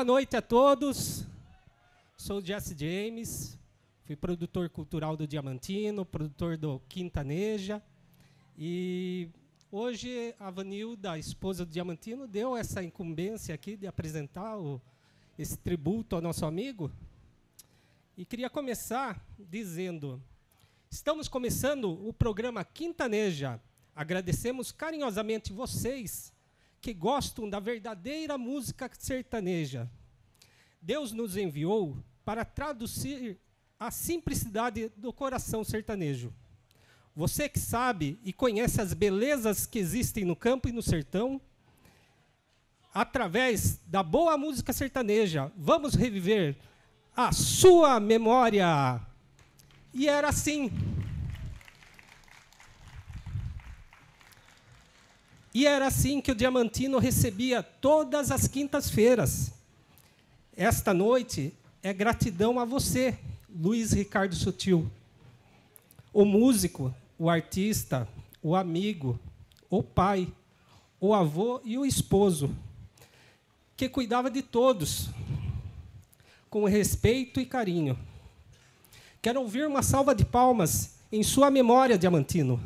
Boa noite a todos. Sou Jesse James, fui produtor cultural do Diamantino, produtor do Quintaneja. E hoje a Vanilda, esposa do Diamantino, deu essa incumbência aqui de apresentar o, esse tributo ao nosso amigo. E queria começar dizendo: estamos começando o programa Quintaneja. Agradecemos carinhosamente vocês que gostam da verdadeira música sertaneja. Deus nos enviou para traduzir a simplicidade do coração sertanejo. Você que sabe e conhece as belezas que existem no campo e no sertão, através da boa música sertaneja, vamos reviver a sua memória. E era assim. E era assim que o Diamantino recebia todas as quintas-feiras. Esta noite é gratidão a você, Luiz Ricardo Sutil. O músico, o artista, o amigo, o pai, o avô e o esposo, que cuidava de todos, com respeito e carinho. Quero ouvir uma salva de palmas em sua memória, Diamantino.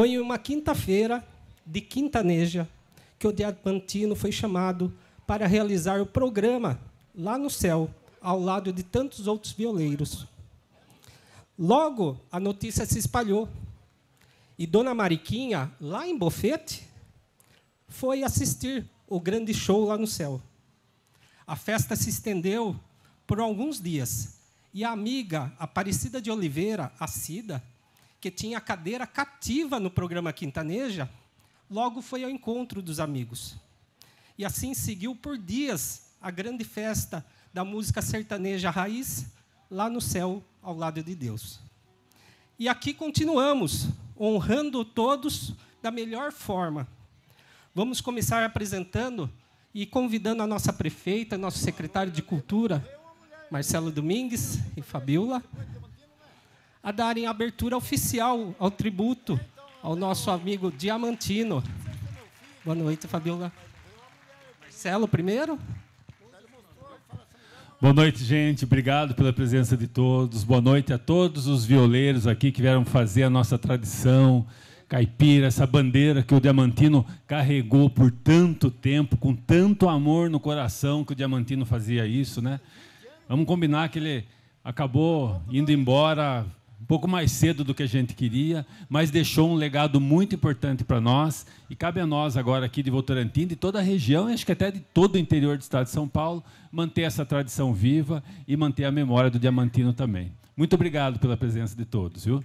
Foi uma quinta-feira de quintaneja que o Diamantino foi chamado para realizar o programa lá no céu, ao lado de tantos outros violeiros. Logo, a notícia se espalhou. E Dona Mariquinha, lá em Bofete, foi assistir o grande show lá no céu. A festa se estendeu por alguns dias. E a amiga Aparecida de Oliveira, a Cida, que tinha a cadeira cativa no programa Quintaneja, logo foi ao encontro dos amigos. E assim seguiu por dias a grande festa da música sertaneja raiz, lá no céu, ao lado de Deus. E aqui continuamos, honrando todos da melhor forma. Vamos começar apresentando e convidando a nossa prefeita, nosso secretário de Cultura, Marcelo Domingues e Fabiola, a darem abertura oficial ao tributo ao nosso amigo Diamantino. Boa noite, Fabiola. Marcelo, primeiro. Boa noite, gente. Obrigado pela presença de todos. Boa noite a todos os violeiros aqui que vieram fazer a nossa tradição caipira, essa bandeira que o Diamantino carregou por tanto tempo, com tanto amor no coração que o Diamantino fazia isso, né? Vamos combinar que ele acabou indo embora um pouco mais cedo do que a gente queria, mas deixou um legado muito importante para nós e cabe a nós agora aqui de Votorantim, de toda a região e acho que até de todo o interior do estado de São Paulo, manter essa tradição viva e manter a memória do Diamantino também. Muito obrigado pela presença de todos, viu?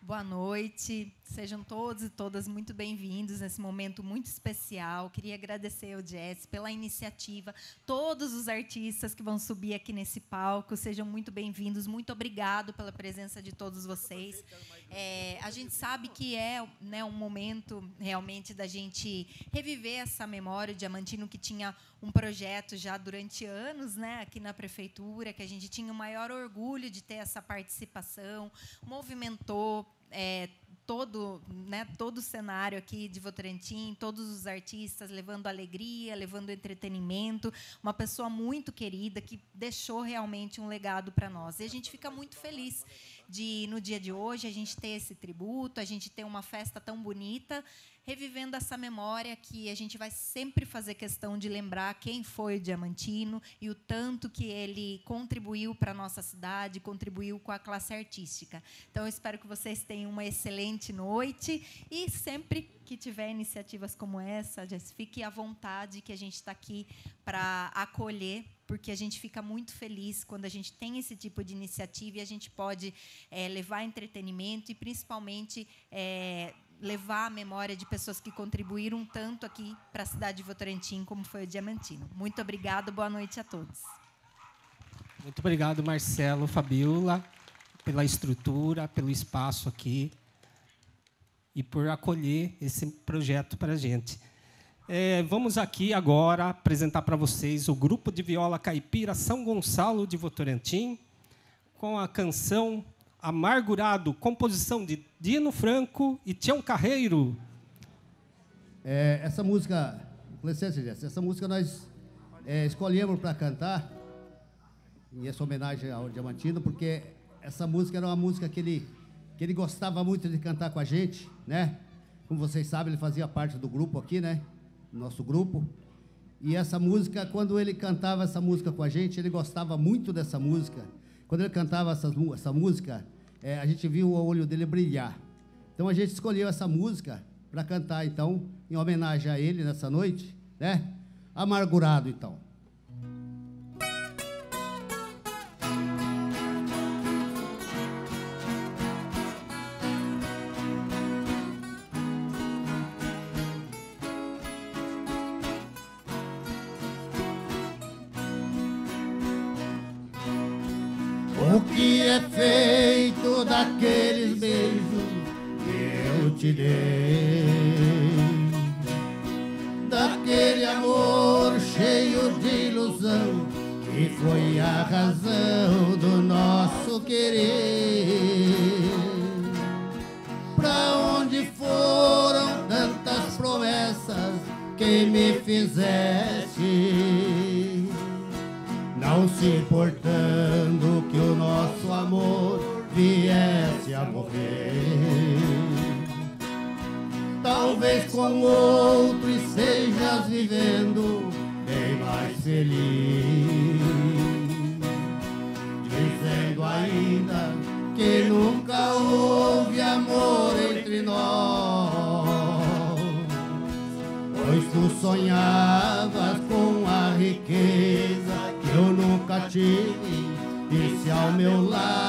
Boa noite, sejam todos e todas muito bem-vindos nesse momento muito especial. Queria agradecer ao Jess pela iniciativa, todos os artistas que vão subir aqui nesse palco, sejam muito bem-vindos. Muito obrigado pela presença de todos vocês. É, a gente sabe que é né, um momento realmente da gente reviver essa memória. O Diamantino que tinha um projeto já durante anos né, aqui na prefeitura, que a gente tinha o maior orgulho de ter essa participação, movimentou é, todo, né, todo o cenário aqui de Votorantim, todos os artistas levando alegria, levando entretenimento, uma pessoa muito querida que deixou realmente um legado para nós. E a gente fica muito feliz de no dia de hoje a gente ter esse tributo, a gente ter uma festa tão bonita revivendo essa memória que a gente vai sempre fazer questão de lembrar quem foi o Diamantino e o tanto que ele contribuiu para a nossa cidade, contribuiu com a classe artística. Então, eu espero que vocês tenham uma excelente noite e sempre que tiver iniciativas como essa, Jess, fique à vontade que a gente está aqui para acolher, porque a gente fica muito feliz quando a gente tem esse tipo de iniciativa e a gente pode é, levar entretenimento e, principalmente, é, levar a memória de pessoas que contribuíram tanto aqui para a cidade de Votorantim, como foi o Diamantino. Muito obrigado, boa noite a todos. Muito obrigado, Marcelo, Fabiola, pela estrutura, pelo espaço aqui e por acolher esse projeto para a gente. É, vamos aqui agora apresentar para vocês o grupo de viola caipira São Gonçalo de Votorantim, com a canção Amargurado, composição de Dino Franco e Tião Carreiro. É, essa música, com licença, Jess, essa música nós é, escolhemos para cantar, em essa homenagem ao Diamantino, porque essa música era uma música que ele, que ele gostava muito de cantar com a gente, né? Como vocês sabem, ele fazia parte do grupo aqui, né? Nosso grupo. E essa música, quando ele cantava essa música com a gente, ele gostava muito dessa música. Quando ele cantava essa, essa música, é, a gente viu o olho dele brilhar. Então a gente escolheu essa música para cantar, então, em homenagem a ele nessa noite, né? Amargurado, então. Daqueles beijos que eu te dei? Daquele amor cheio de ilusão que foi a razão do nosso querer. Pra onde foram tantas promessas que me fizeste? não se importando morrer. Talvez com outro estejas vivendo bem mais feliz, dizendo ainda que nunca houve amor entre nós, pois tu sonhavas com a riqueza que eu nunca tive e se ao meu lado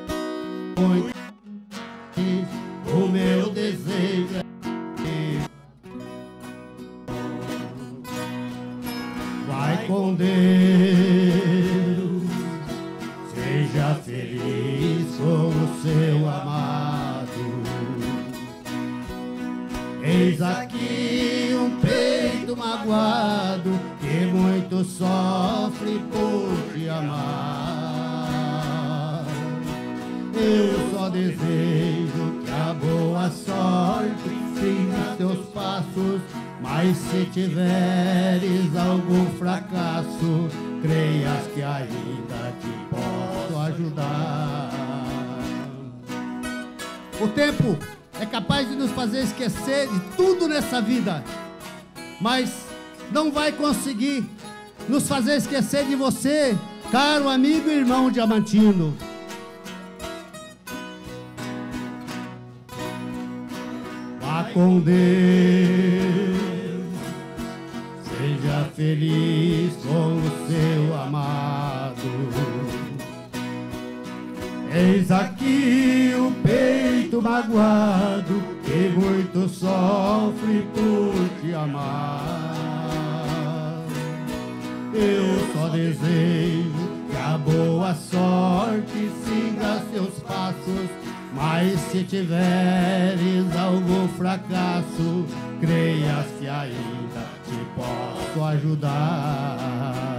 sofre por te amar. Eu só desejo que a boa sorte siga teus passos, mas se tiveres algum fracasso, creias que ainda te posso ajudar. O tempo é capaz de nos fazer esquecer de tudo nessa vida, mas não vai conseguir nos fazer esquecer de você, caro amigo e irmão diamantino. Vá com Deus, seja feliz com o seu amado. Eis aqui o peito magoado que muito sofre por te amar. Eu só desejo que a boa sorte siga seus passos, mas se tiveres algum fracasso, creias que ainda te posso ajudar.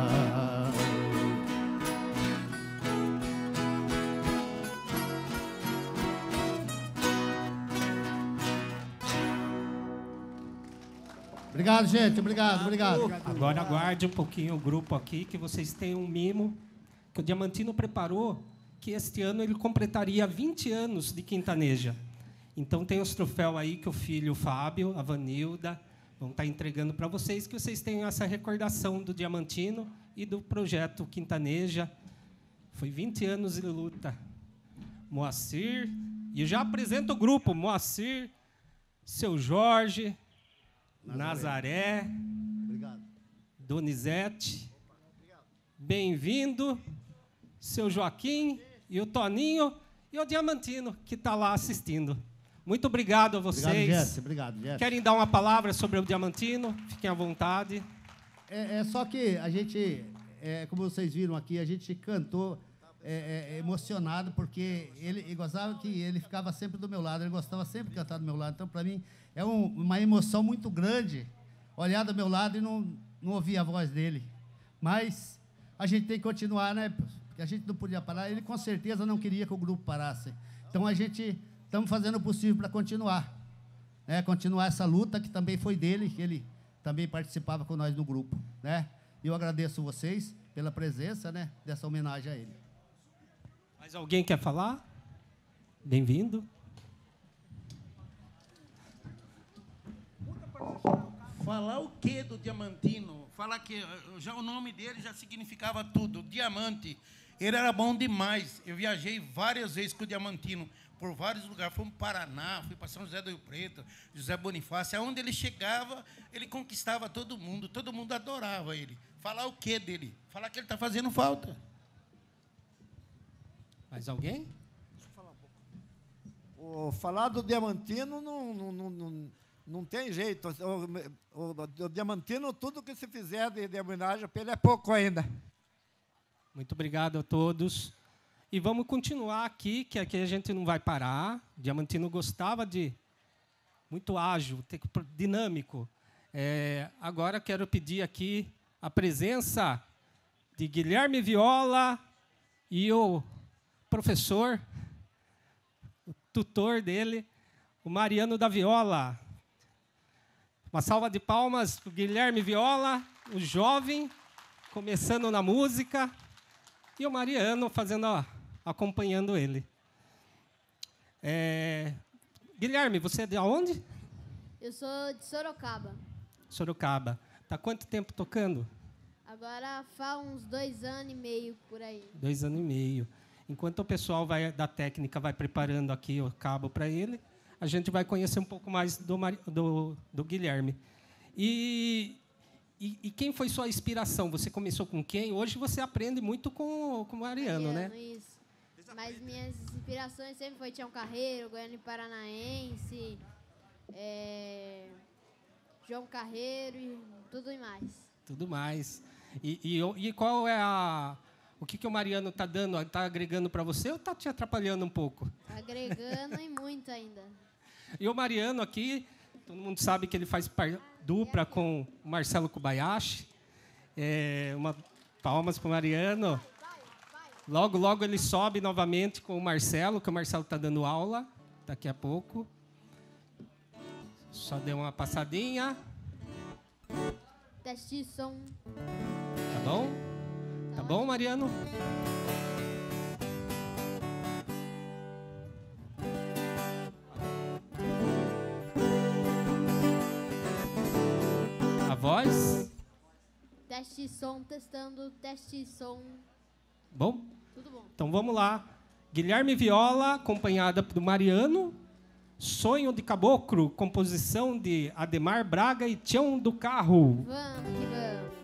Obrigado, gente. Obrigado, obrigado. Agora aguarde um pouquinho o grupo aqui, que vocês têm um mimo que o Diamantino preparou, que este ano ele completaria 20 anos de Quintaneja. Então tem os troféus aí que o filho Fábio, a Vanilda, vão estar entregando para vocês, que vocês tenham essa recordação do Diamantino e do projeto Quintaneja. Foi 20 anos de luta. Moacir, e já apresento o grupo, Moacir, seu Jorge, Nazaré, Obrigado. Donizete, bem-vindo, seu Joaquim e o Toninho e o Diamantino, que está lá assistindo. Muito obrigado a Obrigado, vocês. Jesse. Obrigado, Jesse. Querem dar uma palavra sobre o Diamantino? Fiquem à vontade. É, é só que a gente, é, como vocês viram aqui, a gente cantou é, é, emocionado, porque ele, ele gostava que ele ficava sempre do meu lado, ele gostava sempre de cantar do meu lado. Então, para mim, é um- uma emoção muito grande olhar do meu lado e não, não ouvir a voz dele. Mas a gente tem que continuar, né? Porque a gente não podia parar. Ele com certeza não queria que o grupo parasse. Então a gente estamos fazendo o possível para continuar. Né? Continuar essa luta que também foi dele, que ele também participava com nós no grupo. Né? Eu agradeço vocês pela presença né, dessa homenagem a ele. Mais alguém quer falar? Bem-vindo. Falar o que do Diamantino? Falar que eh, já o nome dele já significava tudo, diamante. Ele era bom demais. Eu viajei várias vezes com o Diamantino por vários lugares. Fomos para Paraná, fui para São José do Rio Preto, José Bonifácio. Aonde ele chegava, ele conquistava todo mundo. Todo mundo adorava ele. Falar o que dele? Falar que ele está fazendo falta. Mais alguém? Deixa eu falar um pouco. O, falar do Diamantino não, não, não, não, tem jeito. O, o, o, Diamantino, tudo que se fizer de, de homenagem para ele é pouco ainda. Muito obrigado a todos. E vamos continuar aqui, que aqui a gente não vai parar. Diamantino gostava de muito ágil, dinâmico. É, agora quero pedir aqui a presença de Guilherme Viola e o professor, o tutor dele, o Mariano da Viola. Uma salva de palmas para o Guilherme Viola, o jovem, começando na música, e o Mariano fazendo a acompanhando ele. É... Guilherme, você é de onde? Eu sou de Sorocaba. Sorocaba. Tá quanto tempo tocando? Agora faz uns dois anos e meio por aí. Dois anos e meio. Enquanto o pessoal vai, da técnica vai preparando aqui o cabo para ele, a gente vai conhecer um pouco mais do, do, do Guilherme. E, e, e, quem foi sua inspiração? Você começou com quem? Hoje você aprende muito com, com o Mariano, Mariano né? Isso. Mas minhas inspirações sempre foi Tião Carreiro, Goiânia Paranaense, é, João Carreiro e tudo mais. Tudo mais. E, e, e qual é a. O que, que o Mariano está dando? Está agregando para você ou está te atrapalhando um pouco? Agregando e muito ainda. E o Mariano aqui, todo mundo sabe que ele faz dupla com o Marcelo Kobayashi. É, uma palmas para o Mariano. Logo, logo ele sobe novamente com o Marcelo, que o Marcelo está dando aula daqui a pouco. Só deu uma passadinha. Teste som. Tá bom? Tá bom, Mariano? Teste som, testando, teste som. Bom? Tudo bom. Então vamos lá. Guilherme Viola, acompanhada do Mariano. Sonho de Caboclo, composição de Ademar Braga e Tião do Carro. Vamos que vamos.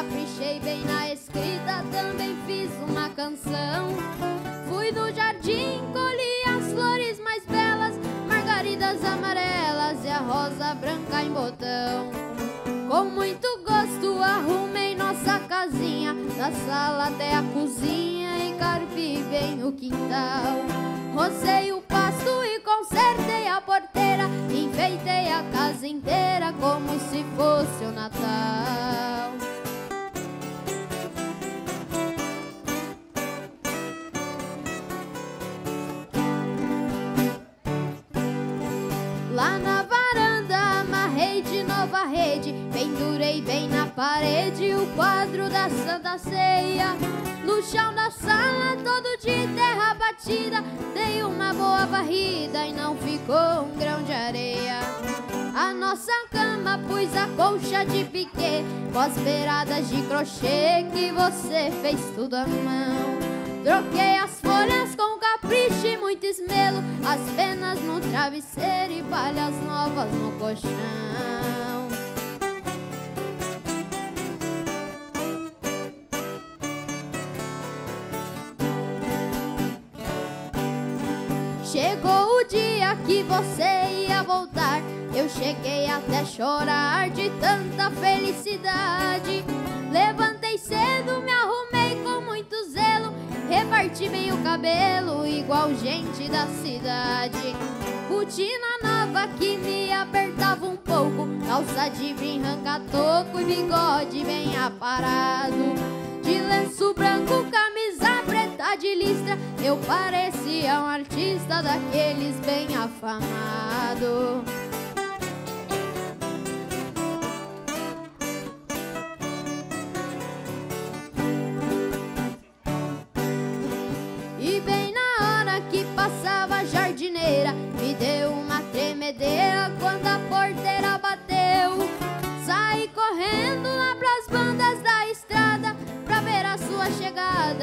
Caprichei bem na escrita, também fiz uma canção. Fui no jardim, colhi as flores mais belas, margaridas amarelas e a rosa branca em botão. Com muito gosto arrumei nossa casinha, da sala até a cozinha, encarpi bem o quintal. Rocei o pasto e consertei a porteira, enfeitei a casa inteira como se fosse o Natal. Pendurei bem na parede o quadro da Santa Ceia. No chão da sala todo de terra batida Dei uma boa varrida e não ficou um grão de areia. A nossa cama pus a colcha de piquê Com as beiradas de crochê que você fez tudo à mão. Troquei as folhas com capricho e muito esmero As penas no travesseiro e palhas novas no colchão dia que você ia voltar Eu cheguei até chorar de tanta felicidade. Levantei cedo, me arrumei com muito zelo. Reparti bem o cabelo, igual gente da cidade. Rotina nova que me apertava um pouco. Calça de brim, toco e bigode bem aparado. De lenço branco, camisa preta de listra. Eu parecia um artista daqueles bem afamado.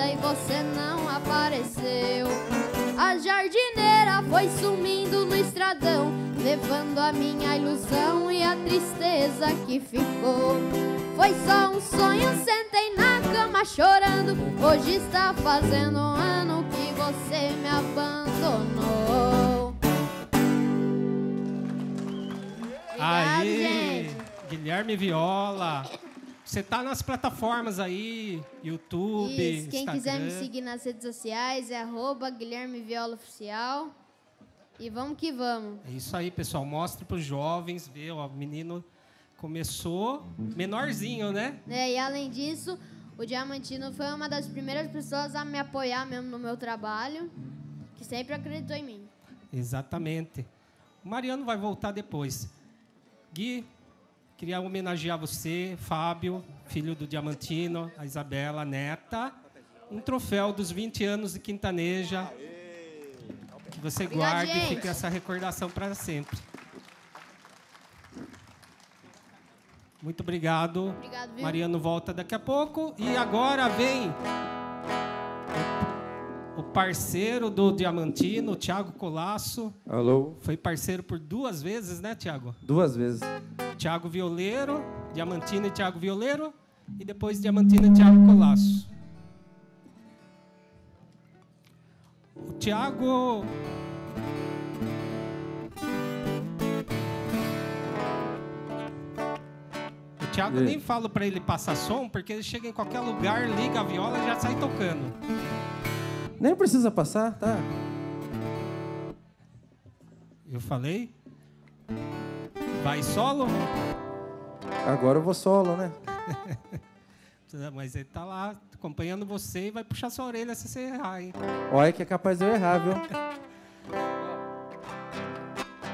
E você não apareceu. A jardineira foi sumindo no estradão, levando a minha ilusão e a tristeza que ficou. Foi só um sonho, sentei na cama chorando. Hoje está fazendo um ano que você me abandonou. Obrigado, Aí, gente. Guilherme Viola. Você tá nas plataformas aí, YouTube, Isso, quem quiser me Instagram. seguir nas redes sociais é arroba Guilherme Viola Oficial. E vamos que vamos. É isso aí, pessoal. Mostra para os jovens, vê, ó, o menino começou menorzinho, né? né? E além disso, o Diamantino foi uma das primeiras pessoas a me apoiar mesmo no meu trabalho, que sempre acreditou em mim. Exatamente. O Mariano vai voltar depois. Gui, queria homenagear você, Fábio, filho do Diamantino, a Isabela, neta. Um troféu dos 20 anos de Quintaneja. Que você guarde e fique essa recordação para sempre. Muito obrigado. Obrigado? Mariano volta daqui a pouco. E agora vem o parceiro do Diamantino, o Thiago Colasso. Alô? Foi parceiro por duas vezes, né, Thiago? Duas vezes. Thiago Violeiro, Diamantino e Thiago Violeiro. E depois Diamantino e Thiago Colasso. O Thiago. O Thiago nem falo pra ele passar som, porque ele chega em qualquer lugar, liga a viola e já sai tocando. Nem precisa passar, tá? Eu falei? Vai solo? Agora eu vou solo, né? Mas ele tá lá acompanhando você e vai puxar sua orelha se você errar, hein? Olha que é capaz de eu errar, viu?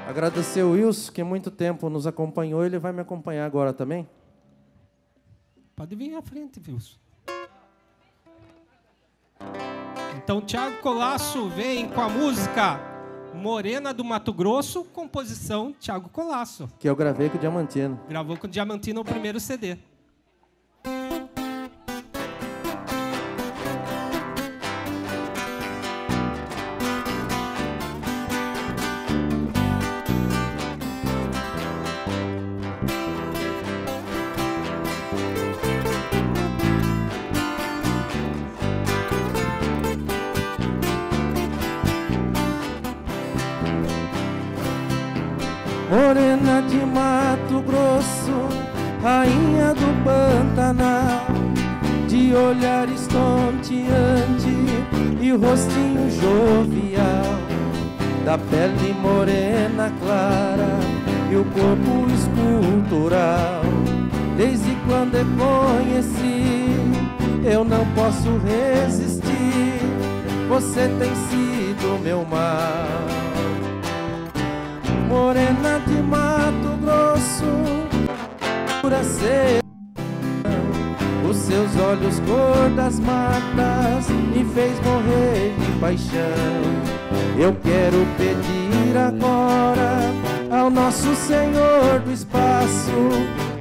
Agradecer o Wilson, que muito tempo nos acompanhou. Ele vai me acompanhar agora também. Pode vir à frente, Wilson. Então, Thiago Colasso vem com a música Morena do Mato Grosso, composição Thiago Colasso. Que eu gravei com o Diamantino. Gravou com o Diamantino o primeiro CD. Estonteante e rostinho jovial, da pele morena clara e o corpo escultural. Desde quando eu conheci, eu não posso resistir. Você tem sido meu mal morena de Mato Grosso, pura ser. Seus olhos cor das matas me fez morrer de paixão. Eu quero pedir agora ao nosso Senhor do espaço,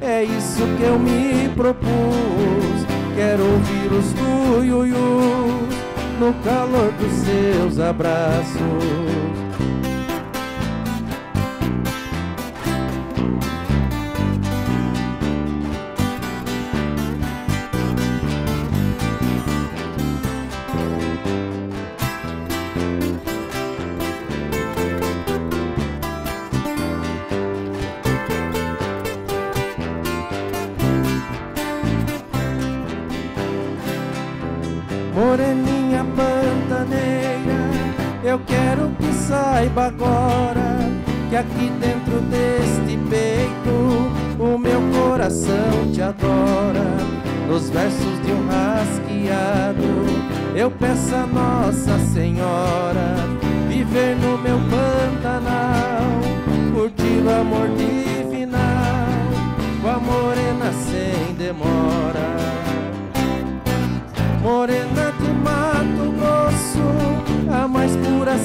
é isso que eu me propus. Quero ouvir os tuiuius no calor dos seus abraços. Saiba agora que aqui dentro deste peito o meu coração te adora. Nos versos de um rasqueado, eu peço a Nossa Senhora viver no meu Pantanal, curtir o amor divinal, com a morena sem demora. Morena de Mato Grosso, a mais pura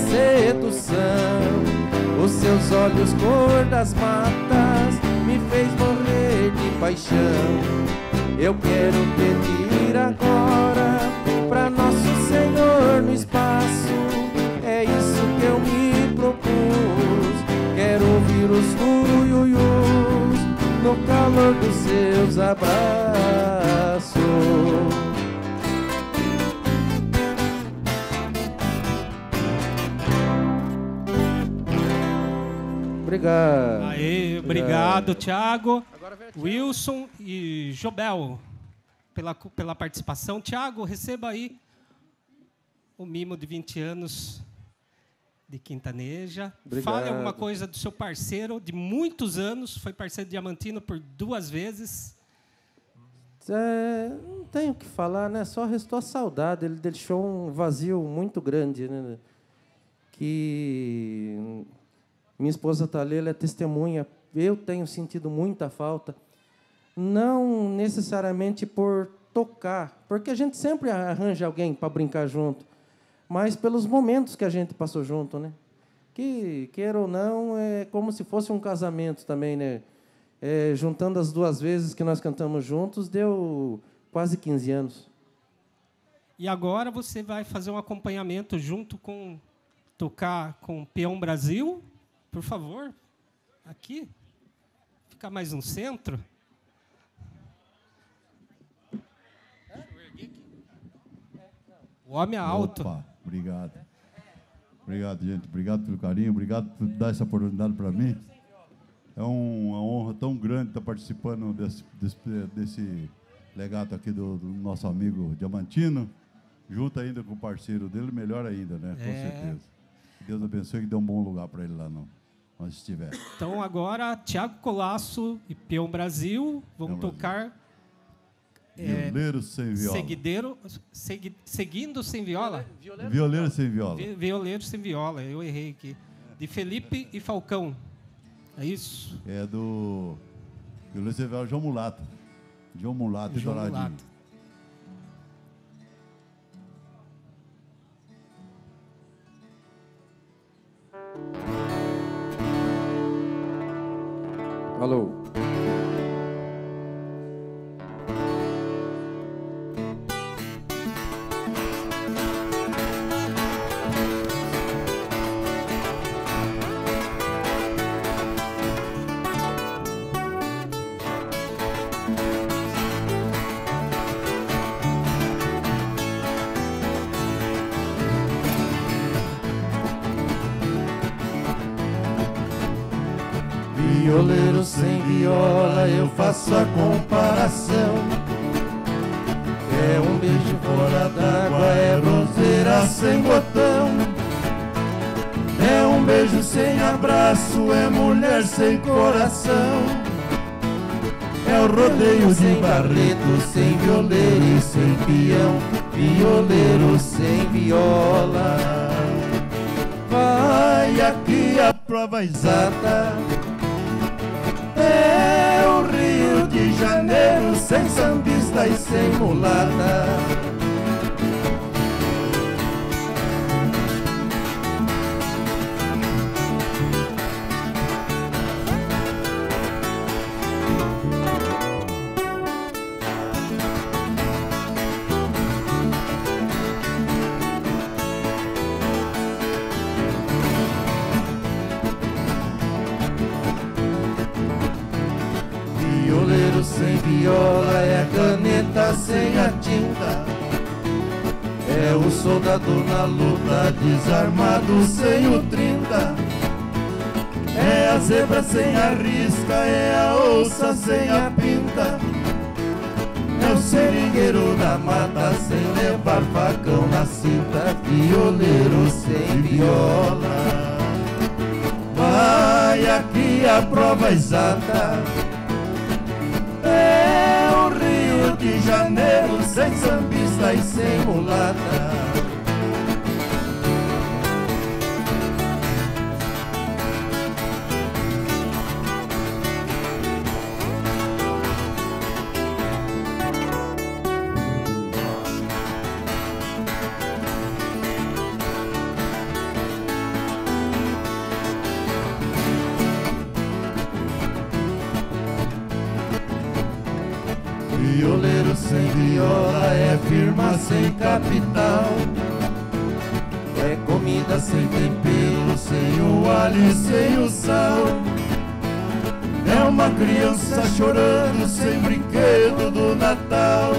sedução. Os seus olhos cor das matas me fez morrer de paixão. Eu quero pedir agora para nosso Senhor no espaço. É isso que eu me propus. Quero ouvir os ruiuius no calor dos seus abraços. Obrigado. Aê, obrigado, Thiago. Wilson e Jobel pela, pela participação. Thiago, receba aí o mimo de 20 anos de Quintaneja. Obrigado. Fale alguma coisa do seu parceiro de muitos anos, foi parceiro de Diamantino por duas vezes. É, não tenho o que falar, né? Só restou a saudade. Ele deixou um vazio muito grande, né? Que minha esposa Talela é testemunha. Eu tenho sentido muita falta, não necessariamente por tocar, porque a gente sempre arranja alguém para brincar junto, mas pelos momentos que a gente passou junto, né? Que queira ou não é como se fosse um casamento também, né? É, juntando as duas vezes que nós cantamos juntos, deu quase 15 anos. E agora você vai fazer um acompanhamento junto com tocar com Peão Brasil, por favor. Aqui. Fica mais no centro. O homem é alto. Opa, obrigado. Obrigado, gente. Obrigado pelo carinho. Obrigado por dar essa oportunidade para mim. É um- uma honra tão grande estar participando desse, desse, desse legato aqui do, do nosso amigo Diamantino, junto ainda com o parceiro dele, melhor ainda, né? Com É. certeza. Deus abençoe que dê um bom lugar para ele lá no, onde estiver. Então agora Tiago Colasso e Peão Brasil vão Peão Brasil. tocar é, Violeiro sem viola. seguideiro, segui- seguindo sem viola. Violeiro sem viola. Vi- Violeiro sem viola, eu errei aqui. De Felipe e Falcão. É isso? É do Violeiro sem viola, João Mulato. João Mulato e João Douradinho. Mulato. Alô. Comparação. É um beijo fora d'água, é bronzeira sem botão. É um beijo sem abraço, é mulher sem coração. É o rodeio de barreto, sem violeiro e sem peão. Violeiro sem viola. Vai aqui a prova exata. É de Janeiro sem sambista e sem mulata. O soldado na luta, desarmado sem o 30. É a zebra sem a risca, é a onça sem a pinta. É o seringueiro da mata sem levar faca cinta, violeiro sem viola. Vai aqui a prova exata. É o Rio de Janeiro sem sambista e sem mulata. Firma sem capital. É comida sem tempero, sem o alho e sem o sal. É uma criança chorando sem brinquedo do Natal.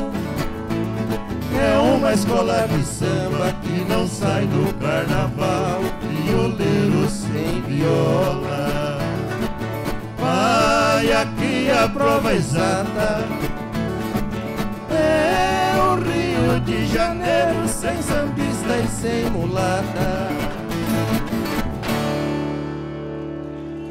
É uma escola de samba que não sai do carnaval. Violeiro sem viola. Vai aqui a prova exata. É Rio de Janeiro sem sambista e sem mulata.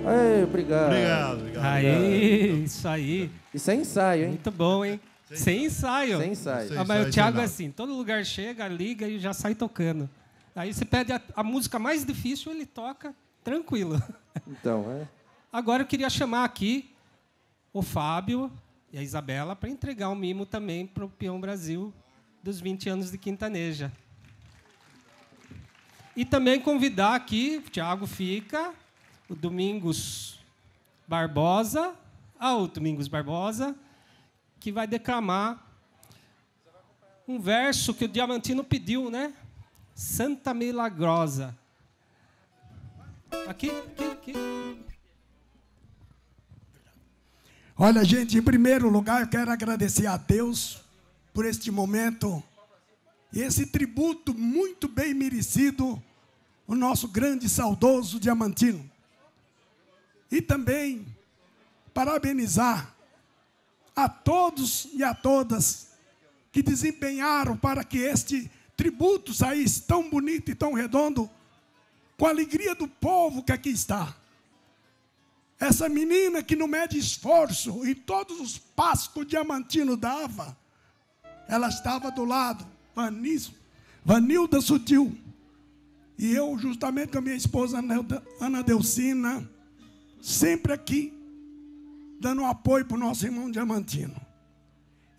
Ei, obrigado. Obrigado, obrigado. Aí, isso aí. Isso é ensaio, hein? Muito bom, hein? Sem ensaio. Sem ensaio. Sem Ah, mas ensaio, o Thiago sem é assim, todo lugar chega, liga e já sai tocando. Aí você pede a, a música mais difícil, ele toca tranquilo. Então, é. Agora eu queria chamar aqui o Fábio e a Isabela para entregar um mimo também para o Peão Brasil dos 20 anos de Quintaneja. E também convidar aqui, o Thiago fica, o Domingos Barbosa, ah, o Domingos Barbosa, que vai declamar um verso que o Diamantino pediu, né? Santa Milagrosa. Aqui, aqui, aqui. Olha, gente, em primeiro lugar, eu quero agradecer a Deus por este momento e esse tributo muito bem merecido o nosso grande saudoso Diamantino. E também parabenizar a todos e a todas que desempenharam para que este tributo saísse tão bonito e tão redondo, com a alegria do povo que aqui está. Essa menina que não mede esforço em todos os passos que o Diamantino dava, ela estava do lado, Vanis, Vanilda Sutil. E eu, justamente com a minha esposa Ana- Delcina, sempre aqui, dando apoio para o nosso irmão Diamantino.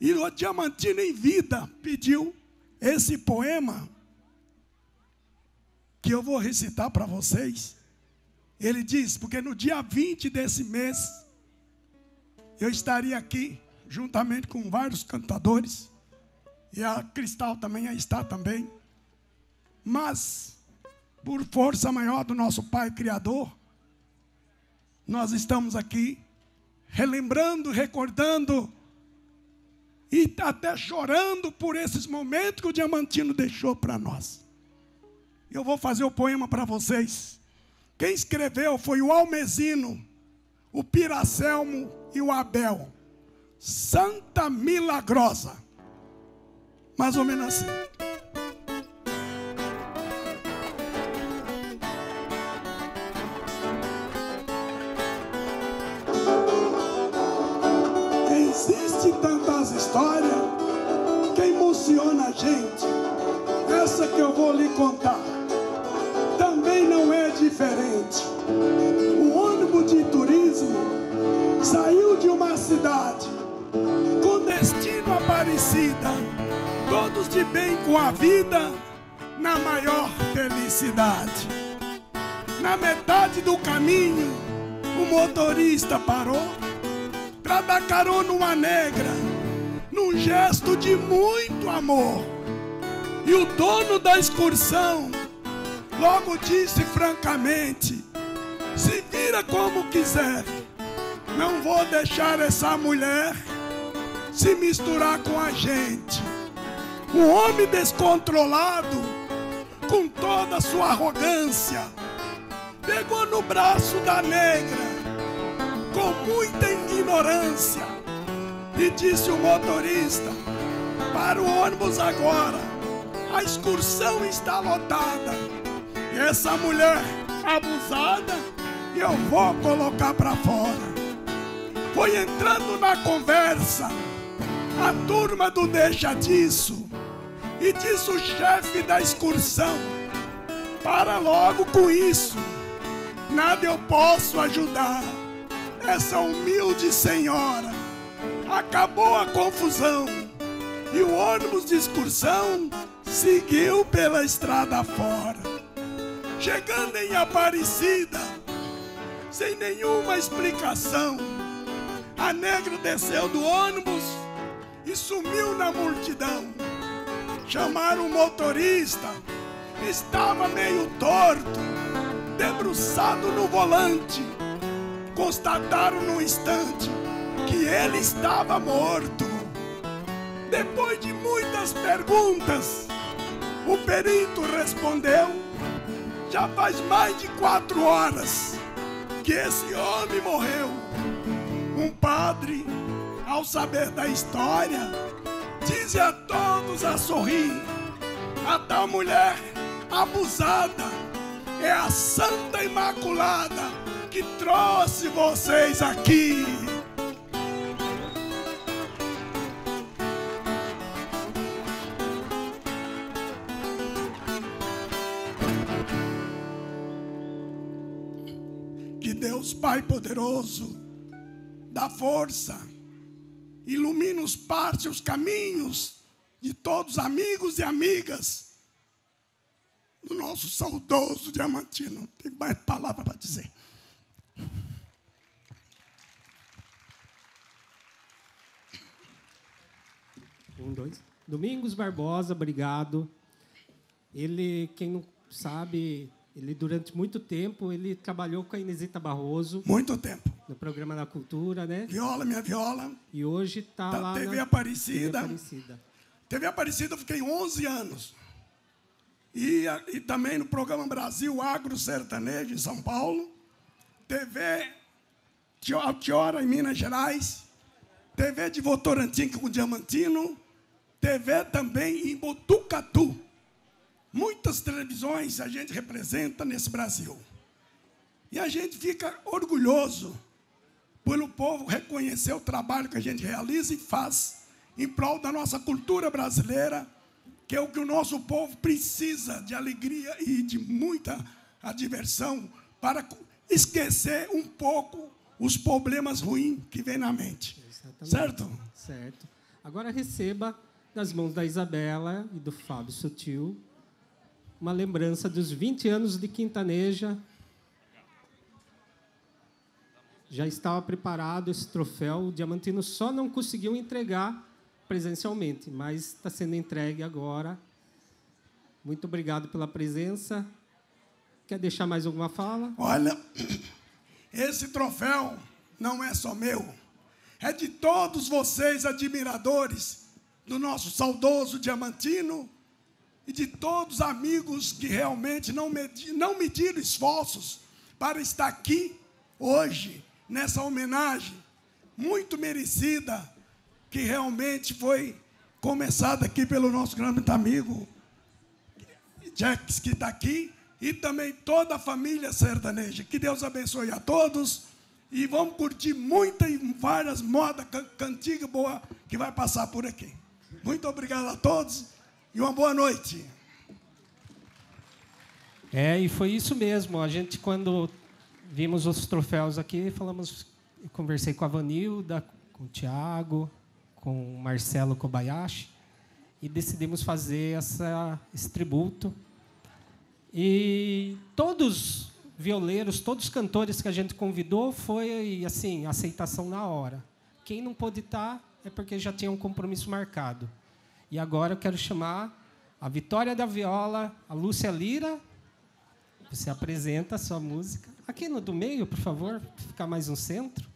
E o Diamantino em vida pediu esse poema que eu vou recitar para vocês. Ele diz, porque no dia 20 desse mês, eu estaria aqui, juntamente com vários cantadores, e a Cristal também aí está também. Mas, por força maior do nosso Pai Criador, nós estamos aqui relembrando, recordando e até chorando por esses momentos que o Diamantino deixou para nós. Eu vou fazer o poema para vocês. Quem escreveu foi o Almezino, o Piracelmo e o Abel. Santa Milagrosa. Mais ou menos assim. Existem tantas histórias que emociona a gente. Essa que eu vou lhe contar também não é diferente. O ônibus de turismo saiu de uma cidade com destino a Aparecida, todos de bem com a vida, na maior felicidade. Na metade do caminho, o motorista parou para dar carona uma negra, num gesto de muito amor. E o dono da excursão logo disse francamente: se vira como quiser, não vou deixar essa mulher se misturar com a gente. Um homem descontrolado, com toda a sua arrogância, pegou no braço da negra, com muita ignorância, e disse o motorista: para o ônibus agora, A excursão está lotada. E essa mulher abusada, eu vou colocar para fora. Foi entrando na conversa a turma do deixa disso. E disse o chefe da excursão: Para logo com isso. Nada eu posso ajudar. Essa humilde senhora. Acabou a confusão. E o ônibus de excursão seguiu pela estrada fora. Chegando em Aparecida, sem nenhuma explicação, a negra desceu do ônibus e sumiu na multidão. Chamaram o motorista, estava meio torto, debruçado no volante. Constataram no instante que ele estava morto. Depois de muitas perguntas, o perito respondeu: já faz mais de quatro horas que esse homem morreu. Um padre, ao saber da história, diz a todos a sorrir: a tal mulher abusada é a Santa Imaculada que trouxe vocês aqui. Que Deus Pai poderoso dá força, ilumina os e os caminhos de todos os amigos e amigas do nosso saudoso Diamantino. Tem mais palavra para dizer. Um, dois. Domingos Barbosa, obrigado. Ele, quem não sabe, ele durante muito tempo ele trabalhou com a Inesita Barroso. Muito tempo. No programa da Cultura, né? Viola, minha viola. E hoje está Da lá TV na Aparecida. TV Aparecida. TV Aparecida eu fiquei 11 anos. E, e também no programa Brasil Agro Sertanejo em São Paulo. TV Tio- Altiora em Minas Gerais. TV de Votorantim com Diamantino. TV também em Botucatu. Muitas televisões a gente representa nesse Brasil. E a gente fica orgulhoso pelo povo reconhecer o trabalho que a gente realiza e faz em prol da nossa cultura brasileira, que é o que o nosso povo precisa de alegria e de muita diversão para esquecer um pouco os problemas ruins que vem na mente. Exatamente. Certo? Certo. Agora receba das mãos da Isabela e do Fábio Sutil uma lembrança dos 20 anos de Quintaneja. Já estava preparado esse troféu. O Diamantino só não conseguiu entregar presencialmente, mas está sendo entregue agora. Muito obrigado pela presença. Quer deixar mais alguma fala? Olha, esse troféu não é só meu, é de todos vocês, admiradores do nosso saudoso Diamantino e de todos os amigos que realmente não, medi não mediram esforços para estar aqui hoje, nessa homenagem muito merecida, que realmente foi começada aqui pelo nosso grande amigo Jax, que está aqui, e também toda a família sertaneja. Que Deus abençoe a todos. E vamos curtir muita e várias modas, can- cantiga boa que vai passar por aqui. Muito obrigado a todos e uma boa noite. É, e foi isso mesmo. A gente, quando vimos os troféus aqui, falamos, eu conversei com a Vanilda, com o Tiago, com o Marcelo Kobayashi, e decidimos fazer essa, esse tributo. E todos violeiros, todos os cantores que a gente convidou, foi assim, aceitação na hora. Quem não pôde estar é porque já tinha um compromisso marcado. E agora eu quero chamar a Vitória da Viola, a Lúcia Lira, você apresenta a sua música. Aqui no do meio, por favor, ficar mais no centro.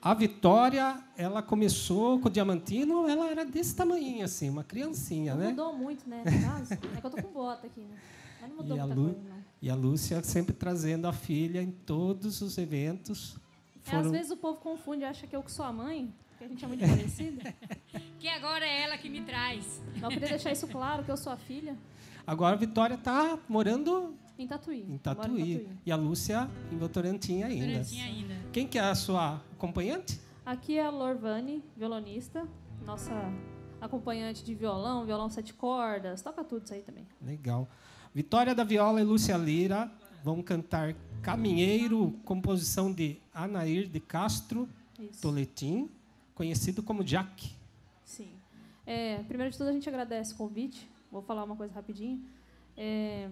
A Vitória, ela começou com o Diamantino, ela era desse tamanho, assim, uma criancinha, Não né? mudou muito, né? caso. É que eu tô com bota aqui, né? Mas não mudou E a, muita Lu, coisa, não. e a Lúcia sempre trazendo a filha em todos os eventos, É, Foram- às vezes o povo confunde, acha que eu que sou a mãe, porque a gente é muito parecida. Que agora é ela que me traz. Eu queria deixar isso claro, que eu sou a filha Agora a Vitória está morando em Tatuí. em Moro Tatuí. E a Lúcia em Votorantim ainda. Votorantim ainda. Quem que é a sua acompanhante? Aqui é a Lorvani, violonista, nossa acompanhante de violão, violão sete cordas, toca tudo isso aí também. Legal. Vitória da Viola e Lúcia Lira vão cantar Caminheiro, composição de Anair de Castro Isso. Toletim, conhecido como Jack. Sim. É, primeiro de tudo, a gente agradece o convite. Vou falar uma coisa rapidinho. É,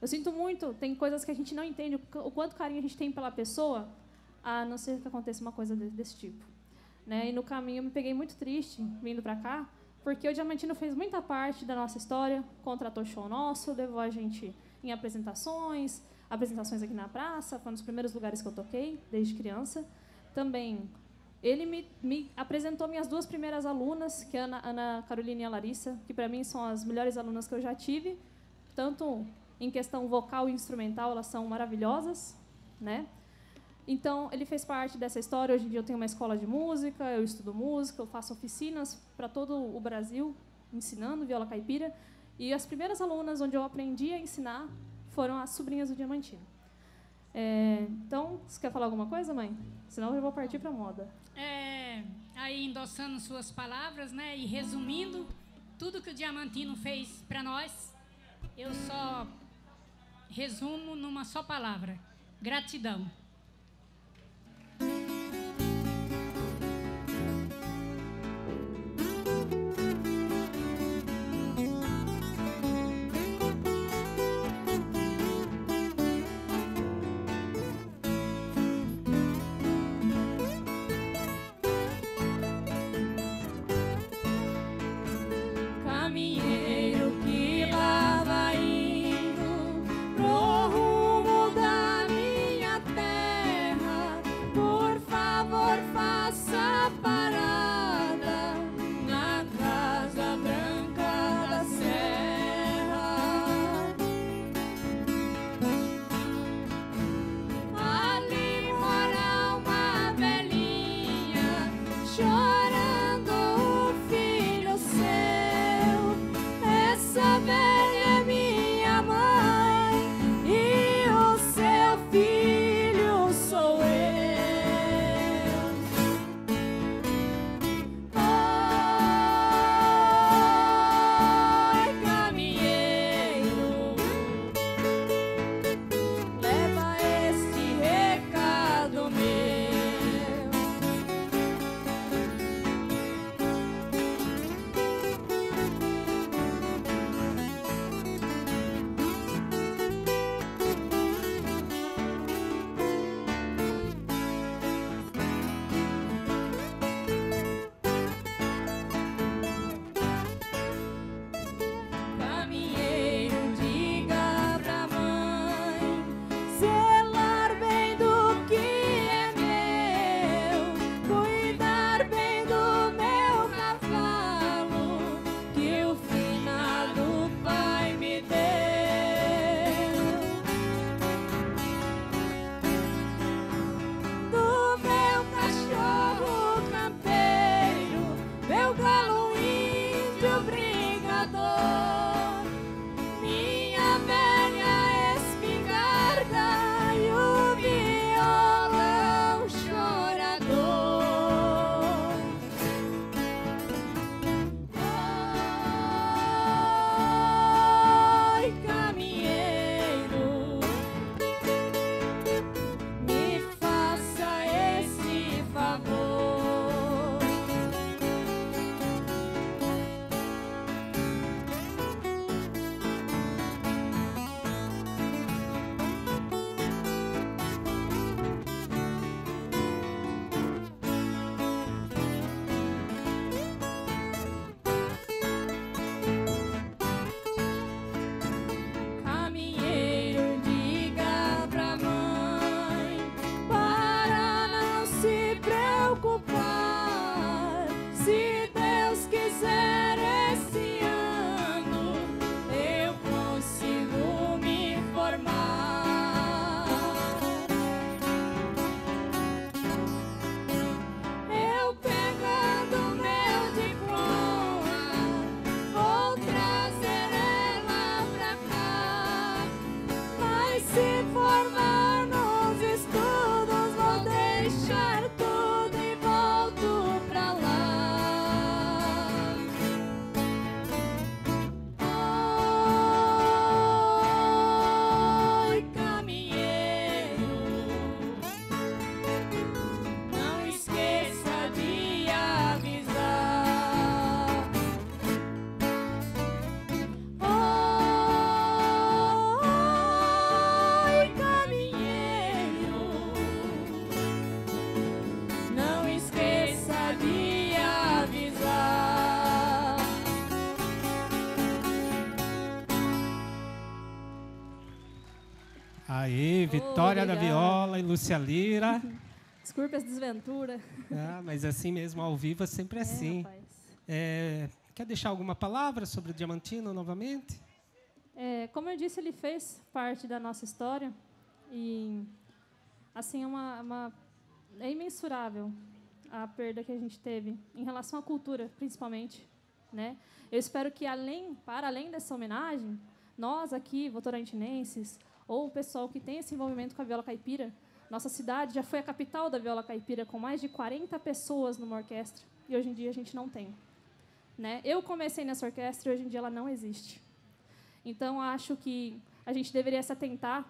eu sinto muito, tem coisas que a gente não entende, o qu- o quanto carinho a gente tem pela pessoa, a não ser que aconteça uma coisa de- desse tipo. Né? E no caminho eu me peguei muito triste vindo para cá, porque o Diamantino fez muita parte da nossa história, contratou show nosso, levou a gente em apresentações, apresentações aqui na praça, foi um dos primeiros lugares que eu toquei desde criança. Também ele me, me apresentou minhas duas primeiras alunas, que é a Ana, Ana Carolina e a Larissa, que para mim são as melhores alunas que eu já tive, tanto em questão vocal e instrumental, elas são maravilhosas, né? Então, ele fez parte dessa história. Hoje em dia eu tenho uma escola de música, eu estudo música, eu faço oficinas para todo o Brasil, ensinando viola caipira. E as primeiras alunas onde eu aprendi a ensinar foram as sobrinhas do Diamantino. É, então, você quer falar alguma coisa, mãe? Senão eu vou partir para moda. É, aí endossando suas palavras, né? E resumindo tudo que o Diamantino fez para nós, eu só resumo numa só palavra: gratidão. Vitória da Viola e Lúcia Lira. Desculpe as desventuras. Ah, mas assim mesmo, ao vivo é sempre assim. É, quer deixar alguma palavra sobre o Diamantino novamente? É, como eu disse, ele fez parte da nossa história e assim é uma, uma é imensurável a perda que a gente teve em relação à cultura, principalmente, né? Eu espero que além, para além dessa homenagem, nós aqui, votorantinenses, ou o pessoal que tem esse envolvimento com a viola caipira, nossa cidade já foi a capital da viola caipira, com mais de 40 pessoas numa orquestra, e hoje em dia a gente não tem. Né? Eu comecei nessa orquestra e hoje em dia ela não existe. Então, acho que a gente deveria se atentar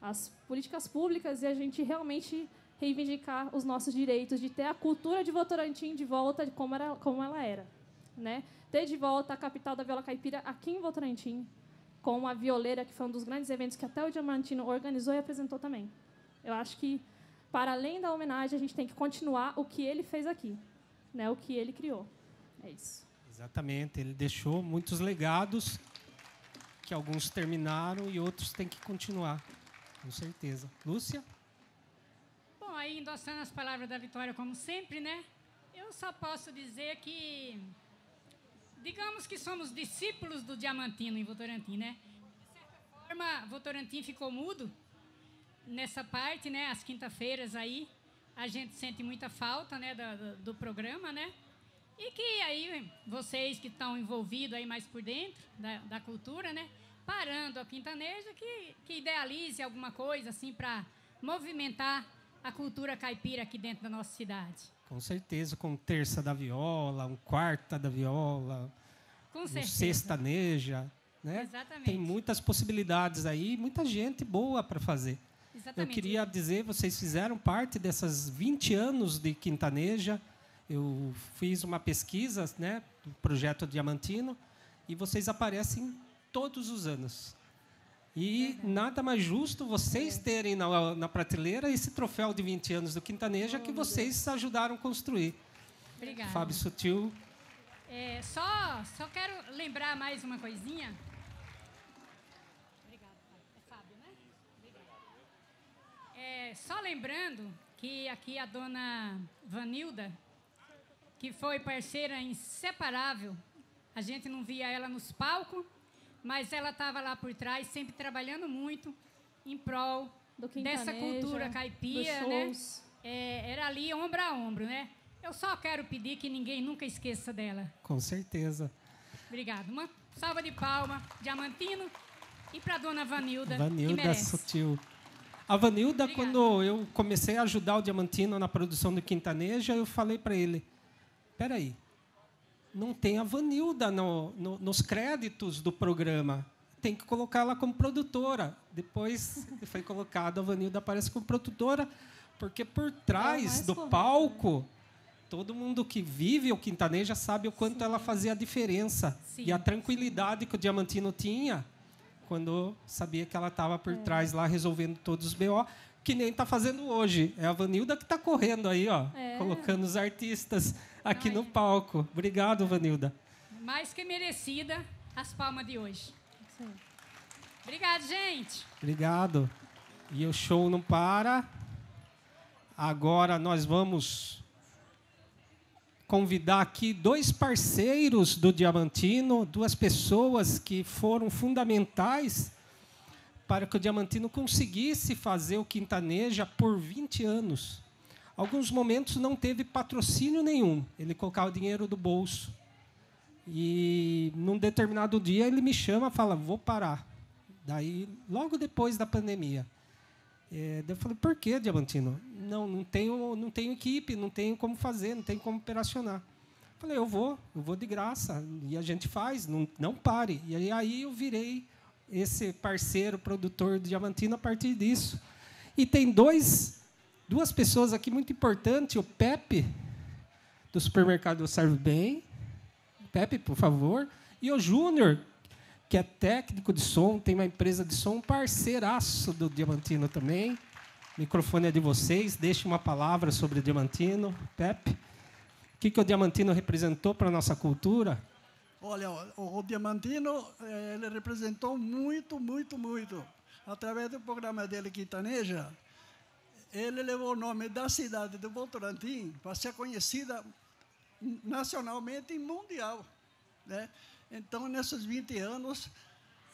às políticas públicas e a gente realmente reivindicar os nossos direitos de ter a cultura de Votorantim de volta como, era, como ela era. Né? Ter de volta a capital da viola caipira aqui em Votorantim, com a violeira, que foi um dos grandes eventos que até o Diamantino organizou e apresentou também. Eu acho que, para além da homenagem, a gente tem que continuar o que ele fez aqui, né? o que ele criou. É isso. Exatamente. Ele deixou muitos legados que alguns terminaram e outros têm que continuar, com certeza. Lúcia? Bom, aí endossando as palavras da Vitória, como sempre, né? Eu só posso dizer que, digamos que somos discípulos do Diamantino em Votorantim, né? De certa forma, Votorantim ficou mudo nessa parte, né? As quinta-feiras aí, a gente sente muita falta, né, do, do programa, né? E que aí vocês que estão envolvidos aí mais por dentro da, da cultura, né? Parando a Quintaneja, que, que idealize alguma coisa assim para movimentar a cultura caipira aqui dentro da nossa cidade. Com certeza, com terça da viola, um quarta da viola, com um sextaneja, né? Exatamente. Tem muitas possibilidades aí, muita gente boa para fazer. Exatamente. Eu queria dizer, vocês fizeram parte dessas 20 anos de Quintaneja. Eu fiz uma pesquisa, né, do projeto Diamantino, e vocês aparecem todos os anos. E nada mais justo vocês terem na, na prateleira esse troféu de 20 anos do Quintaneja que vocês ajudaram a construir. Obrigada. Fábio Sutil. É, só, só quero lembrar mais uma coisinha. Obrigada. É Fábio, né? Obrigada. É, só lembrando que aqui a dona Vanilda, que foi parceira inseparável, a gente não via ela nos palcos, mas ela estava lá por trás, sempre trabalhando muito em prol dessa cultura caipira, né? É, era ali ombro a ombro, né? Eu só quero pedir que ninguém nunca esqueça dela. Com certeza. Obrigado. Uma salva de palma, Diamantino, e para dona Vanilda, Vanilda. Sutil. A Vanilda, quando eu comecei a ajudar o Diamantino na produção do Quintaneja, eu falei para ele: peraí, não tem a Vanilda no, no, nos créditos do programa. Tem que colocar ela como produtora. Depois foi colocado, a Vanilda aparece como produtora, porque por trás do correto, palco, todo mundo que vive o Quintaneja sabe o quanto ela fazia a diferença. Sim, e a tranquilidade que o Diamantino tinha quando sabia que ela estava por trás lá resolvendo todos os BO, que nem está fazendo hoje. É a Vanilda que está correndo aí, ó, É. colocando os artistas aqui no palco. Obrigado, Vanilda. Mais que merecida as palmas de hoje. Obrigado, gente. Obrigado. E o show não para. Agora nós vamos convidar aqui dois parceiros do Diamantino, duas pessoas que foram fundamentais para que o Diamantino conseguisse fazer o Quintaneja por 20 anos. Alguns momentos não teve patrocínio nenhum, ele colocava o dinheiro do bolso. E num determinado dia ele me chama e fala: "Vou parar". Daí, logo depois da pandemia. É, eu falei, por que, Diamantino? Não, não tenho, não tenho equipe, não tenho como fazer, não tenho como operacionar. Falei, eu vou, eu vou de graça. E a gente faz, não, não pare. E aí eu virei esse parceiro, produtor do Diamantino a partir disso. E tem dois, duas pessoas aqui muito importantes, o Pepe, do supermercado Serve Bem. Pepe, por favor. E o Júnior, que é técnico de som, tem uma empresa de som, parceiraço do Diamantino também. O microfone é de vocês, deixe uma palavra sobre o Diamantino. Pepe, o que, que o Diamantino representou para a nossa cultura? Olha, o, o Diamantino, eh, ele representou muito, muito, muito. através do programa dele Quintaneja, ele levou o nome da cidade de Votorantim para ser conhecida nacionalmente e mundial. Né? Então, nesses 20 anos,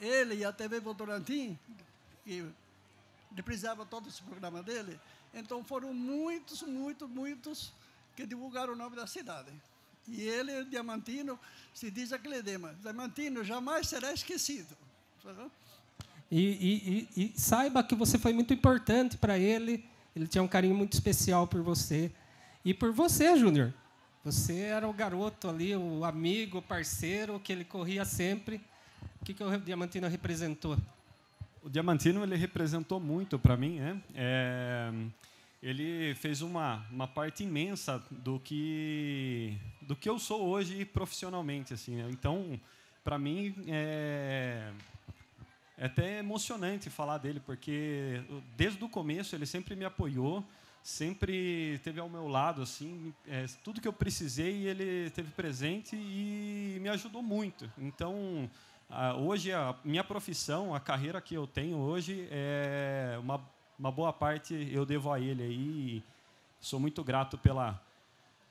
ele e a TV Votorantim, que representava todo esse programa dele, então foram muitos, muitos, muitos que divulgaram o nome da cidade. E ele, Diamantino, se diz aquele Diamantino jamais será esquecido. E, e, e, e saiba que você foi muito importante para ele, ele tinha um carinho muito especial por você. E por você, Júnior. Você era o garoto ali, o amigo, o parceiro, que ele corria sempre. O que, que o Diamantino representou? O Diamantino ele representou muito para mim, né? É, ele fez uma, uma parte imensa do que do que eu sou hoje profissionalmente, assim. Né? Então, para mim é, é até emocionante falar dele, porque desde o começo ele sempre me apoiou, sempre teve ao meu lado, assim, é, tudo que eu precisei ele teve presente e me ajudou muito. Então, hoje a minha profissão, a carreira que eu tenho hoje é uma, uma boa parte eu devo a ele aí. Sou muito grato pela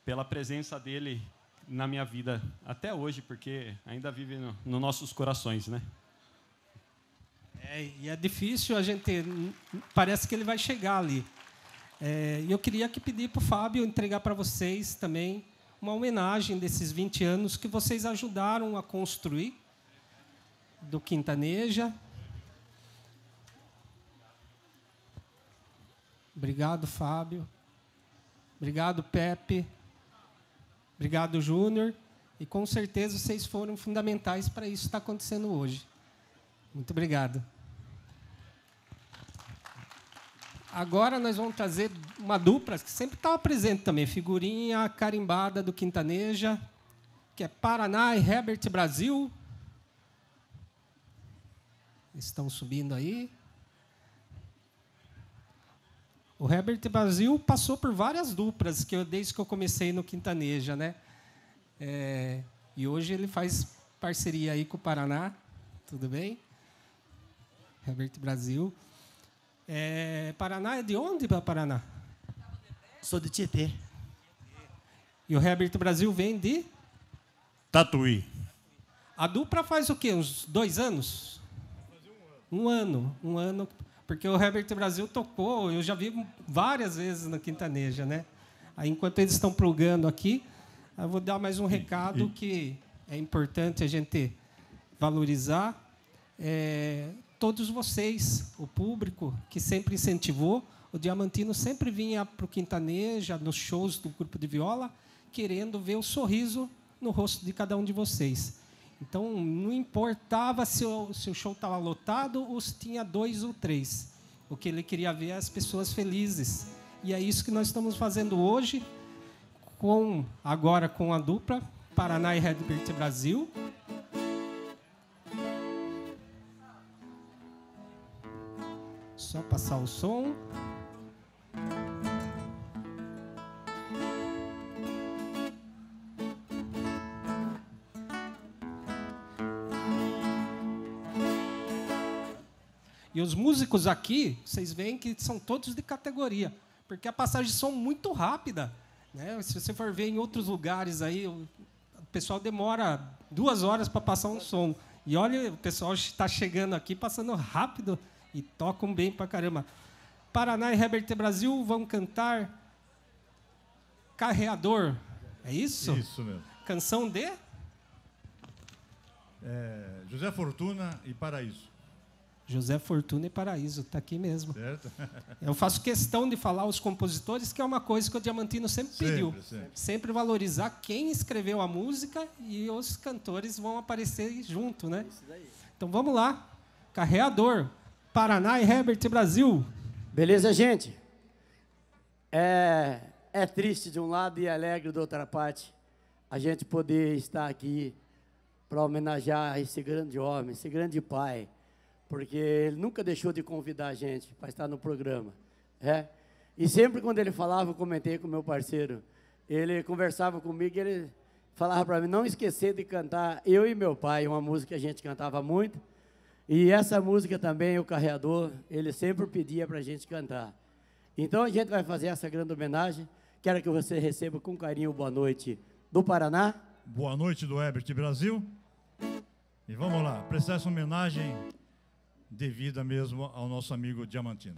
pela presença dele na minha vida até hoje, porque ainda vive nos no nossos corações, né? É, e é difícil a gente. Parece que ele vai chegar ali. É, e eu queria que pedir para o Fábio entregar para vocês também uma homenagem desses 20 anos que vocês ajudaram a construir do Quintaneja. Obrigado, Fábio. Obrigado, Pepe. Obrigado, Júnior. E com certeza vocês foram fundamentais para isso estar acontecendo hoje. Muito obrigado. Agora nós vamos trazer uma dupla que sempre estava presente também, figurinha carimbada do Quintaneja, que é Paraná e Herbert Brasil. Estão subindo aí. O Herbert Brasil passou por várias duplas que eu, desde que eu comecei no Quintaneja, né? É, e hoje ele faz parceria aí com o Paraná, tudo bem? Herbert Brasil. É, Paraná é de onde para Paraná? Sou de Tietê. E o Herbert Brasil vem de? Tatuí. A dupla faz o quê? Uns dois anos? Um ano. Um ano. Porque o Herbert Brasil tocou, eu já vi várias vezes na Quintaneja, né? Aí, enquanto eles estão plugando aqui, eu vou dar mais um recado que é importante a gente valorizar. É, todos vocês, o público que sempre incentivou. O Diamantino sempre vinha para o Quintaneja, nos shows do grupo de viola, querendo ver o sorriso no rosto de cada um de vocês. Então, não importava se o, se o show estava lotado ou se tinha dois ou três. O que ele queria ver é as pessoas felizes. E é isso que nós estamos fazendo hoje, com agora com a dupla Paraná e Redbird Brasil. Só passar o som. E os músicos aqui, vocês veem que são todos de categoria, porque a passagem de som muito rápida. Né? Se você for ver em outros lugares aí, o pessoal demora duas horas para passar um som. E olha, o pessoal está chegando aqui passando rápido e tocam bem pra caramba. Paraná e Herbert Brasil vão cantar Carreador. É isso? Isso mesmo. Canção de? É, José Fortuna e Paraíso. José Fortuna e Paraíso, está aqui mesmo. Certo. Eu faço questão de falar os compositores, que é uma coisa que o Diamantino sempre, sempre pediu. Sempre. sempre. valorizar quem escreveu a música e os cantores vão aparecer junto, né? Então vamos lá. Carreador, Paraná e Herbert Brasil. Beleza, gente? É, é triste de um lado e alegre da outra parte a gente poder estar aqui para homenagear esse grande homem, esse grande pai, porque ele nunca deixou de convidar a gente para estar no programa. É? E sempre quando ele falava, eu comentei com meu parceiro, ele conversava comigo e ele falava para mim não esquecer de cantar Eu e Meu Pai, uma música que a gente cantava muito, E essa música também, o Carreador, ele sempre pedia para a gente cantar. Então a gente vai fazer essa grande homenagem. Quero que você receba com carinho boa noite do Paraná. Boa noite do Herbert Brasil. E vamos lá, prestar essa homenagem devida mesmo ao nosso amigo Diamantino.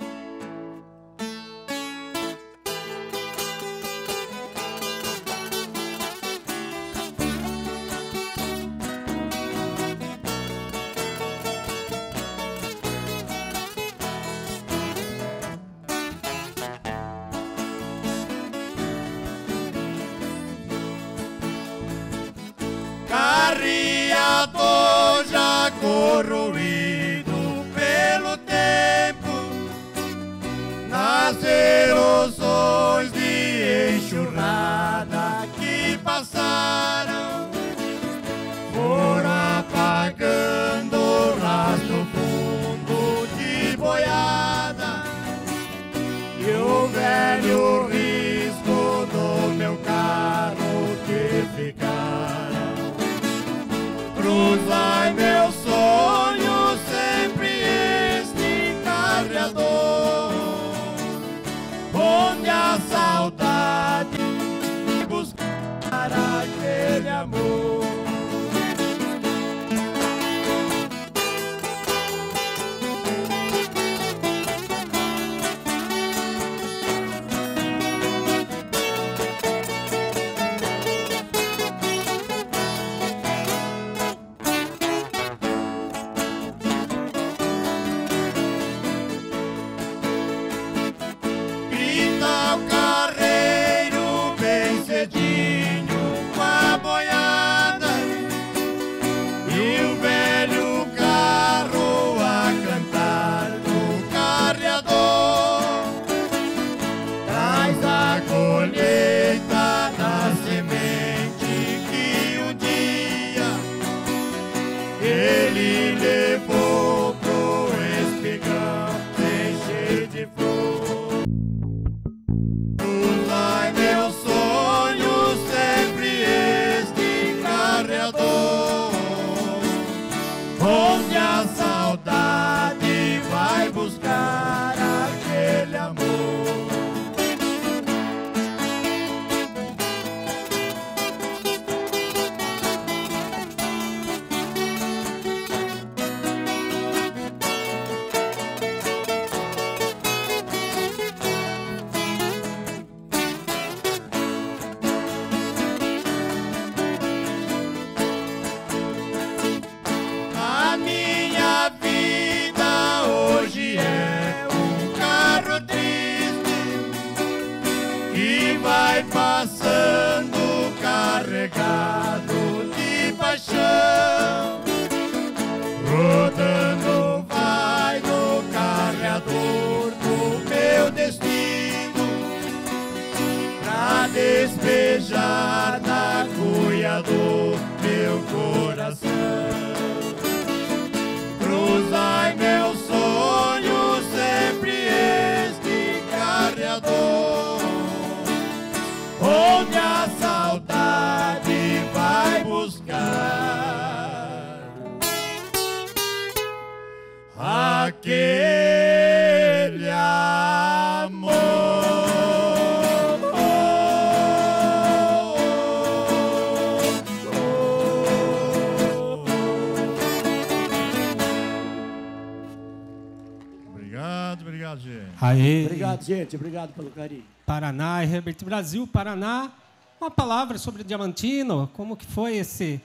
Obrigado, gente. Obrigado pelo carinho. Paraná, Herbert Brasil, Paraná. Uma palavra sobre o Diamantino, como que foi esse,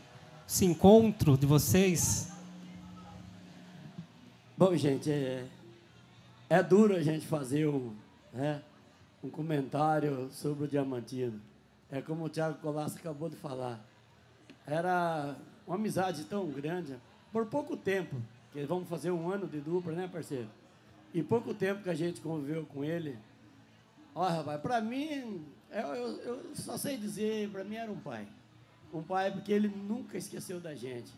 esse encontro de vocês? Bom, gente, é, é duro a gente fazer um, né, um comentário sobre o Diamantino. É como o Tiago Colasso acabou de falar. Era uma amizade tão grande, por pouco tempo, que vamos fazer um ano de dupla, né, parceiro? E pouco tempo que a gente conviveu com ele. Olha, rapaz, para mim, eu, eu, eu só sei dizer, para mim era um pai. Um pai porque ele nunca esqueceu da gente.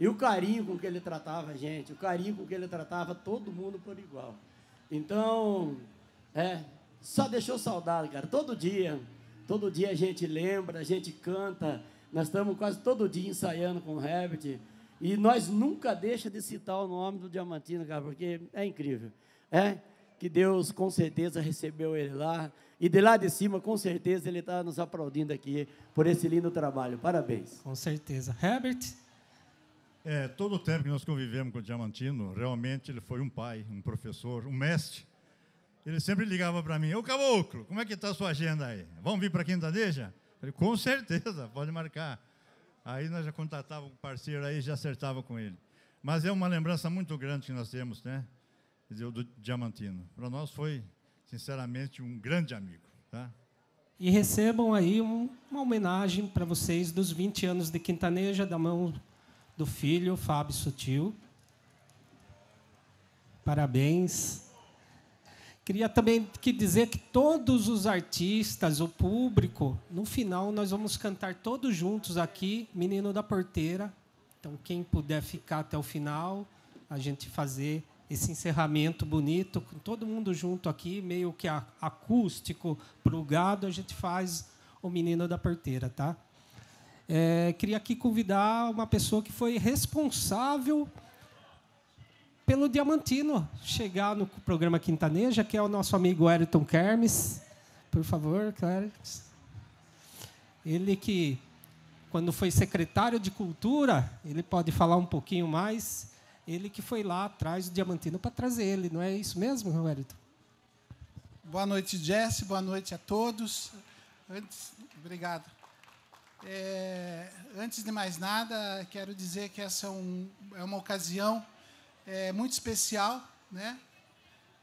E o carinho com que ele tratava a gente, o carinho com que ele tratava todo mundo por igual. Então, é, só deixou saudade, cara. Todo dia, todo dia a gente lembra, a gente canta. Nós estamos quase todo dia ensaiando com o Herbert. E nós nunca deixa de citar o nome do Diamantino, cara, porque é incrível. É que Deus com certeza recebeu ele lá. E de lá de cima, com certeza, ele está nos aplaudindo aqui por esse lindo trabalho. Parabéns. Com certeza. Herbert? É, todo o tempo que nós convivemos com o Diamantino, realmente ele foi um pai, um professor, um mestre. Ele sempre ligava para mim, ô Caboclo, como é que está a sua agenda aí? Vamos vir para Quintaneja? Falei, com certeza, pode marcar. Aí nós já contatávamos o parceiro aí, já acertava com ele. Mas é uma lembrança muito grande que nós temos, né? Dizer, do Diamantino. Para nós foi, sinceramente, um grande amigo, tá? E recebam aí um, uma homenagem para vocês dos 20 anos de Quintaneja, da mão do filho Fábio Sutil. Parabéns. Queria também que dizer que todos os artistas, o público, no final nós vamos cantar todos juntos aqui, Menino da Porteira. Então, quem puder ficar até o final, a gente fazer esse encerramento bonito, com todo mundo junto aqui, meio que acústico, plugado, a gente faz o Menino da Porteira, tá? É, queria aqui convidar uma pessoa que foi responsável pelo Diamantino chegar no programa Quintaneja, que é o nosso amigo Ayrton Kermes. Por favor, Kermes. Ele que, quando foi secretário de Cultura, ele pode falar um pouquinho mais. Ele que foi lá atrás do Diamantino para trazer ele, não é isso mesmo, Ayrton? Boa noite, Jesse. Boa noite a todos. Antes, obrigado. É, antes de mais nada, quero dizer que essa é, um, é uma ocasião é, muito especial, né?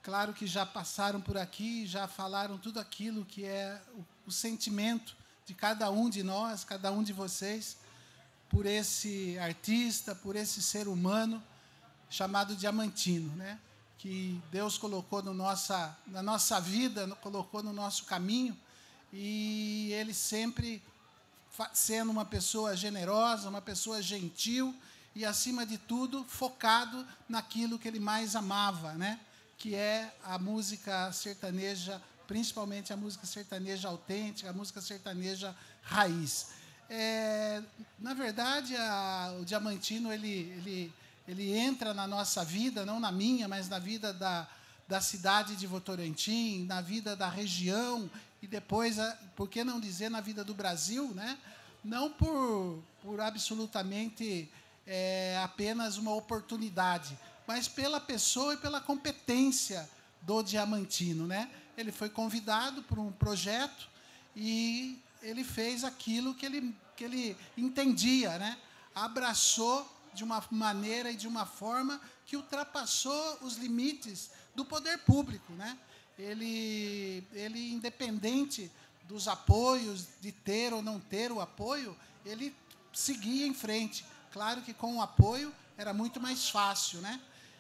Claro que já passaram por aqui, já falaram tudo aquilo que é o, o sentimento de cada um de nós, cada um de vocês, por esse artista, por esse ser humano chamado Diamantino, né? que Deus colocou no nossa, na nossa vida, colocou no nosso caminho, e ele sempre sendo uma pessoa generosa, uma pessoa gentil, e, acima de tudo, focado naquilo que ele mais amava, né? que é a música sertaneja, principalmente a música sertaneja autêntica, a música sertaneja raiz. É, na verdade, a, o Diamantino ele, ele, ele entra na nossa vida, não na minha, mas na vida da, da cidade de Votorantim, na vida da região e depois, por que não dizer, na vida do Brasil, né? não por, por absolutamente é, apenas uma oportunidade, mas pela pessoa e pela competência do Diamantino. Né? Ele foi convidado por um projeto e ele fez aquilo que ele, que ele entendia, né? abraçou de uma maneira e de uma forma que ultrapassou os limites do poder público. Né? Ele, ele, independente dos apoios, de ter ou não ter o apoio, ele seguia em frente. Claro que com o apoio era muito mais fácil, né?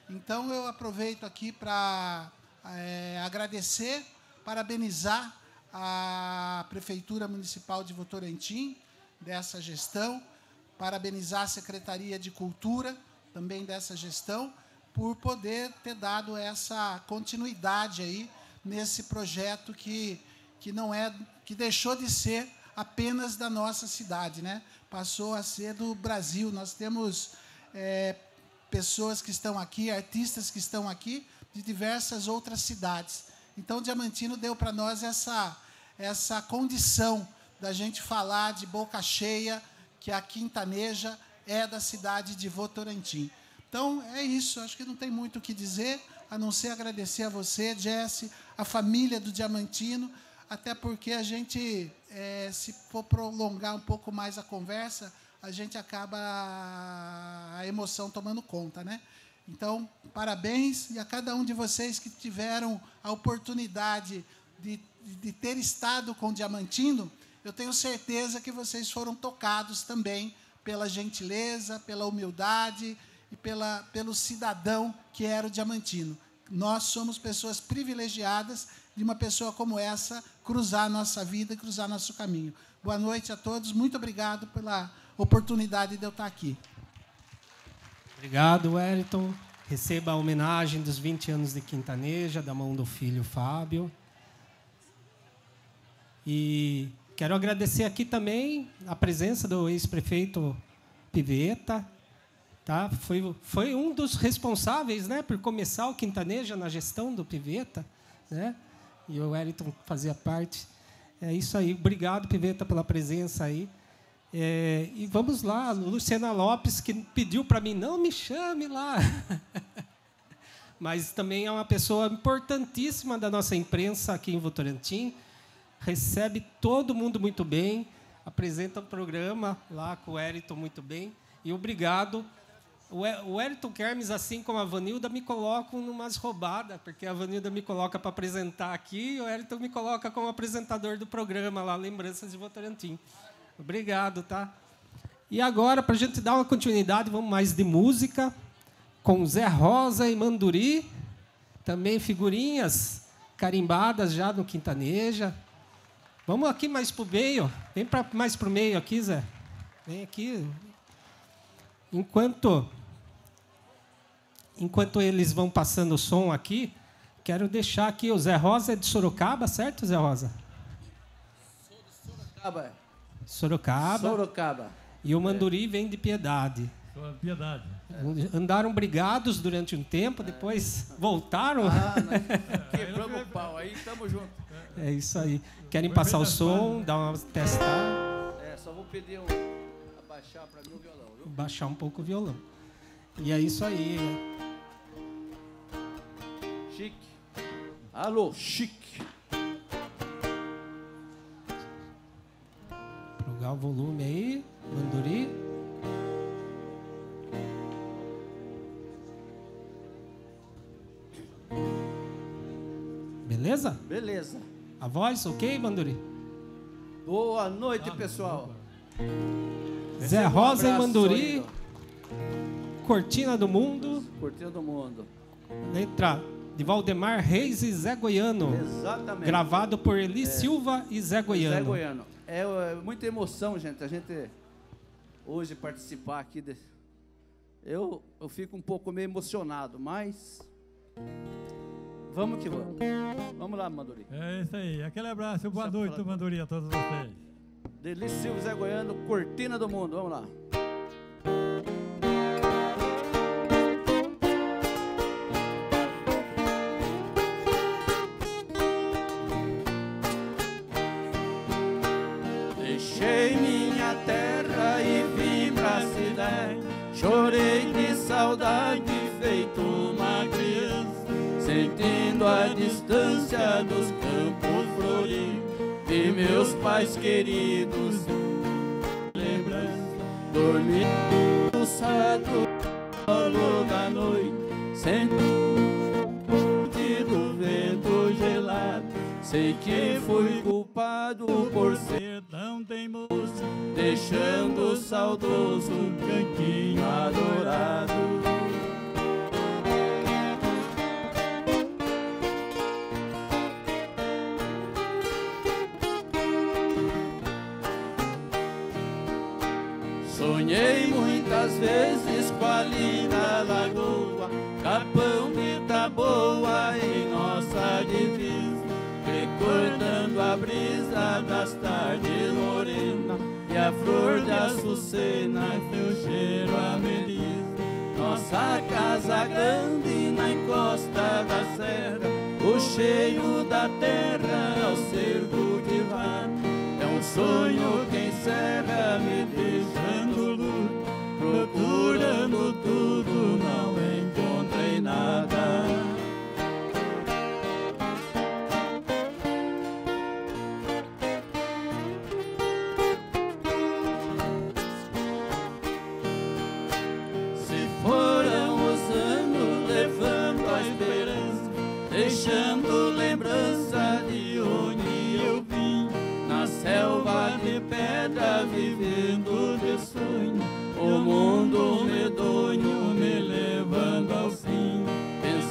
Então eu aproveito aqui para é, agradecer, parabenizar a Prefeitura Municipal de Votorantim dessa gestão, parabenizar a Secretaria de Cultura também dessa gestão por poder ter dado essa continuidade aí nesse projeto que, que não é que deixou de ser apenas da nossa cidade, né? passou a ser do Brasil. Nós temos é, pessoas que estão aqui, artistas que estão aqui, de diversas outras cidades. Então, Diamantino deu para nós essa, essa condição da gente falar de boca cheia que a Quintaneja é da cidade de Votorantim. Então, é isso. Acho que não tem muito o que dizer, a não ser agradecer a você, Jesse, a família do Diamantino, até porque a gente, é, se for prolongar um pouco mais a conversa, a gente acaba a emoção tomando conta, né? Então, parabéns e a cada um de vocês que tiveram a oportunidade de, de ter estado com o Diamantino, eu tenho certeza que vocês foram tocados também pela gentileza, pela humildade e pela, pelo cidadão que era o Diamantino. Nós somos pessoas privilegiadas de uma pessoa como essa cruzar nossa vida e cruzar nosso caminho. Boa noite a todos, muito obrigado pela oportunidade de eu estar aqui. Obrigado, Wellington. Receba a homenagem dos 20 anos de Quintaneja, da mão do filho Fábio. E quero agradecer aqui também a presença do ex-prefeito Piveta, Tá? Foi, foi um dos responsáveis né, por começar o Quintaneja na gestão do Piveta. Né? E o Wellington fazia parte. É isso aí. Obrigado, Piveta, pela presença aí. É, e vamos lá, Luciana Lopes, que pediu para mim, não me chame lá. Mas também é uma pessoa importantíssima da nossa imprensa aqui em Votorantim. Recebe todo mundo muito bem, apresenta o programa lá com o Wellington muito bem. E obrigado. O Wellington Kermes, assim como a Vanilda, me colocam numas roubadas, porque a Vanilda me coloca para apresentar aqui e o Wellington me coloca como apresentador do programa lá, Lembranças de Votorantim. Obrigado, tá? E agora, para a gente dar uma continuidade, vamos mais de música, com Zé Rosa e Manduri, também figurinhas carimbadas já no Quintaneja. Vamos aqui mais para o meio, vem pra, mais para o meio aqui, Zé. Vem aqui. Enquanto, enquanto eles vão passando o som aqui, quero deixar aqui o Zé Rosa é de Sorocaba, certo, Zé Rosa? Sou de Sorocaba. Sorocaba. Sorocaba. E o Manduri vem de Piedade. Piedade. Andaram brigados durante um tempo, depois voltaram. Ah, quebramos o pau, aí estamos juntos. É isso aí. Querem passar o som, dar uma testar? É, só vou pedir um, abaixar para mim o violão, viu? Baixar um pouco o violão. E é isso aí. Chique. Alô, chique. Plugar o volume aí, Manduri. Beleza? Beleza. A voz, ok, Manduri? Boa noite, pessoal. Zé Rosa um e Manduri. aí, Cortina do Mundo. Cortina do Mundo. Letra de Valdemar Reis e Zé Goiano. Exatamente. Gravado por Eli É. Silva e Zé Goiano. Zé Goiano. É, é muita emoção, gente. A gente hoje participar aqui. Eu, eu fico um pouco meio emocionado, mas vamos que vamos. Vamos lá, Manduri. É isso aí. Aquele abraço, boa Só noite, Manduri, a todos vocês. Delícia Silva Zé Goiano, Cortina do Mundo. Vamos lá. Distância dos campos floridos. Vi meus pais queridos. Lembrança. Dormi no sado, solo da noite. Senti do vento gelado. Sei que fui culpado por ser tão teimoso, deixando saudoso um cantinho adorado. Sonhei muitas vezes com a linda lagoa, capão de Taboa nossa divisa, recordando a brisa das tardes morenas e a flor de açucena, teu cheiro a melisa. Nossa casa grande na encosta da serra, o cheiro da terra ao cerco de vaca. É um sonho que encerra, me deixando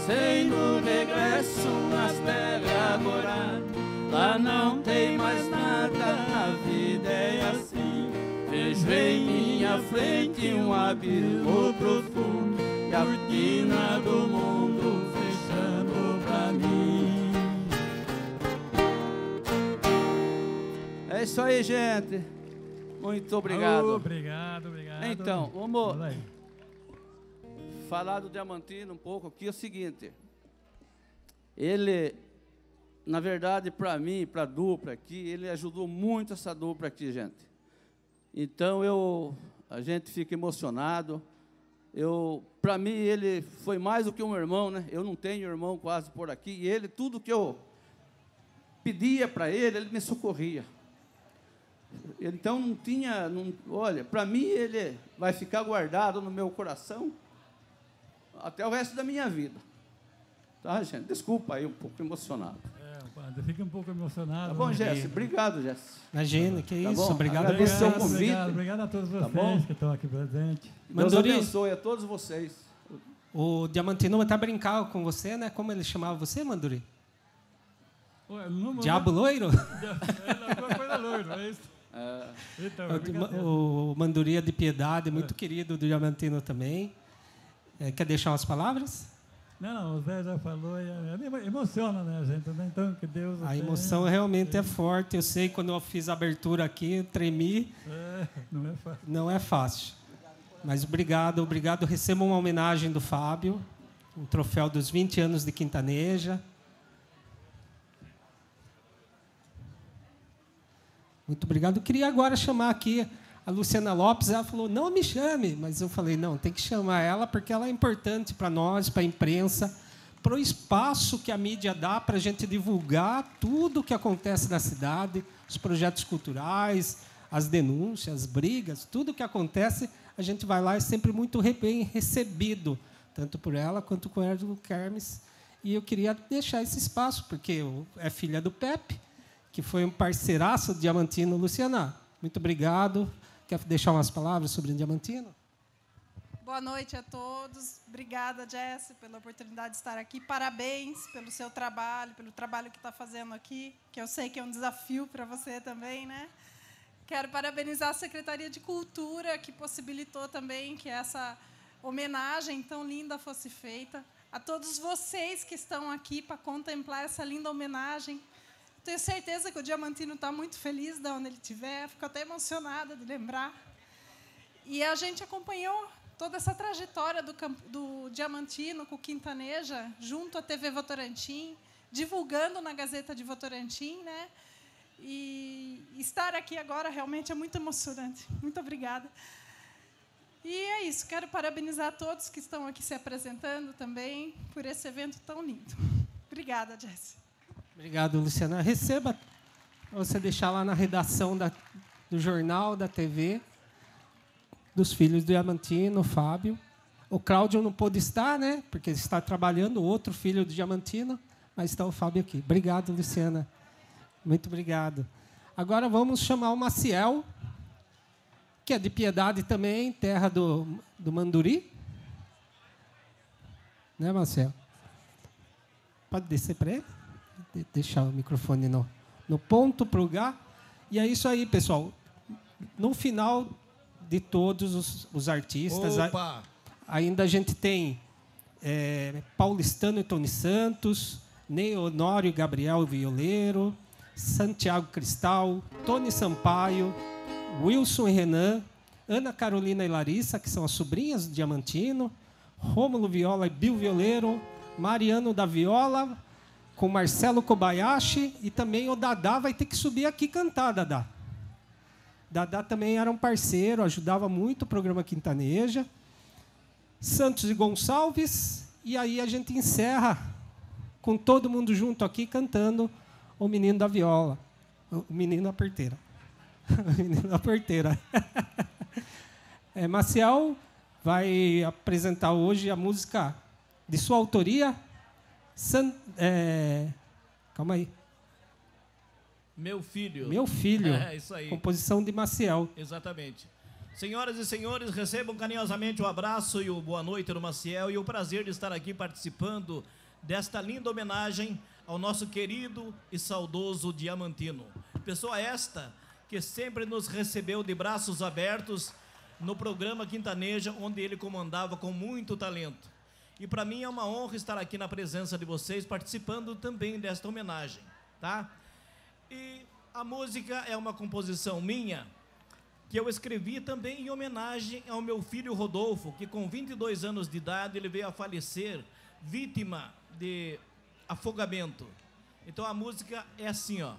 No regresso nas terras moradas, lá não tem mais nada, a vida é assim. Vejo em minha frente um abismo profundo e a cortina do mundo fechando pra mim. É isso aí, gente. Muito obrigado. Obrigado, obrigado. Então, vamos. Falar do Diamantino um pouco aqui é o seguinte. Ele, na verdade, para mim, para a dupla aqui, ele ajudou muito essa dupla aqui, gente. Então eu, a gente fica emocionado. Eu, para mim, ele foi mais do que um irmão, né? Eu não tenho irmão quase por aqui. E ele, tudo que eu pedia para ele, ele me socorria. Então não tinha, não, olha, para mim ele vai ficar guardado no meu coração até o resto da minha vida. Tá, gente? Desculpa aí, um pouco emocionado. Eu fico um pouco emocionado. Tá bom, né? Jesse? Obrigado, Jesse. Imagina, que Tá isso. bom? Obrigado Agradeço a seu você. convite. Obrigado, obrigado a todos Tá vocês bom? que estão aqui presentes. Deus abençoe a todos vocês. O Diamantino até brincava com você, né? Como ele chamava você, Manduri? Ué, não- Diabo loiro? É, alguma coisa loiro, é isso. Então, O- o Manduria de Piedade, muito querido do Diamantino também. É, quer deixar umas palavras? Não, não, o Zé já falou, e é- emo- emociona, né, gente? né? Então, que Deus... A emoção realmente é forte. Eu sei, quando eu fiz a abertura aqui, eu tremi. É, não é fácil. Não é fácil. Mas obrigado, obrigado. Receba uma homenagem do Fábio, um troféu dos 20 anos de Quintaneja. Muito obrigado. Eu queria agora chamar aqui a Luciana Lopes. Ela falou, não me chame. Mas eu falei, não, tem que chamar ela porque ela é importante para nós, para a imprensa, para o espaço que a mídia dá para a gente divulgar tudo o que acontece na cidade, os projetos culturais, as denúncias, as brigas, tudo o que acontece, a gente vai lá e é sempre muito bem recebido, tanto por ela quanto com o Erdo Kermes. E eu queria deixar esse espaço, porque é filha do Pepe, que foi um parceiraço do Diamantino. Luciana, muito obrigado. Quer deixar umas palavras sobre Diamantino? Boa noite a todos. Obrigada, Jess, pela oportunidade de estar aqui. Parabéns pelo seu trabalho, pelo trabalho que está fazendo aqui, que eu sei que é um desafio para você também, né? Quero parabenizar a Secretaria de Cultura, que possibilitou também que essa homenagem tão linda fosse feita. A todos vocês que estão aqui para contemplar essa linda homenagem. Tenho certeza que o Diamantino está muito feliz de onde ele estiver. Fico até emocionada de lembrar. E a gente acompanhou toda essa trajetória do, do Diamantino com o Quintaneja, junto à TV Votorantim, divulgando na Gazeta de Votorantim, né? E estar aqui agora realmente é muito emocionante. Muito obrigada. E é isso. Quero parabenizar todos que estão aqui se apresentando também por esse evento tão lindo. Obrigada, Jess. Obrigado, Luciana. Receba você deixar lá na redação da, do jornal, da TV, dos filhos do Diamantino, Fábio. O Cláudio não pôde estar, né? Porque ele está trabalhando, outro filho do Diamantino, mas está o Fábio aqui. Obrigado, Luciana. Muito obrigado. Agora vamos chamar o Maciel, que é de Piedade também, terra do, do Manduri. Né, Marcelo? Pode descer para ele? De- deixar o microfone no, no ponto para o lugar. E é isso aí, pessoal. No final de todos os, os artistas, a- ainda a gente tem é, Paulistano e Tony Santos, Ney Honório e Gabriel Violeiro, Santiago Cristal, Tony Sampaio, Wilson e Renan, Ana Carolina e Larissa, que são as sobrinhas do Diamantino, Rômulo Viola e Bill Violeiro, Mariano da Viola, com Marcelo Kobayashi e também o Dadá vai ter que subir aqui cantar, Dadá. Dadá também era um parceiro, ajudava muito o programa Quintaneja. Santos e Gonçalves, e aí a gente encerra com todo mundo junto aqui cantando O Menino da Viola, o Menino da Porteira. o Menino da Porteira. é, Maciel vai apresentar hoje a música de sua autoria. San- é, calma aí. Meu filho. Meu filho. É, isso aí. Composição de Maciel. Exatamente. Senhoras e senhores, recebam carinhosamente o abraço e o boa noite do Maciel e o prazer de estar aqui participando desta linda homenagem ao nosso querido e saudoso Diamantino. Pessoa esta que sempre nos recebeu de braços abertos no programa Quintaneja, onde ele comandava com muito talento. E para mim é uma honra estar aqui na presença de vocês, participando também desta homenagem, tá? E a música é uma composição minha, que eu escrevi também em homenagem ao meu filho Rodolfo, que com 22 anos de idade ele veio a falecer vítima de afogamento. Então a música é assim, ó.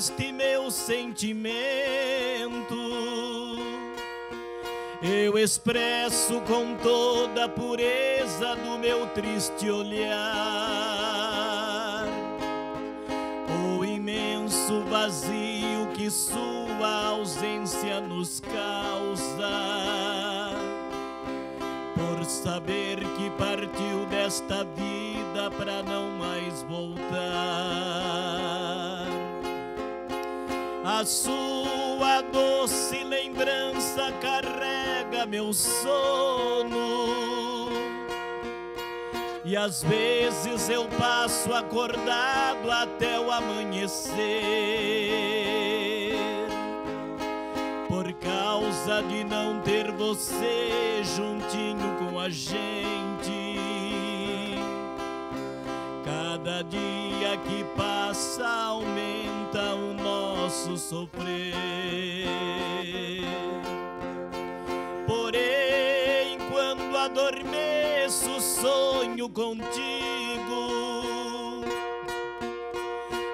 Deste meu sentimento. Eu expresso com toda a pureza do meu triste olhar o imenso vazio que sua ausência nos causa por saber que partiu desta vida para não mais voltar. Sua doce lembrança carrega meu sono. E às vezes eu passo acordado até o amanhecer por causa de não ter você juntinho com a gente. Cada dia que passa aumenta o nosso sofrer. Porém, quando adormeço, sonho contigo.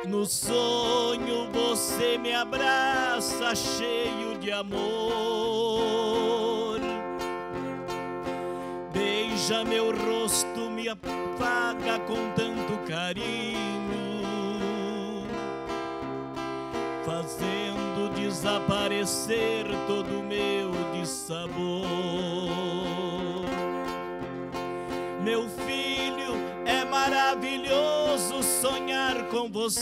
No sonho você me abraça cheio de amor. Beija meu rosto, me apaga com tanto carinho, desaparecer todo o meu dissabor. Meu filho, é maravilhoso sonhar com você.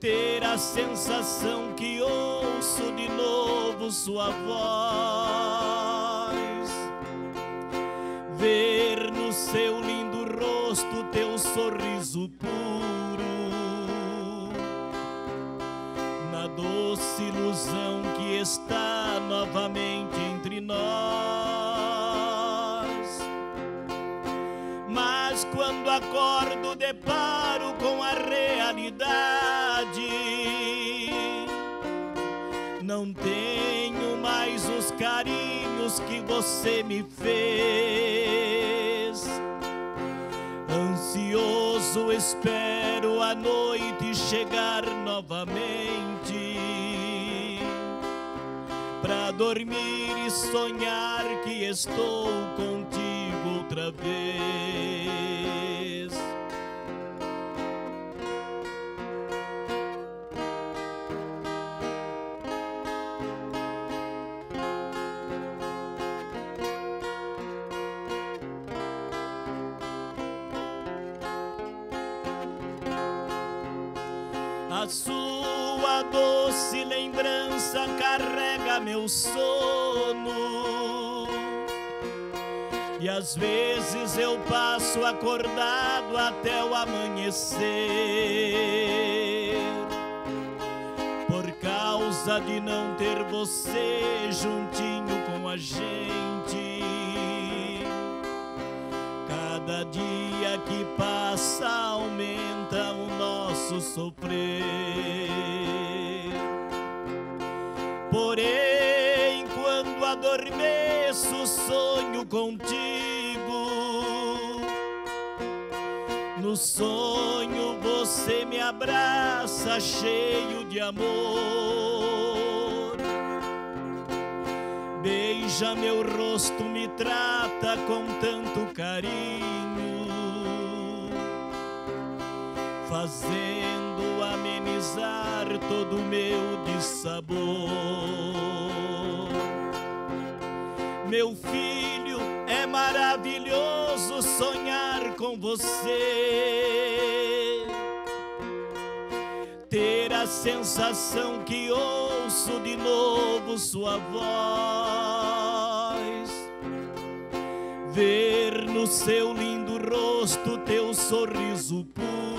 Ter a sensação que ouço de novo sua voz. Ver no seu lindo rosto teu sorriso puro. Doce ilusão que está novamente entre nós. Mas quando acordo, deparo com a realidade. Não tenho mais os carinhos que você me fez. Ansioso espero a noite chegar novamente para dormir e sonhar que estou contigo outra vez. A sua doce lembrança carrega meu sono. E às vezes eu passo acordado até o amanhecer. Por causa de não ter você juntinho com a gente. Cada dia que passa aumenta o nosso sofrer. Porém, quando adormeço, sonho contigo. No sonho você me abraça cheio de amor. Beija meu rosto, me trata com tanto carinho, fazendo todo o meu dissabor. Meu filho, é maravilhoso sonhar com você. Ter a sensação que ouço de novo sua voz. Ver no seu lindo rosto teu sorriso puro,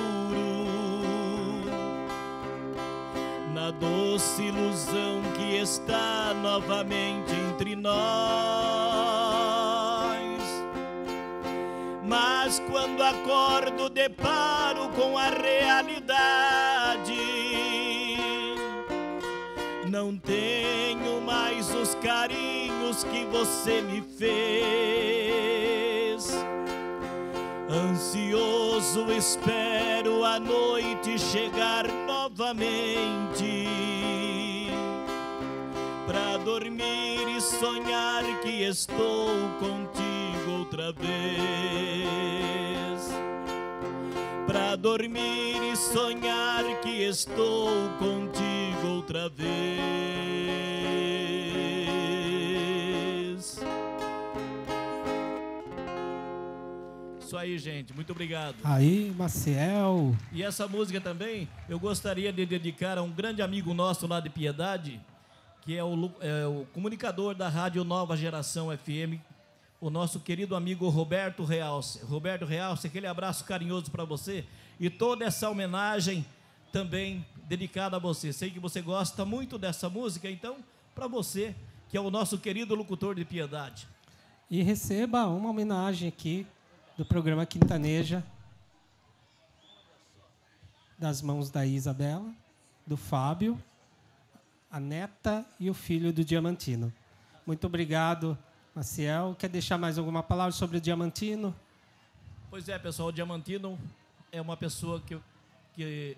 doce ilusão que está novamente entre nós. Mas quando acordo, deparo com a realidade. Não tenho mais os carinhos que você me fez. Ansioso espero a noite chegar novamente para dormir e sonhar que estou contigo outra vez. Para dormir e sonhar que estou contigo outra vez. Isso aí, gente. Muito obrigado. Aí, Maciel. E essa música também eu gostaria de dedicar a um grande amigo nosso lá de Piedade, que é o, é o comunicador da Rádio Nova Geração FM, o nosso querido amigo Roberto Realce. Roberto Realce, aquele abraço carinhoso para você e toda essa homenagem também dedicada a você. Sei que você gosta muito dessa música, então, para você, que é o nosso querido locutor de Piedade. E receba uma homenagem aqui do programa Quintaneja, das mãos da Isabela, do Fábio, a neta e o filho do Diamantino. Muito obrigado, Maciel. Quer deixar mais alguma palavra sobre o Diamantino? Pois é, pessoal, o Diamantino é uma pessoa que, que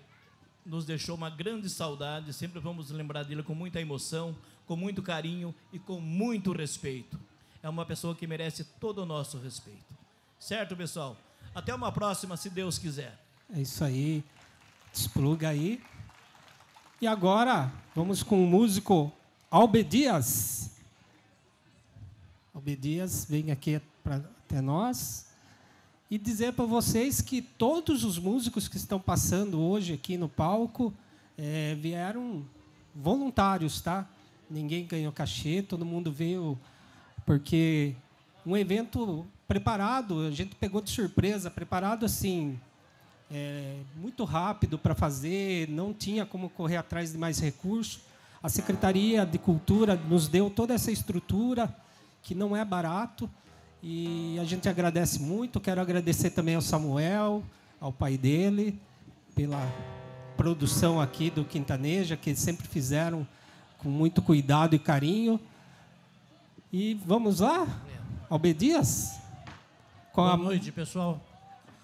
nos deixou uma grande saudade. Sempre vamos lembrar dele com muita emoção, com muito carinho e com muito respeito. É uma pessoa que merece todo o nosso respeito. Certo, pessoal? Até uma próxima, se Deus quiser. É isso aí. Despluga aí. E agora, vamos com o músico Albe Dias. Albe Dias, vem aqui pra, até nós. E dizer para vocês que todos os músicos que estão passando hoje aqui no palco eh, vieram voluntários, tá? Ninguém ganhou cachê, todo mundo veio porque um evento preparado, a gente pegou de surpresa, preparado assim, é, muito rápido para fazer, não tinha como correr atrás de mais recursos. A Secretaria de Cultura nos deu toda essa estrutura, que não é barato, e a gente agradece muito. Quero agradecer também ao Samuel, ao pai dele, pela produção aqui do Quintaneja, que sempre fizeram com muito cuidado e carinho. E vamos lá? Albedias? Com Boa a, noite, pessoal.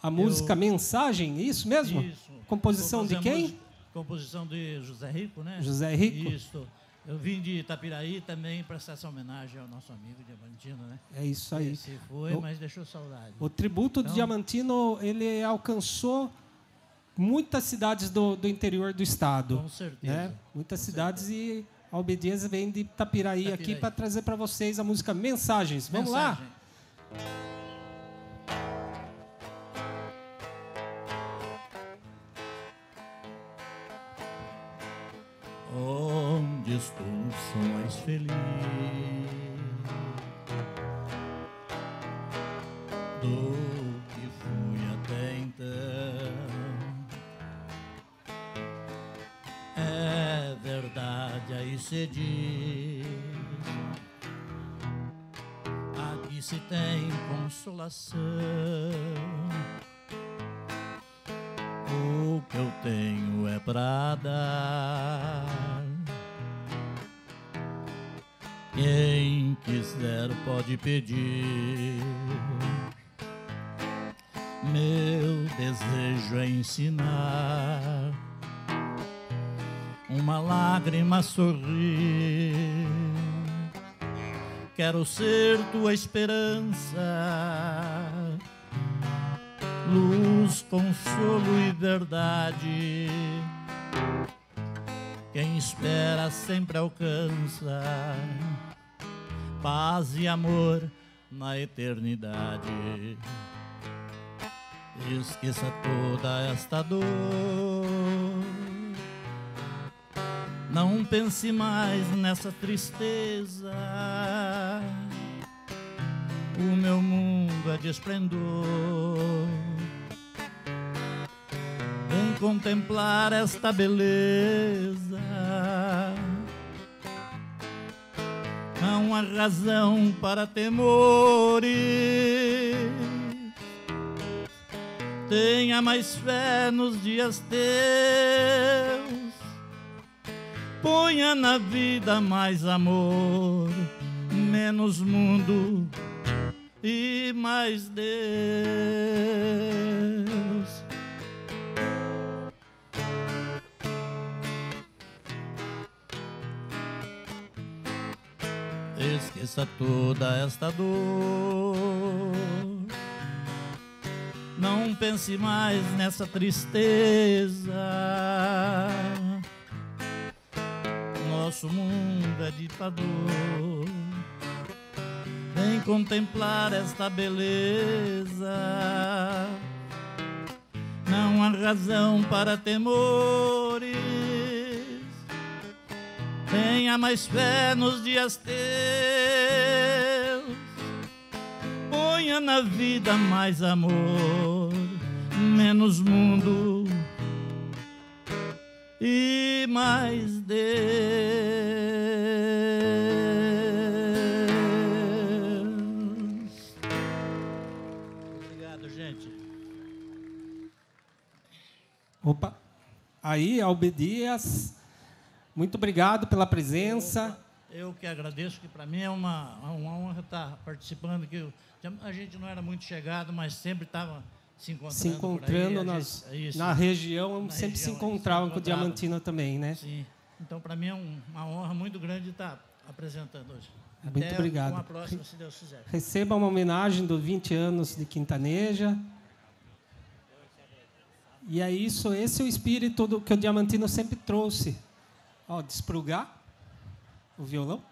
a música Eu- Mensagem, isso mesmo? Isso. Composição de quem? Composição de José Rico, né? José Rico. Isso. Eu vim de Itapiraí também prestar essa homenagem ao nosso amigo Diamantino, né? É isso aí. Esse foi, O- mas deixou saudade. O tributo Então- Diamantino ele alcançou muitas cidades do, do interior do estado. Com certeza, né? Muitas cidades e a Obedias vem de Itapiraí, aqui Itapiraí. para trazer para vocês a música Mensagens. Vamos lá? Onde estou, sou mais feliz do que fui até então. É verdade, aí se diz. Aqui se tem consolação. O que eu tenho é pra dar. Quem quiser pode pedir. Meu desejo é ensinar uma lágrima sorrir. Quero ser tua esperança, luz, consolo e verdade. Quem espera sempre alcança paz e amor na eternidade. Esqueça toda esta dor. Não pense mais nessa tristeza. O meu mundo é de esplendor. Contemplar esta beleza. Não há razão para temores. Tenha mais fé nos dias teus. Ponha na vida mais amor, menos mundo e mais Deus. Esqueça toda esta dor. Não pense mais nessa tristeza. Nosso mundo é ditador. Vem contemplar esta beleza. Não há razão para temores. Tenha mais fé nos dias teus. Ponha na vida mais amor, menos mundo e mais Deus. Obrigado, gente. Opa. Aí, Albedias, muito obrigado pela presença. Eu que agradeço, que para mim é uma, uma honra estar participando. Que a gente não era muito chegado, mas sempre estava se encontrando. Se aí, encontrando a nas- gente- isso. na região, Na sempre se região, encontravam com o. Diamantino também, né? Sim. Então, para mim é um- uma honra muito grande estar apresentando hoje. Muito Até obrigado. uma próxima, se Deus quiser. Receba uma homenagem dos 20 anos de Quintaneja. E é isso, esse é o espírito do, que o Diamantino sempre trouxe. Ó, desprugar o violão.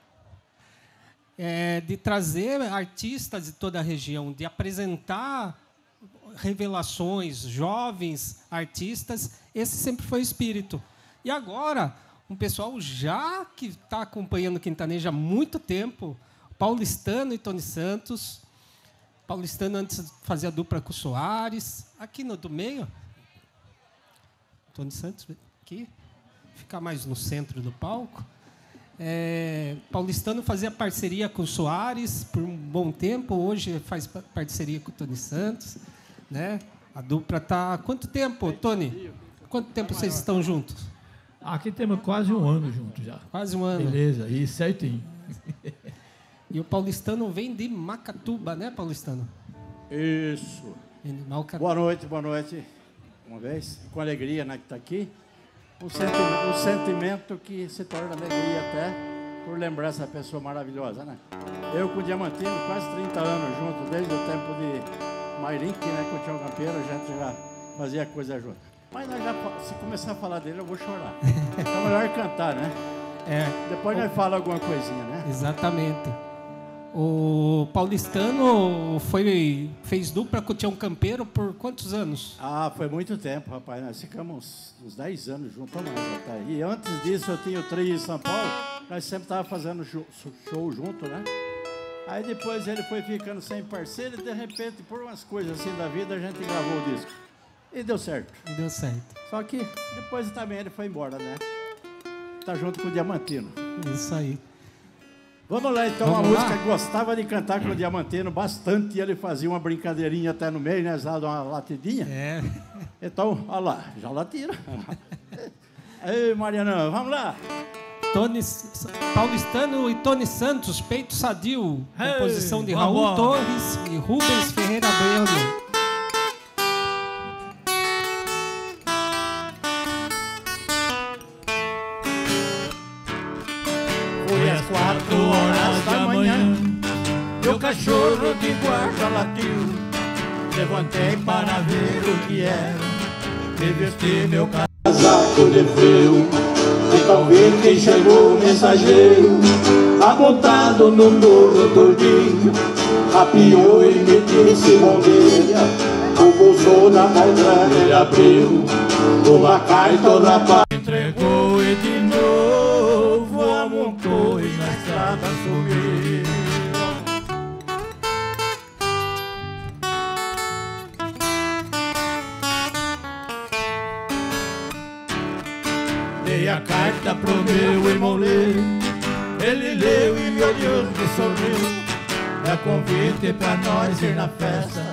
É, de trazer artistas de toda a região, de apresentar revelações, jovens artistas. Esse sempre foi o espírito. E agora, um pessoal já que está acompanhando Quintaneja há muito tempo, Paulistano e Tony Santos. Paulistano antes fazia dupla com o Soares. Aqui no do meio, Tony Santos, aqui, ficar mais no centro do palco. É, Paulistano fazia parceria com o Soares por um bom tempo, hoje faz pa- parceria com o Tony Santos. Né? A dupla está. Quanto tempo, Tony? Quanto tempo vocês estão juntos? Aqui temos quase um ano juntos já. Quase um ano. Beleza, e certinho. E o paulistano vem de Macatuba, né, paulistano? Isso. Vem de Malca- Boa noite, boa noite. Uma vez, com alegria, né, que está aqui. Um sentimento, um sentimento que se torna alegria até por lembrar essa pessoa maravilhosa, né? Eu com o Diamantino, quase 30 anos juntos, desde o tempo de Mairink, né, com o Tião Campeiro, a gente já fazia coisa junto. Mas nós já, se começar a falar dele, eu vou chorar. Então é melhor cantar, né? É. Depois nós fala alguma coisinha, né? Exatamente. O paulistano foi, fez dupla com o Tião Campeiro por quantos anos? Ah, foi muito tempo, rapaz. Nós ficamos uns 10 anos juntos. E antes disso, eu tinha o trio em São Paulo. Nós sempre estávamos fazendo show junto, né? Aí depois ele foi ficando sem parceiro e, de repente, por umas coisas assim da vida, a gente gravou o disco. E deu certo. Deu certo. Só que depois também ele foi embora, né? Tá junto com o Diamantino. Isso aí. Vamos lá, então, Vamos uma lá? música que gostava de cantar com o Diamantino bastante, e ele fazia uma brincadeirinha até no meio, né? Dava uma latidinha. É. Então, olha lá, já latiram. Ei, Mariana, vamos lá. Tony, Paulistano e Tony Santos, Peito Sadio. Ei, composição de Raul lá. Torres e Rubens Ferreira Bueno. Cachorro de guarda latiu. Levantei para ver o que era, me vesti meu casaco de frio. E talvez quem chegou o mensageiro, apontado no morro todinho, apiou e me disse bom dia. O bolso da maltrana ele abriu, uma carta o rapaz A carta pro meu irmão ler. Ele leu e olhando sorriu. É convite pra nós ir na festa.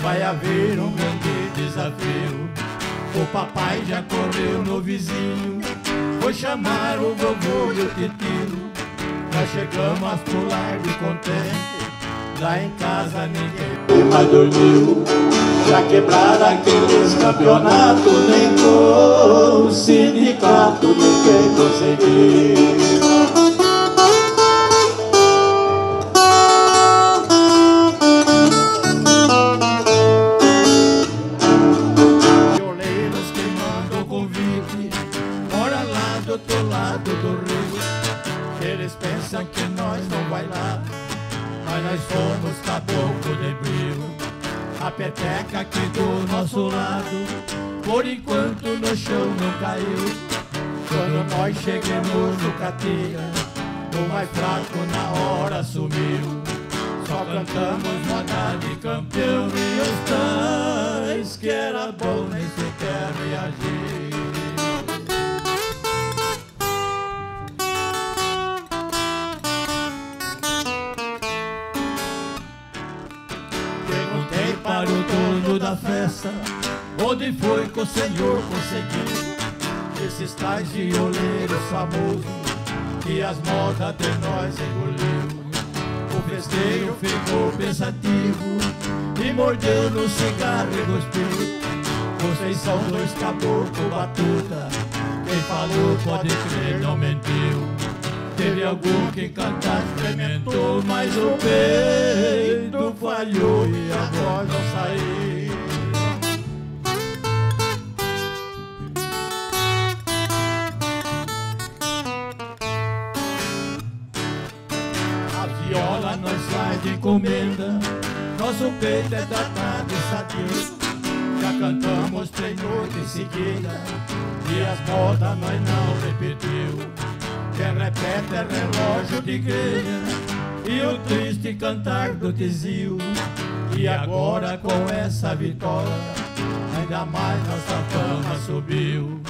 Vai haver um grande desafio. O papai já correu no vizinho. Foi chamar o vovô e o titio. Já chegamos a pular de contente. Lá em casa ninguém mais dormiu. Já quebraram aqueles campeonatos, nem com o sindicato ninguém conseguiu. Peteca aqui do nosso lado, por enquanto no chão não caiu. Quando nós chegamos no catinha, o mais fraco na hora sumiu. Só cantamos moda de campeão e os tais que era bom nem sequer reagir. Onde foi que o senhor conseguiu Esses tais violeiros famosos Que as modas de nós engoliu? O festeiro ficou pensativo E mordendo o cigarro e cuspiu. Vocês são dois caboclo batuta Quem falou pode crer não mentiu. Teve algum que cantar experimentou, mas o peito falhou e a voz não saiu. De encomenda, nosso peito é tratado e sadio. Já cantamos três noites seguidas, e as modas nós não repetiu. Quem repete é relógio de igreja. E o triste cantar do tizio E agora com essa vitória Ainda mais nossa fama subiu.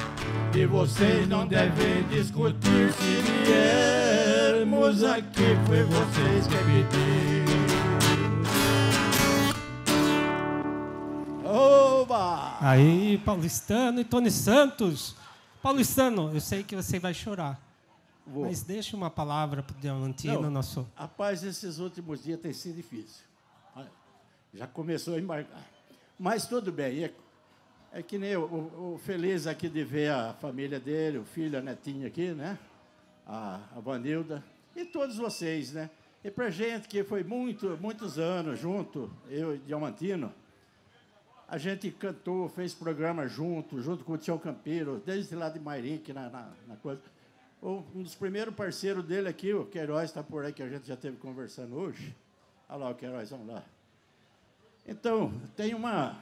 E vocês não devem discutir Se viermos aqui Foi vocês que pediram Oba! Aí, Paulistano e Tony Santos. Paulistano, eu sei que você vai chorar. Vou. Mas deixa uma palavra para o Diamantino, Não, nosso. Rapaz, esses últimos dias tem sido difícil. Já começou a embarcar. Mas tudo bem. É, é que nem o, o, o feliz aqui de ver a família dele, o filho, a netinha aqui, né? A, a Vanilda. E todos vocês, né? E pra gente que foi muito, muitos anos junto, eu e Diamantino, a gente cantou, fez programa junto, junto com o Tião Campeiro, desde lá de Mairique, na, na, na coisa. Um dos primeiros parceiros dele aqui, o Queiroz está por aí, que a gente já esteve conversando hoje. Olha lá o Queiroz, vamos lá. Então, tem uma,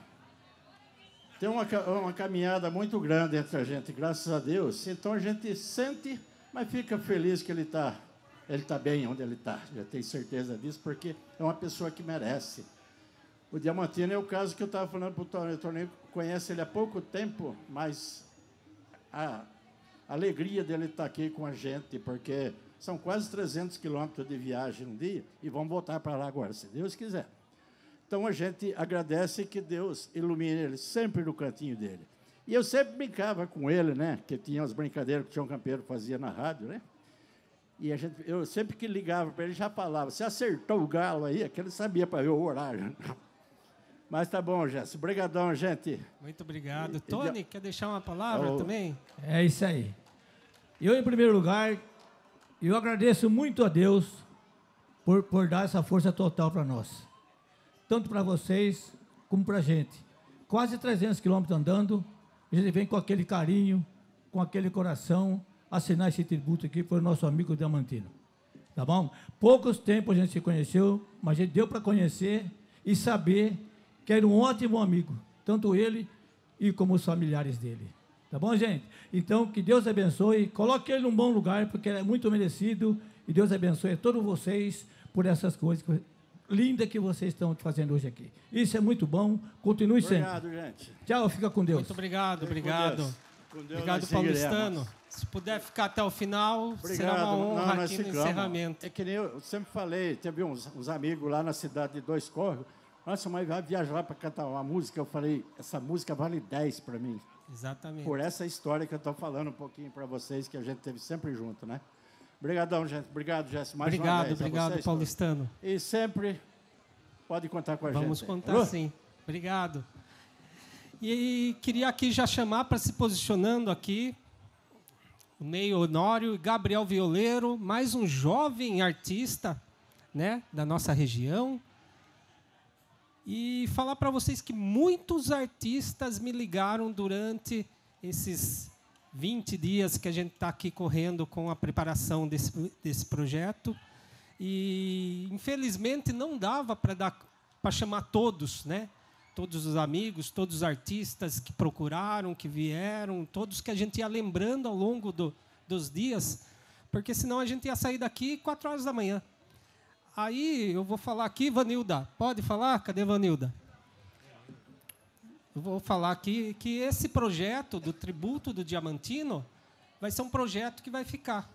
tem uma, uma caminhada muito grande entre a gente, graças a Deus. Então a gente sente, mas fica feliz que ele está ele tá bem onde ele está. Já tenho certeza disso, porque é uma pessoa que merece. O Diamantino é o caso que eu estava falando para o Torneio. O Torneio conhece ele há pouco tempo, mas a alegria dele estar aqui com a gente, porque são quase 300 quilômetros de viagem um dia e vamos voltar para lá agora, se Deus quiser. Então a gente agradece que Deus ilumine ele sempre no cantinho dele. E eu sempre brincava com ele, né? Que tinha as brincadeiras que o Tião Campeiro fazia na rádio, né? E a gente, eu sempre que ligava para ele já falava, você acertou o galo aí? É que ele sabia para ver o horário. Mas tá bom, Jéssica. Obrigadão, gente. Muito obrigado. E- e- Tony, quer deixar uma palavra Oh. também? É isso aí. Eu, em primeiro lugar, eu agradeço muito a Deus por, por dar essa força total para nós. Tanto para vocês como para a gente. Quase 300 quilômetros andando, a gente vem com aquele carinho, com aquele coração, assinar esse tributo aqui para o nosso amigo Diamantino. Tá bom? Poucos tempos a gente se conheceu, mas a gente deu para conhecer e saber que era um ótimo amigo, tanto ele e como os familiares dele. Tá bom, gente? Então, que Deus abençoe, coloque ele num bom lugar, porque ele é muito merecido, e Deus abençoe a todos vocês por essas coisas que- lindas que vocês estão fazendo hoje aqui. Isso é muito bom, continue Obrigado, sempre. gente. Tchau, fica com Deus. Muito obrigado, Fique com obrigado. Deus. Obrigado, Paulistano. Se puder ficar até o final, Obrigado. será uma honra Não, aqui no ficamos. encerramento. É que nem eu sempre falei, teve uns, uns amigos lá na cidade de Dois Córregos. Nossa, mas vai viajar para cantar uma música. Eu falei, essa música vale 10 para mim. Exatamente. Por essa história que eu estou falando um pouquinho para vocês, que a gente teve sempre junto, né? Obrigadão, gente. Obrigado, Jéssica. Mais Obrigado, uma vez. obrigado, vocês. Paulistano. E sempre pode contar com a gente. Vamos contar Alô? sim. Obrigado. E queria aqui já chamar para se posicionando aqui o Ney Honório e Gabriel Violeiro, mais um jovem artista né, da nossa região. E falar para vocês que muitos artistas me ligaram durante esses 20 dias que a gente está aqui correndo com a preparação desse, desse projeto. E, infelizmente, não dava para chamar todos, né? Todos os amigos, todos os artistas que procuraram, que vieram, todos que a gente ia lembrando ao longo do, dos dias, porque senão a gente ia sair daqui quatro horas da manhã. Aí eu vou falar aqui, Vanilda. Pode falar? Cadê Vanilda? Eu vou falar aqui que esse projeto do tributo do Diamantino vai ser um projeto que vai ficar.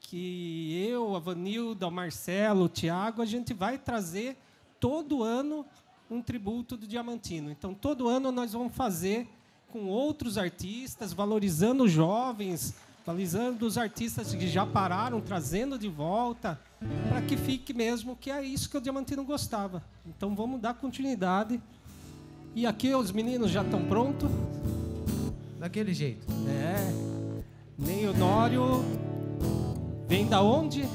Que eu, a Vanilda, o Marcelo, o Tiago, a gente vai trazer todo ano um tributo do Diamantino. Então, todo ano nós vamos fazer com outros artistas, valorizando os jovens, valorizando os artistas que já pararam, trazendo de volta, para que fique mesmo que é isso que o Diamantino gostava. Então, vamos dar continuidade. E aqui os meninos já estão prontos? Daquele jeito. É. Nem o Nório. Vem da onde?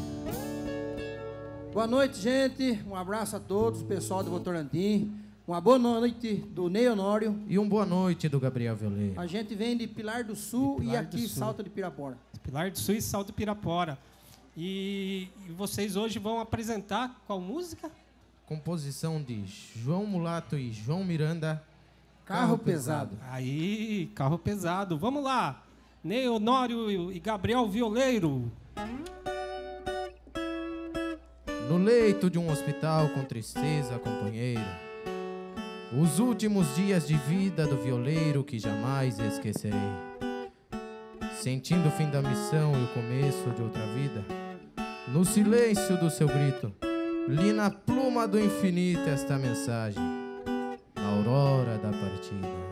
Boa noite, gente. Um abraço a todos, pessoal do Votorantim. Uma boa noite do Ney Honório. E um boa noite do Gabriel Violeiro. A gente vem de Pilar do Sul De e Pilar aqui Sul. Salto de Pirapora. Pilar do Sul e Salto Pirapora. E, e vocês hoje vão apresentar qual música? Composição de João Mulato e João Miranda. Carro Pesado. Aí, carro pesado. Vamos lá. Ney Honório e Gabriel Violeiro. No leito de um hospital com tristeza, companheiro. Os últimos dias de vida do violeiro que jamais esquecerei. Sentindo o fim da missão e o começo de outra vida. No silêncio do seu grito, li na pluma do infinito esta mensagem. Na aurora da partida.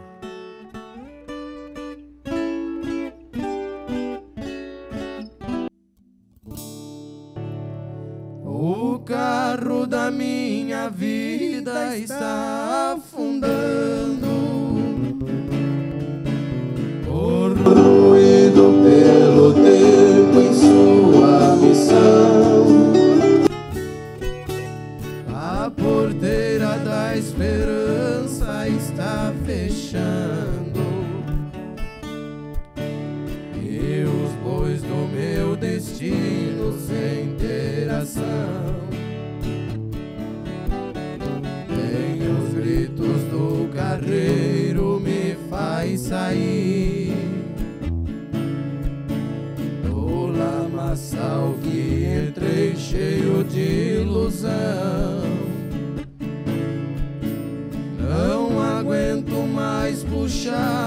Minha vida está afundando. Corroído pelo tempo em sua missão. Mais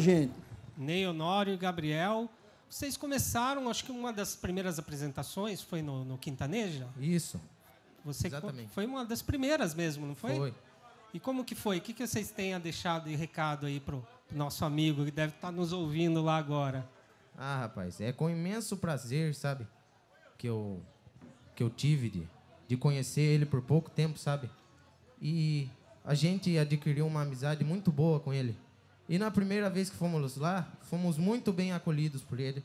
Obrigado, gente. Ney Honório e Gabriel. Vocês começaram, acho que uma das primeiras apresentações foi no, no Quintaneja? Isso. Você Exatamente. Foi uma das primeiras mesmo, não foi? Foi. E como que foi? O que, que vocês têm a deixar de recado aí pro nosso amigo que deve estar nos ouvindo lá agora? Ah, rapaz, é com imenso prazer, sabe? Que eu, que eu tive de, de conhecer ele por pouco tempo, sabe? E a gente adquiriu uma amizade muito boa com ele. E na primeira vez que fomos lá, fomos muito bem acolhidos por ele.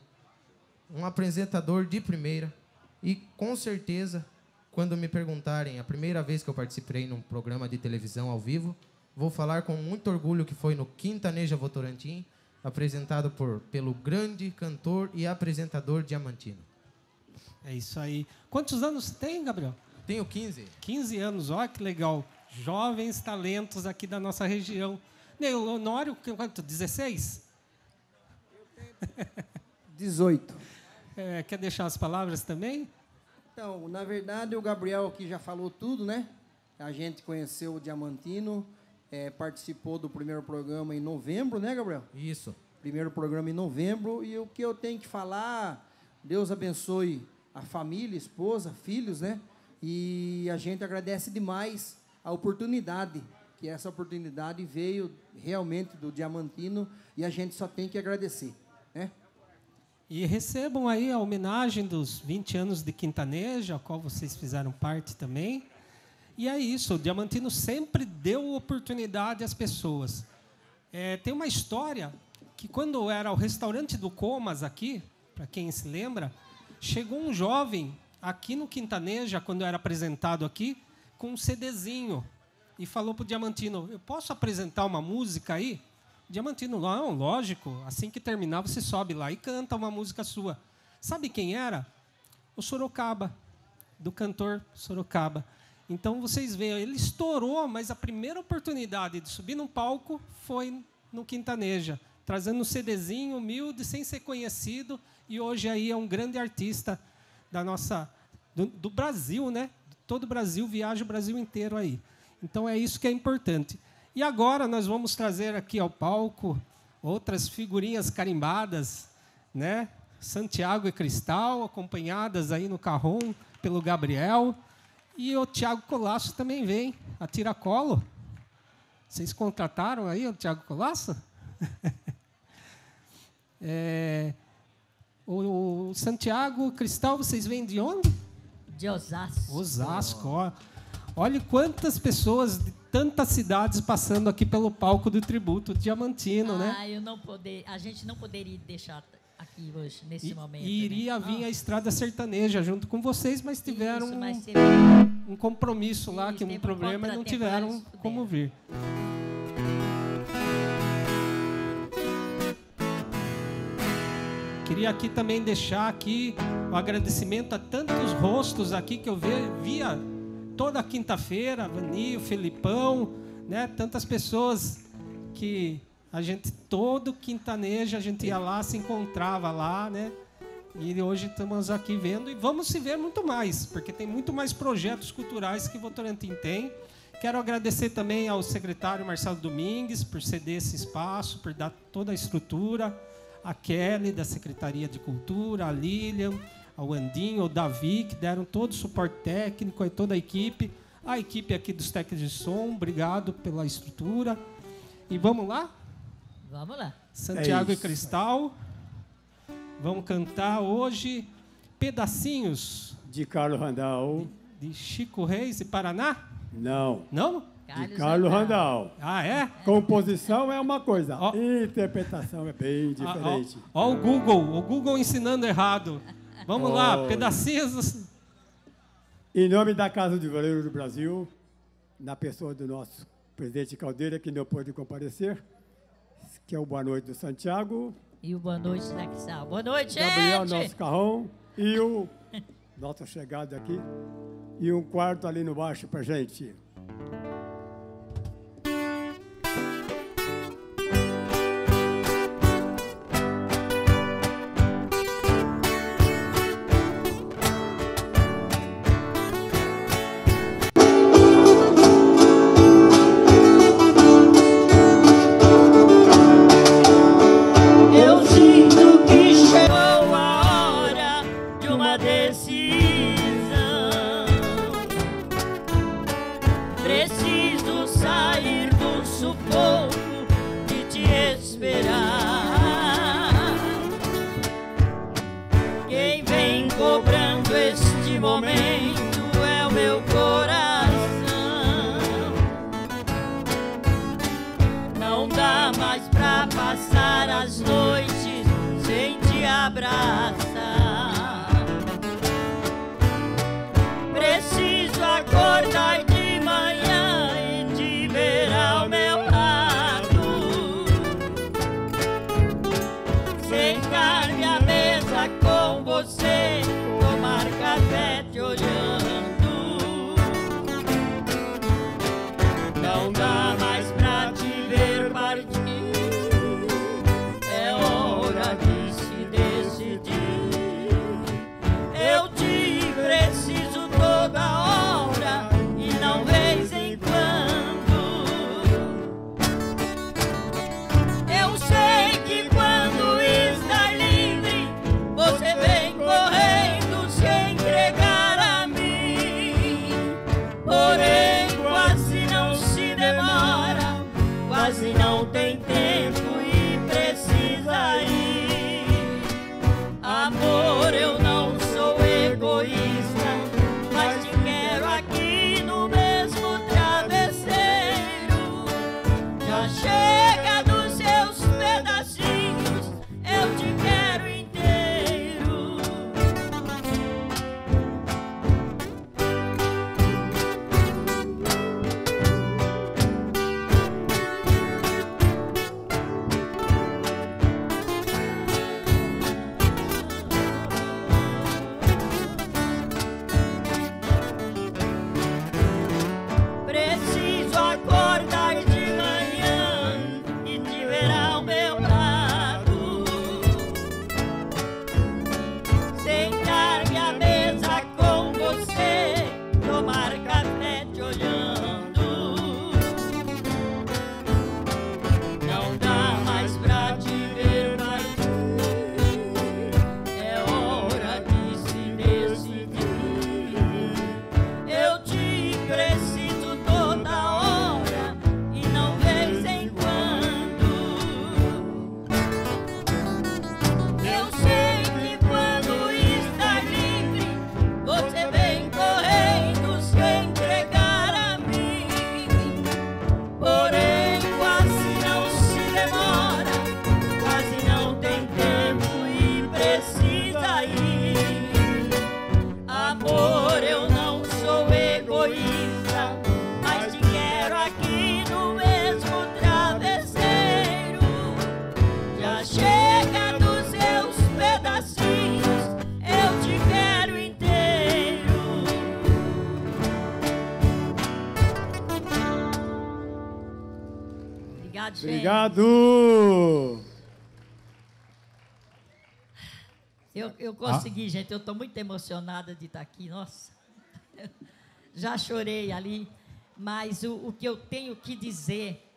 Um apresentador de primeira. E com certeza, quando me perguntarem a primeira vez que eu participei num programa de televisão ao vivo, vou falar com muito orgulho que foi no Quintaneja Votorantim, apresentado por, pelo grande cantor e apresentador Diamantino. É isso aí. Quantos anos tem, Gabriel? Tenho 15. 15 anos, olha que legal. Jovens talentos aqui da nossa região. Ney Honório, quanto? 16? 18. É, quer deixar as palavras também? Então, na verdade, o Gabriel aqui já falou tudo, né? A gente conheceu o Diamantino, é, participou do primeiro programa em novembro, né, Gabriel? Isso. Primeiro programa em novembro. E o que eu tenho que falar, Deus abençoe a família, esposa, filhos, né? E a gente agradece demais a oportunidade, que essa oportunidade veio realmente do Diamantino e a gente só tem que agradecer, né? E recebam aí a homenagem dos 20 anos de Quintaneja, a qual vocês fizeram parte também. E é isso, o Diamantino sempre deu oportunidade às pessoas. É, tem uma história que quando era o restaurante do Comas aqui, para quem se lembra, chegou um jovem aqui no Quintaneja, quando era apresentado aqui, com um CDzinho e falou para o Diamantino: Eu posso apresentar uma música aí? Diamantino, não, lógico. Assim que terminar, você sobe lá e canta uma música sua. Sabe quem era? O Sorocaba, do cantor Sorocaba. Então vocês veem, ele estourou, mas a primeira oportunidade de subir num palco foi no Quintaneja, trazendo um CDzinho humilde, sem ser conhecido, e hoje aí é um grande artista da nossa do, do Brasil, né? Todo o Brasil viaja o Brasil inteiro aí. Então é isso que é importante. E agora nós vamos trazer aqui ao palco outras figurinhas carimbadas, né? Santiago e Cristal, acompanhadas aí no carrom pelo Gabriel. E o Tiago Colasso também vem, a tiracolo. Vocês contrataram aí o Tiago Colasso? é, o, o Santiago Cristal, vocês vêm de onde? De Osasco. Osasco, ó. Olha quantas pessoas de tantas cidades passando aqui pelo palco do tributo Diamantino, ah, né? eu não poder, a gente não poderia deixar aqui hoje, nesse E, momento. e iria né? vir a Estrada Sertaneja junto com vocês, mas tiveram Isso, mas um- teve- um compromisso lá, que um teve um problema e não tiveram como vir. Queria aqui também deixar aqui o agradecimento a tantos rostos aqui que eu via toda quinta-feira, Vani, o Felipão, né? Tantas pessoas que a gente todo quintaneja a gente ia lá, se encontrava lá, né? E hoje estamos aqui vendo e vamos se ver muito mais, porque tem muito mais projetos culturais que Votorantim tem. Quero agradecer também ao secretário Marcelo Domingues por ceder esse espaço, por dar toda a estrutura, a Kelly da Secretaria de Cultura, a Lilian, ao Andinho, ao Davi, que deram todo o suporte técnico e toda a equipe, a equipe aqui dos técnicos de som, obrigado pela estrutura. E vamos lá? Vamos lá. Santiago É e. Cristal. Vamos cantar hoje pedacinhos De Carlos Randall. de Chico Reis e Paraná? Não. Não? De Carlos Randall. Ah, é? Composição é uma coisa, interpretação é bem Ah, diferente. Ó, ó o Google, o Google ensinando errado. Vamos lá, Olha. pedacinhos. Em nome da Casa do Veleiro do Brasil, na pessoa do nosso presidente Caldeira, que não pôde comparecer, que é o Boa Noite do Santiago, E o boa noite, né, Cristal? Boa noite, Gabriel, gente! nosso carrão, E o nossa chegada aqui. E um quarto ali no baixo pra gente. Obrigado! Eu, eu consegui, gente. Eu estou muito emocionada de estar aqui. Nossa. Já chorei ali. Mas o, o que eu tenho que dizer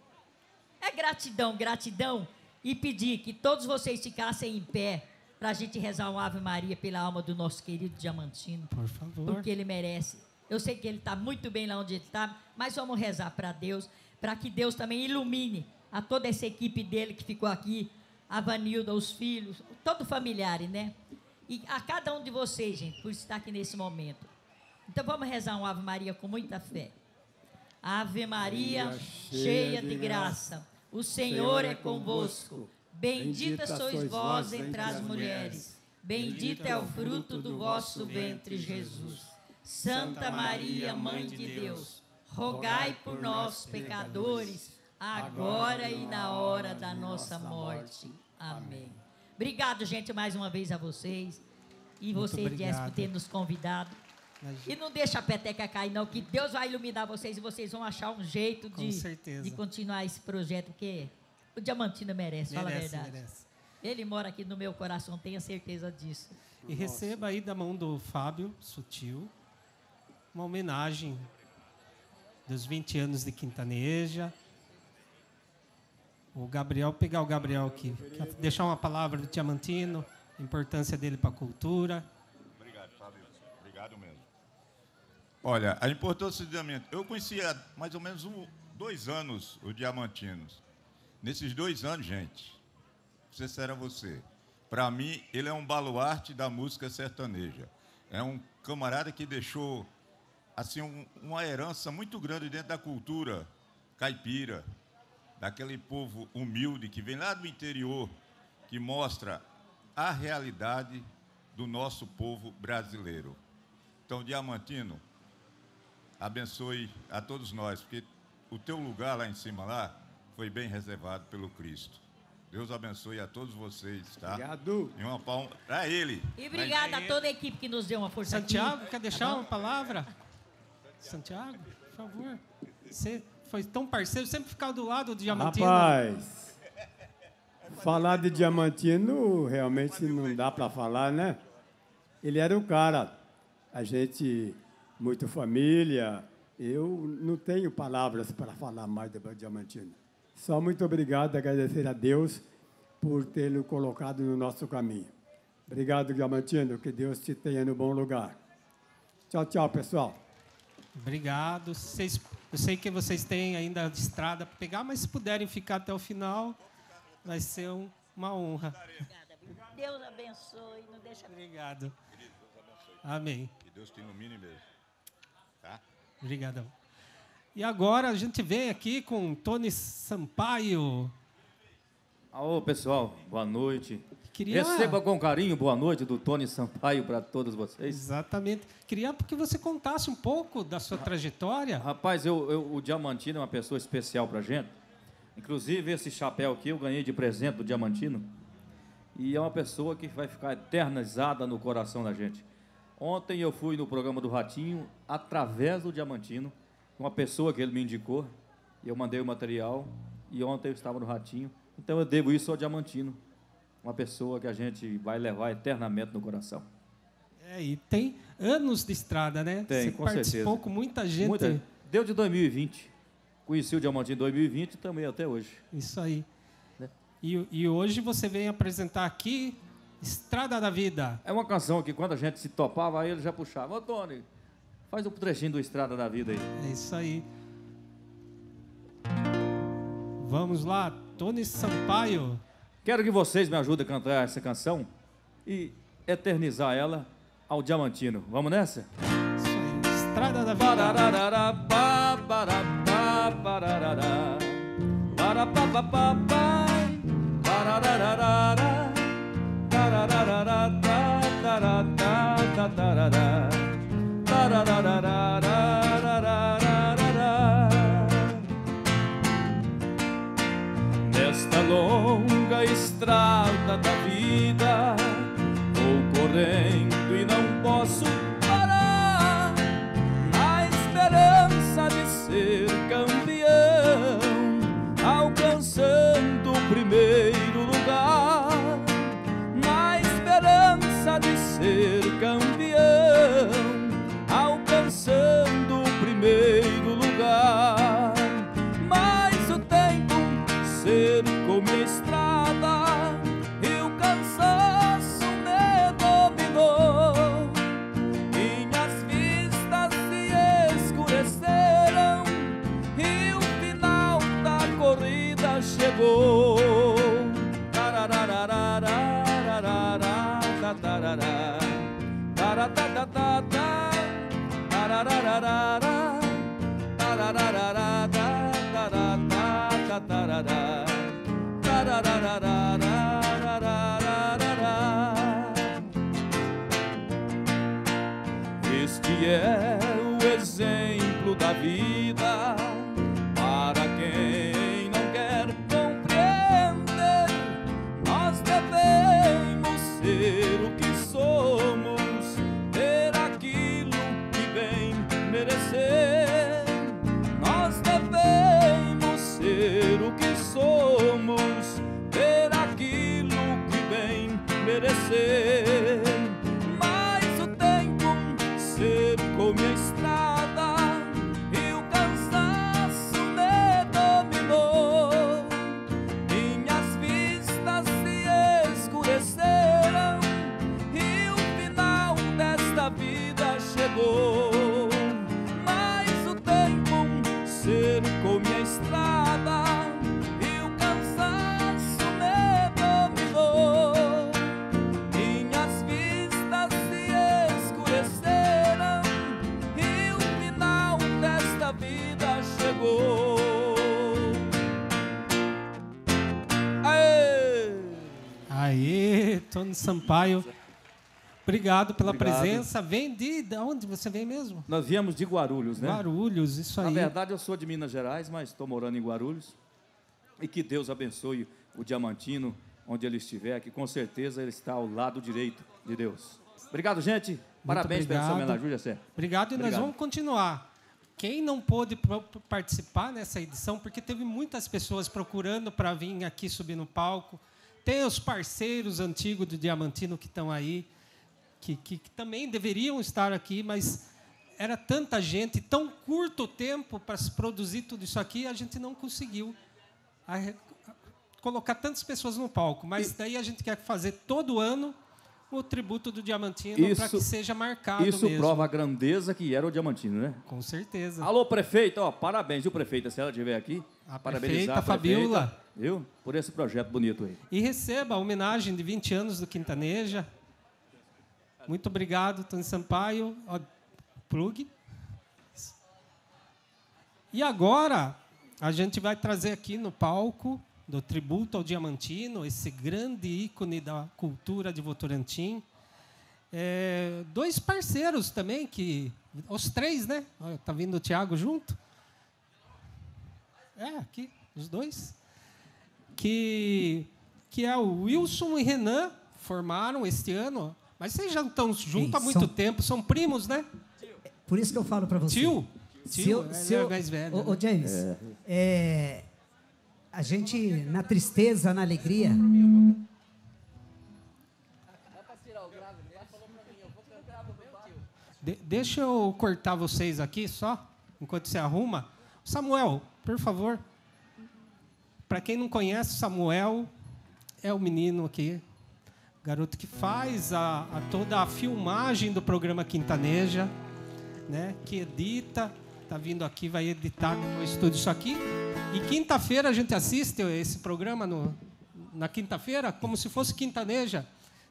é gratidão, gratidão. E pedir que todos vocês ficassem em pé para a gente rezar uma Ave Maria pela alma do nosso querido Diamantino. Por favor. Porque ele merece. Eu sei que ele está muito bem lá onde ele está, mas vamos rezar para Deus, para que Deus também ilumine a toda essa equipe dele que ficou aqui, a Vanilda, os filhos, todo familiar, né? E a cada um de vocês, gente, por estar aqui nesse momento. Então vamos rezar um Ave Maria com muita fé. Ave Maria, cheia de graça, o Senhor é convosco. Bendita sois vós entre as mulheres. Bendito é o fruto do vosso ventre, Jesus. Santa Maria, Mãe de Deus, rogai por nós, pecadores, agora e na hora da nossa morte. Amém. Obrigado, gente, mais uma vez a vocês. E Muito você, Jess, por ter nos convidado. E não deixa a peteca cair, não, que Deus vai iluminar vocês e vocês vão achar um jeito de, de continuar esse projeto, porque o Diamantino merece, fala a Merece, verdade. merece. Ele mora aqui no meu coração, tenha certeza disso. E receba aí da mão do Fábio Sutil uma homenagem dos 20 anos de Quintaneja. O Gabriel, pegar o Gabriel aqui, quer deixar uma palavra do Diamantino, a importância dele para a cultura. Obrigado, Fábio. Obrigado mesmo. Olha, a importância do diamante. Eu conheci há mais ou menos um, dois anos o Diamantinos. Nesses dois anos, gente, ser sincero a você, para mim, ele é um baluarte da música sertaneja. É um camarada que deixou assim um- uma herança muito grande dentro da cultura caipira, daquele povo humilde que vem lá do interior, que mostra a realidade do nosso povo brasileiro. Então, Diamantino, abençoe a todos nós, porque o teu lugar lá em cima lá foi bem reservado pelo Cristo. Deus abençoe a todos vocês, tá? Obrigado. E uma palma para ele. E obrigada a toda a equipe que nos deu uma força Santiago, aqui. quer deixar Tá uma palavra? Santiago, por favor. Você foi tão parceiro, sempre ficava do lado do Diamantino. Rapaz, falar de Diamantino realmente não dá para falar, né? Ele era o cara. A gente, muito família. Eu não tenho palavras para falar mais do Diamantino. Só muito obrigado, agradecer a Deus por tê-lo colocado no nosso caminho. Obrigado, Diamantino. Que Deus te tenha no bom lugar. Tchau, tchau, pessoal. Obrigado. Vocês, eu sei que vocês têm ainda a estrada para pegar, mas se puderem ficar até o final, vai ser um- uma honra. Deus abençoe, não deixa. Obrigado. Amém. Que Deus te ilumine mesmo. Tá? Obrigadão. E agora a gente vem aqui com Tony Sampaio. Alô, pessoal, boa noite. Queria- Receba com carinho boa noite do Tony Sampaio para todos vocês. Exatamente. Queria que você contasse um pouco da sua trajetória. Rapaz, eu, eu- o Diamantino é uma pessoa especial para gente. Inclusive, esse chapéu aqui eu ganhei de presente do Diamantino. E é uma pessoa que vai ficar eternizada no coração da gente. Ontem eu fui no programa do Ratinho, através do Diamantino, uma pessoa que ele me indicou. Eu mandei o material. E ontem eu estava no Ratinho. Então eu devo isso ao Diamantino. Uma pessoa que a gente vai levar eternamente no coração. É, e tem anos de estrada, né? Tem, você com participou certeza. com muita gente. Muita- Deu de 2020. Conheci o Diamantino em 2020 e também até hoje. Isso aí. Né? E, e hoje você vem apresentar aqui Estrada da Vida. É uma canção que quando a gente se topava, aí ele já puxava. Ô, Tony, faz um trechinho do Estrada da Vida aí. É isso aí. Vamos lá, Tony Sampaio. Quero que vocês me ajudem a cantar essa canção e eternizar ela ao Diamantino. Vamos nessa? Estrada da Vida. Nesta longa estrada da vida, vou correndo Tony Sampaio. Obrigado pela Obrigado. presença. Vem de, de onde você vem mesmo? Nós viemos de Guarulhos, né? Guarulhos, isso Na aí. verdade, eu sou de Minas Gerais, mas estou morando em Guarulhos. E que Deus abençoe o Diamantino, onde ele estiver, que com certeza ele está ao lado direito de Deus. Obrigado, gente. Parabéns pela obrigado. homenagem, José. Obrigado e nós Obrigado. vamos continuar. Quem não pôde participar nessa edição, porque teve muitas pessoas procurando para vir aqui subir no palco, tem os parceiros antigos do Diamantino que estão aí, que, que- que também deveriam estar aqui, mas era tanta gente, tão curto tempo para se produzir tudo isso aqui, a gente não conseguiu colocar tantas pessoas no palco. Mas daí a gente quer fazer todo ano o tributo do Diamantino para que seja marcado Isso mesmo. prova a grandeza que era o Diamantino, né? Com certeza. Alô, prefeito, ó, parabéns, viu, prefeita, se ela estiver aqui. A parabenizar prefeita Fabiola. Viu? Por esse projeto bonito aí. E receba a homenagem de 20 anos do Quintaneja. Muito obrigado, Tony Sampaio. Plug. E agora, a gente vai trazer aqui no palco do tributo ao Diamantino, esse grande ícone da cultura de Votorantim. É, dois parceiros também, que os três, né? Tá vindo o Tiago junto. É, aqui, os dois. Que, que é o Wilson e Renan, formaram este ano. Mas vocês já estão juntos há muito são- tempo, são primos, né? Por isso que eu falo para você. Tio? Se Tio, eu- ele se é eu- mais velho, Ô, ô, né? James, É. é, a gente, na tristeza, na alegria, De- deixa eu cortar vocês aqui só, enquanto você arruma. Samuel, por favor. Para quem não conhece, Samuel é o menino aqui, garoto que faz a, a toda a filmagem do programa Quintaneja, né? Que edita, tá vindo aqui, vai editar depois tudo isso aqui. E quinta-feira a gente assiste esse programa no, na quinta-feira, como se fosse Quintaneja.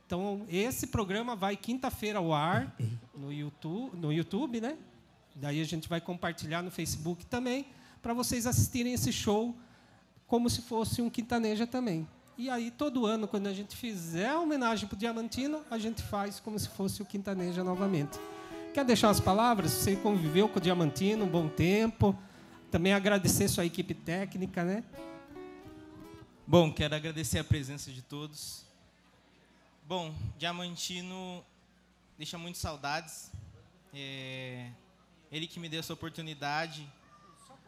Então, esse programa vai quinta-feira ao ar no YouTube, no YouTube, né? Daí a gente vai compartilhar no Facebook também, para vocês assistirem esse show como se fosse um quintaneja também. E aí, todo ano, quando a gente fizer a homenagem para o Diamantino, a gente faz como se fosse o quintaneja novamente. Quer deixar as palavras? Você conviveu com o Diamantino um bom tempo. Também agradecer sua equipe técnica, né? Bom, quero agradecer a presença de todos. Bom, Diamantino deixa muitas saudades. É, ele que me deu essa oportunidade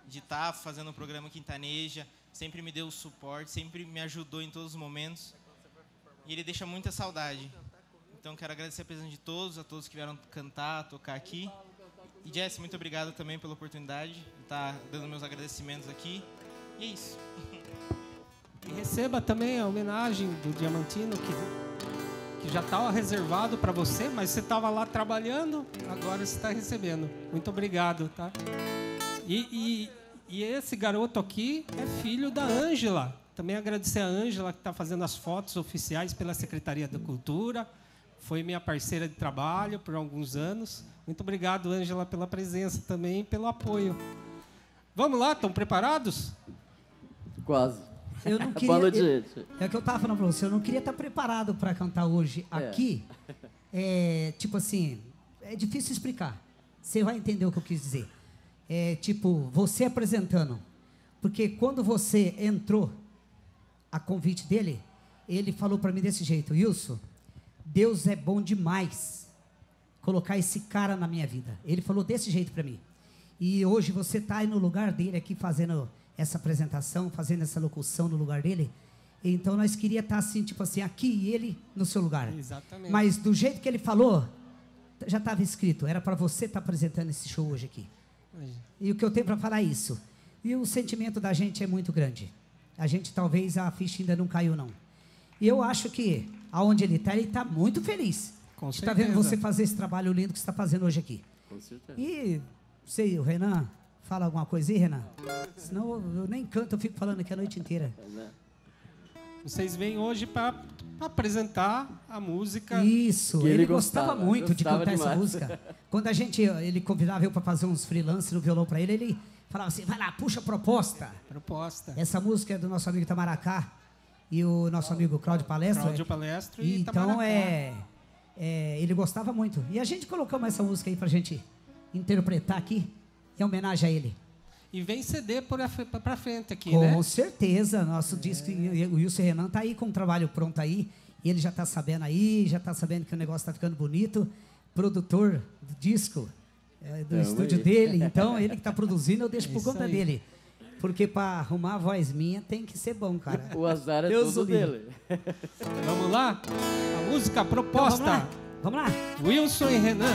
de estar fazendo o programa Quintaneja, sempre me deu o suporte, sempre me ajudou em todos os momentos. E ele deixa muita saudade. Então quero agradecer a presença de todos, a todos que vieram cantar, tocar aqui. E Jess, muito obrigado também pela oportunidade de estar dando meus agradecimentos aqui. E é isso. E receba também a homenagem do Diamantino, que, que já estava reservado para você, mas você estava lá trabalhando, agora você está recebendo. Muito obrigado, tá? E, e, e esse garoto aqui é filho da Ângela. Também agradecer a Ângela, que está fazendo as fotos oficiais pela Secretaria da Cultura. Foi minha parceira de trabalho por alguns anos. Muito obrigado, Ângela, pela presença também e pelo apoio. Vamos lá, estão preparados? Quase. eu não queria. Boa noite, eu-. É o que eu estava falando para você, eu não queria estar preparado para cantar hoje É. aqui. É, tipo assim, é difícil explicar. Você vai entender o que eu quis dizer. É tipo, você apresentando. Porque quando você entrou, a convite dele, ele falou para mim desse jeito: Wilson, Deus é bom demais colocar esse cara na minha vida. Ele falou desse jeito para mim. E hoje você está aí no lugar dele aqui fazendo essa apresentação, fazendo essa locução no lugar dele. Então nós queria estar assim, tipo assim, aqui e ele no seu lugar. Exatamente. Mas do jeito que ele falou, já estava escrito, era para você estar apresentando esse show hoje aqui. E o que eu tenho para falar é isso. E o sentimento da gente é muito grande. A gente talvez a ficha ainda não caiu não. E eu acho que aonde ele está, ele está muito feliz. Com Está vendo certeza. você fazer esse trabalho lindo que você está fazendo hoje aqui. Com certeza. E sei, o Renan, fala alguma coisa aí, Renan? Senão eu, eu nem canto, eu fico falando aqui a noite inteira. Vocês vêm hoje para apresentar a música. Isso, ele, gostava, muito de gostava cantar essa demais. música. Quando a gente, ele convidava eu para fazer uns freelance no violão para ele, ele falava assim, vai lá, puxa a proposta. Proposta. Essa música é do nosso amigo Itamaracá e o nosso amigo Cláudio Palestra. Cláudio Palestra e Então é, é, ele gostava muito. E a gente colocamos essa música aí pra gente interpretar aqui, em homenagem a ele. E vem CD por a fre- pra frente aqui, Com né? certeza, nosso disco, e o Wilson Renan tá aí com o trabalho pronto aí, e ele já tá sabendo aí, já tá sabendo que o negócio tá ficando bonito, produtor do disco, é, do estúdio aí. dele, então ele que tá produzindo, eu deixo por Isso conta aí. dele. Porque pra arrumar a voz minha tem que ser bom, cara. O azar é Deus todo dele. Vamos lá? A música proposta. Então, vamos lá. Wilson e Renan.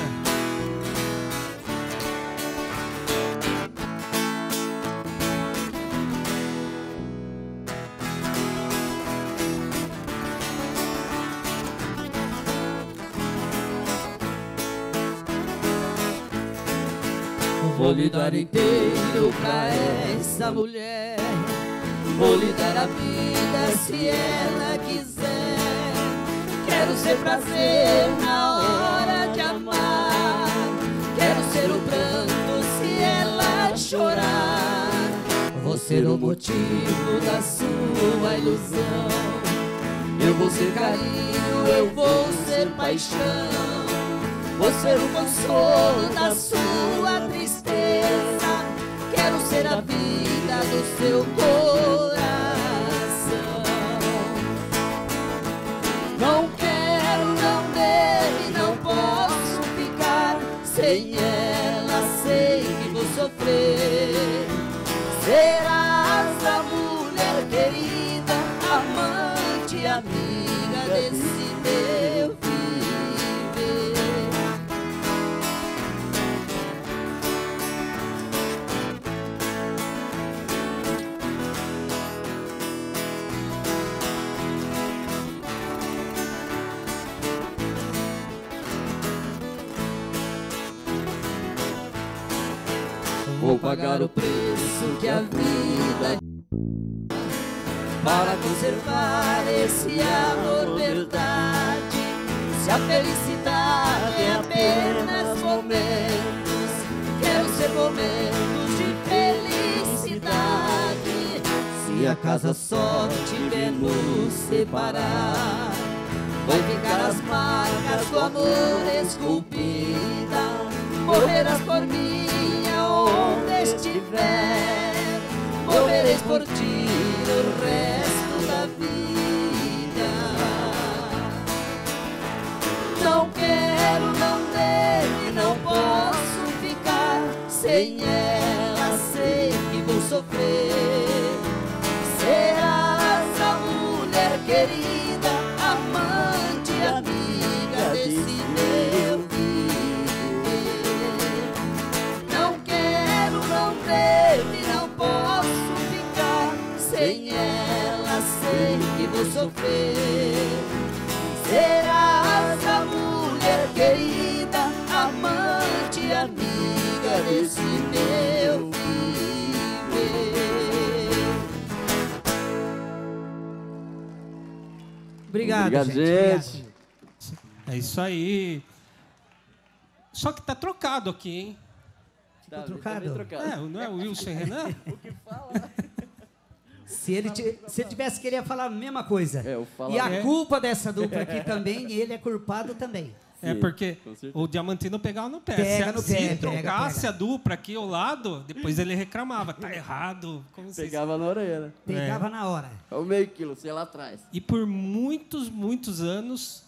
Vou lhe dar inteiro pra essa mulher. Vou lhe dar a vida se ela quiser. Quero ser prazer na hora de amar. Quero ser o pranto se ela chorar. Vou ser o motivo da sua ilusão. Eu vou ser carinho, eu vou ser paixão. Vou ser o consolo da sua tristeza. Quero ser a vida do seu coração. Não pagar o preço que a vida para conservar esse amor verdade. Se a felicidade é apenas momentos, quero ser momentos de felicidade. Se a casa só tiver nos separar, vai ficar as marcas do amor esculpida. Morrerás por mim aonde estiver, morrereis por ti o resto da vida. Não quero, não devo, não posso ficar sem ela. Sei que vou sofrer. Serás a mulher querida, vou sofrer. Serás a mulher querida, amante, amiga desse meu viver. Obrigado, Obrigado, gente. gente. É isso aí. Só que tá trocado aqui, hein? Tá, trocado? tá bem trocado. É, não é o Wilson Renan? o que fala? Se ele, se ele tivesse, queria falar a mesma coisa. falo- e a É. culpa dessa dupla aqui também, ele é culpado também. É porque o Diamantino pegava no pé. Pega se no se pé, pega, trocasse pega. a dupla aqui ao lado, depois ele reclamava. Tá errado. Como vocês- Pegava na orelha. Pegava na hora. É o meio quilo, sei lá atrás. E por muitos, muitos anos,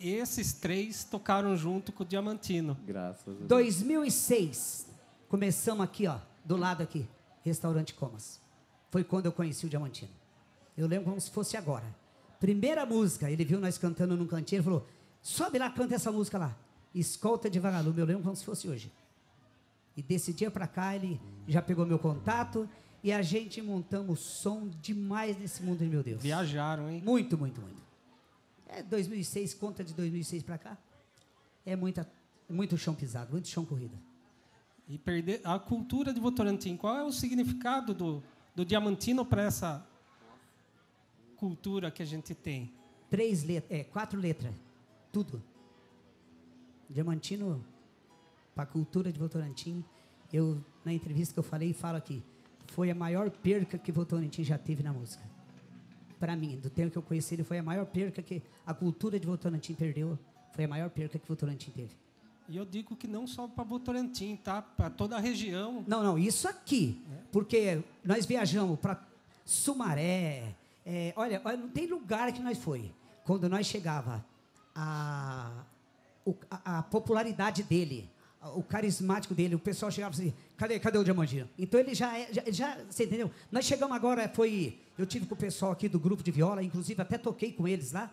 esses três tocaram junto com o Diamantino. Graças a Deus. 2006, começamos aqui, ó, do lado aqui, Restaurante Comas. Foi quando eu conheci o Diamantino. Eu lembro como se fosse agora. Primeira música, ele viu nós cantando num cantinho, ele falou, sobe lá, canta essa música lá. Escolta de Vagalume, eu lembro como se fosse hoje. E desse dia pra cá, ele já pegou meu contato e a gente montamos som demais nesse mundo, meu Deus. Viajaram, hein? Muito, muito, muito. É 2006, conta de 2006 pra cá. É muita Muito chão pisado, muito chão corrido. E perder a cultura de Votorantim. Qual é o significado do, do Diamantino para essa cultura que a gente tem? Três letras, é, quatro letras. Tudo. Diamantino, para a cultura de Votorantim, eu, na entrevista que eu falei, falo aqui, foi a maior perca que Votorantim já teve na música. Para mim, do tempo que eu conheci ele, foi a maior perca que a cultura de Votorantim perdeu, foi a maior perca que Votorantim teve. E eu digo que não só para Votorantim, tá? Para toda a região. Não, não, isso aqui. Porque nós viajamos para Sumaré. é, olha, olha, não tem lugar que nós foi. Quando nós chegava, a, a, a popularidade dele, o carismático dele, o pessoal chegava assim, cadê, cadê o Diamantino? Então ele já, é, já, já, você entendeu? Nós chegamos agora, foi, eu tive com o pessoal aqui do grupo de viola, inclusive até toquei com eles lá.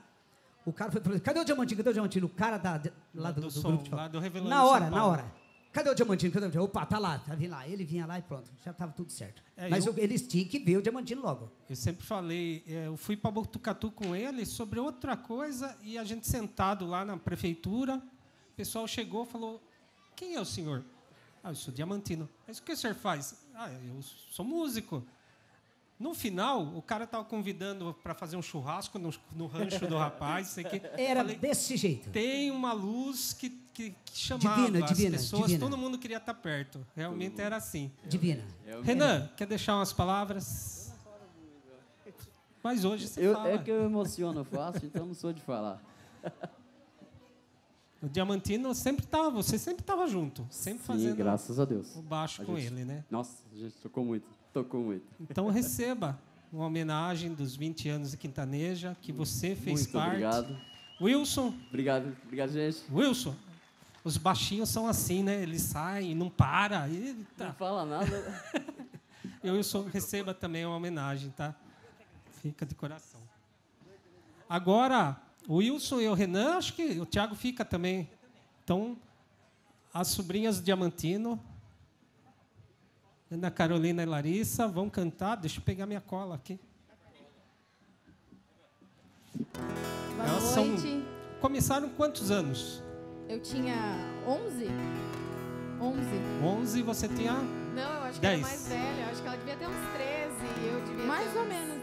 O cara foi falou, cadê o Diamantino, cadê o Diamantino? O cara da, de- lá do, do do som, grupo de lá do Revelando Na hora, na hora. Cadê o Diamantino? Cadê o Diamantino? Opa, tá lá, tá vindo lá. Ele vinha lá e pronto, já estava tudo certo. É, Mas eu- eles tinham que ver o Diamantino logo. Eu sempre falei, é, eu fui para Botucatu com ele sobre outra coisa e a gente sentado lá na prefeitura, o pessoal chegou e falou: Quem é o senhor? Ah, eu sou Diamantino. Mas o que o senhor faz? Ah, eu sou músico. No final, o cara estava convidando para fazer um churrasco no, no rancho do rapaz. Sei que. Era Falei, desse jeito. Tem uma luz que, que, que chamava Divina, as divina, pessoas, divina. todo mundo queria estar perto. Realmente era assim. Divina. Renan, quer deixar umas palavras? Mas hoje você Eu, fala. é que eu emociono fácil, então não sou de falar. O Diamantino sempre estava, você sempre estava junto, sempre Sim, fazendo graças a Deus. o baixo A com gente- ele, né? Nossa, a gente tocou muito, tocou muito. Então receba uma homenagem dos 20 anos de Quintaneja, que você fez Muito parte. obrigado. Wilson. Obrigado, obrigado, gente. Wilson, os baixinhos são assim, né? Eles saem, não para. Eita. Não fala nada. E Wilson receba também uma homenagem, tá? Fica de coração. Agora, o Wilson e o Renan, acho que o Thiago fica também. Então, as sobrinhas do Diamantino, Ana Carolina e Larissa, vão cantar. Deixa eu pegar minha cola aqui. Boa Elas são- noite. começaram quantos anos? Eu tinha 11? 11. 11 e você tinha Não, eu acho que 10. era mais velha. Eu acho que ela devia ter uns 13 e eu devia Mais ter ou uns menos isso. 10, 11.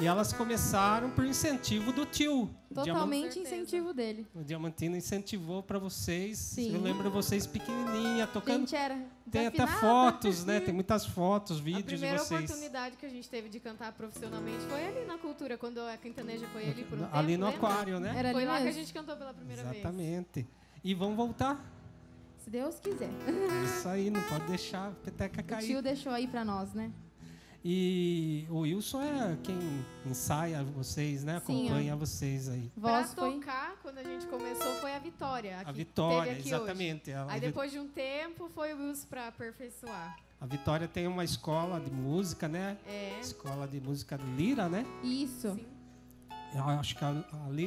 E elas começaram por incentivo do tio. O Diamant- Totalmente incentivo dele. O Diamantino incentivou para vocês. Sim. Eu lembro vocês pequenininha tocando. Gente, era Tem até fotos, né? Tem muitas fotos, A vídeos de primeira vocês. oportunidade que a gente teve de cantar profissionalmente foi ali na cultura, quando a Quintaneja foi ali por um Ali tempo, no lembra? aquário, né? Era Foi ali lá que a mesmo. gente cantou pela primeira vez. Exatamente. E vão voltar. Se Deus quiser. Isso aí, não pode deixar a peteca O cair. tio deixou aí pra nós, né? E o Wilson é quem ensaia vocês, né? Sim, Acompanha vocês aí. Foi- tocar, quando a gente começou, foi a Vitória. A Vitória, teve aqui exatamente, Hoje. Aí Vi- depois de um tempo, foi o Wilson pra aperfeiçoar. A Vitória tem uma escola de música, né? É. Escola de música Lira, né? Isso. Eu acho que a,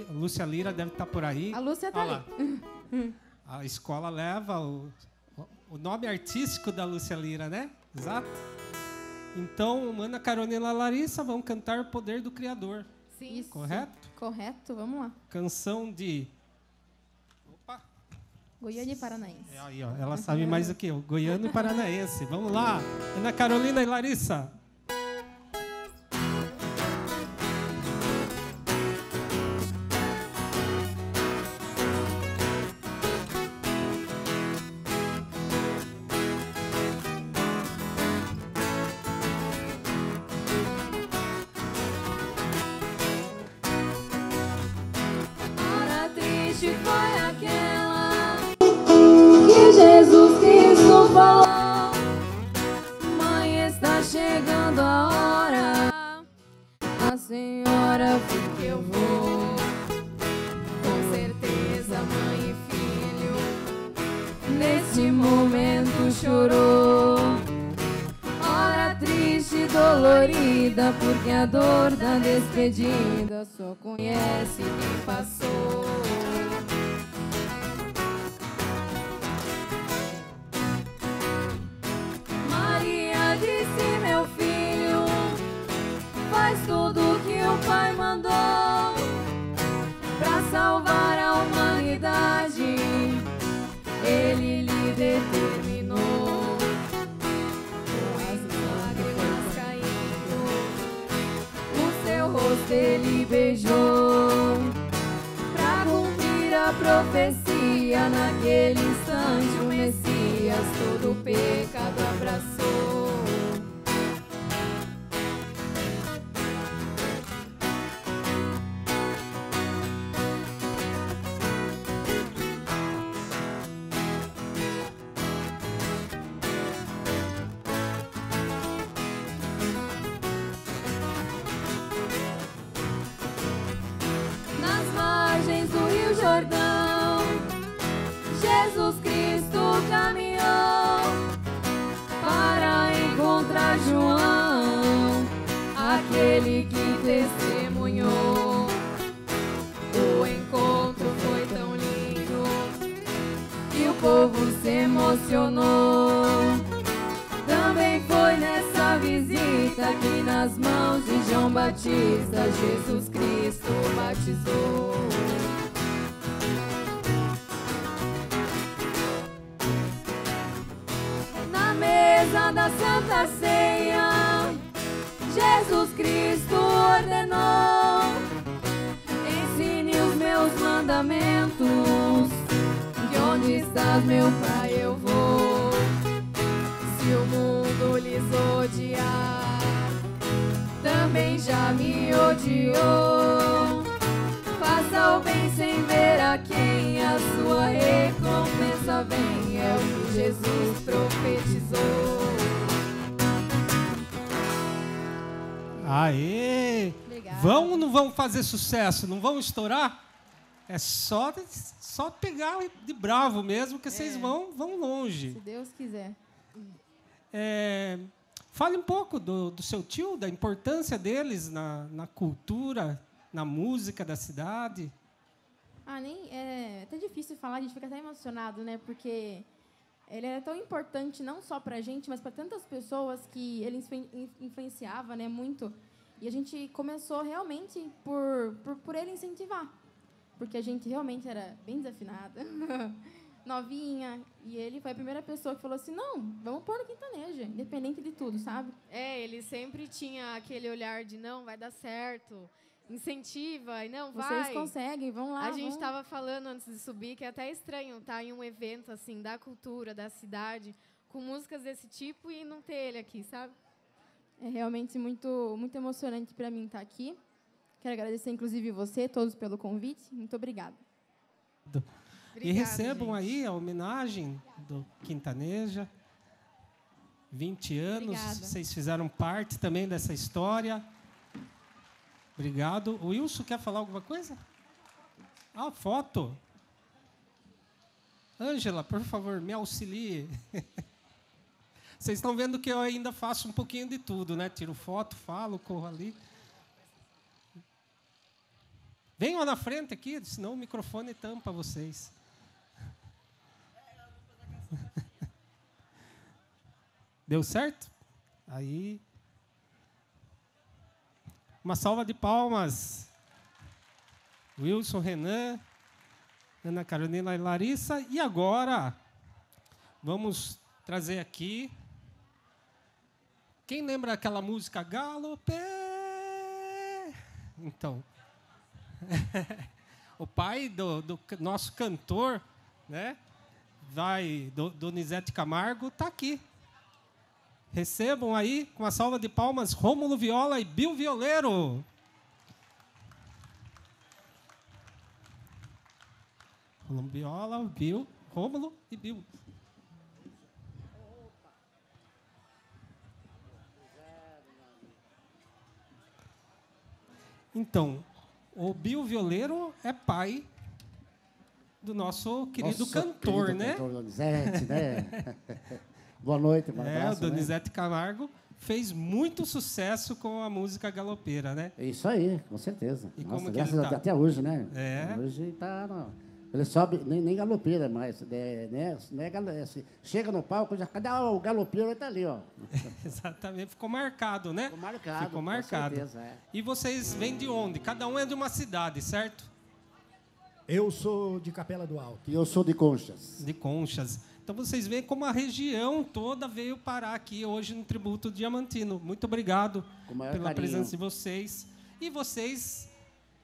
Lúcia Lira deve estar por aí. A Lúcia tá Olha lá. ali. A escola leva o, o nome artístico da Lúcia Lira, né? Exato. Então, Ana Carolina e Larissa vão cantar Poder do Criador. Sim. Isso. Correto? Correto, vamos lá. Canção de. Goiânia e Paranaense. É aí, ó, ela sabe mais do que eu. Goiano e Paranaense. Vamos lá. Ana Carolina e Larissa. Porque a dor da despedida fazer sucesso? Não vão estourar? É só, só pegar de bravo mesmo, que vocês vão, vão longe. Se Deus quiser. É, fale um pouco do, do seu tio, da importância deles na, na cultura, na música da cidade. Ah, nem. É até difícil falar, a gente fica até emocionado, né? Porque ele era tão importante não só pra gente, mas para tantas pessoas que ele influ- in- influenciava, né? Muito. E a gente começou realmente por, por, por ele incentivar. Porque a gente realmente era bem desafinada, novinha. E ele foi a primeira pessoa que falou assim: não, vamos pôr no quintaneja, independente de tudo, sabe? É, ele sempre tinha aquele olhar de não, vai dar certo, incentiva e não Vocês vai. conseguem, vão lá. A gente estava falando antes de subir que é até estranho estar em um evento assim da cultura, da cidade, com músicas desse tipo e não ter ele aqui, sabe? É realmente muito, muito emocionante para mim estar aqui. Quero agradecer, inclusive, você, todos, pelo convite. Muito obrigada. e recebam aí a homenagem do Quintaneja. 20 anos, Obrigada. vocês fizeram parte também dessa história. Obrigado. O Wilson quer falar alguma coisa? Ah, foto. Ângela, por favor, me auxilie. Vocês estão vendo que eu ainda faço um pouquinho de tudo, né? Tiro foto, falo, corro ali. Venham na frente aqui, senão o microfone tampa vocês. Deu certo? Aí. Uma salva de palmas. Wilson, Renan, Ana Carolina e Larissa. E agora, vamos trazer aqui. Quem lembra aquela música Galopé? Então, o pai do, do nosso cantor, né? Vai, do, Donizete Camargo, está aqui. Recebam aí, com uma salva de palmas, Rômulo Viola e Bill Violeiro. Rômulo Viola, Bill, Rômulo e Bill. Então, o Bill Violeiro é pai do nosso querido Nosso cantor, querido né? cantor Donizete, né? Boa noite, um É, o abraço, né? Donizete Camargo fez muito sucesso com a música galopeira, né? É Isso aí, com certeza. E Nossa, como que graças ele a tá? Até hoje, né? É. Hoje está... Ele sobe, nem, nem galopeira mais. É, né? Não é chega no palco, já, cadê o galopeiro? Está ali, ó. Exatamente, ficou marcado, né? Ficou marcado. Ficou com marcado. certeza, é. E vocês vêm de onde? Cada um é de uma cidade, certo? Eu sou de Capela do Alto. E eu sou de Conchas. De Conchas. Então vocês veem como a região toda veio parar aqui hoje no Tributo Diamantino. Muito obrigado pela carinho. presença de vocês. E vocês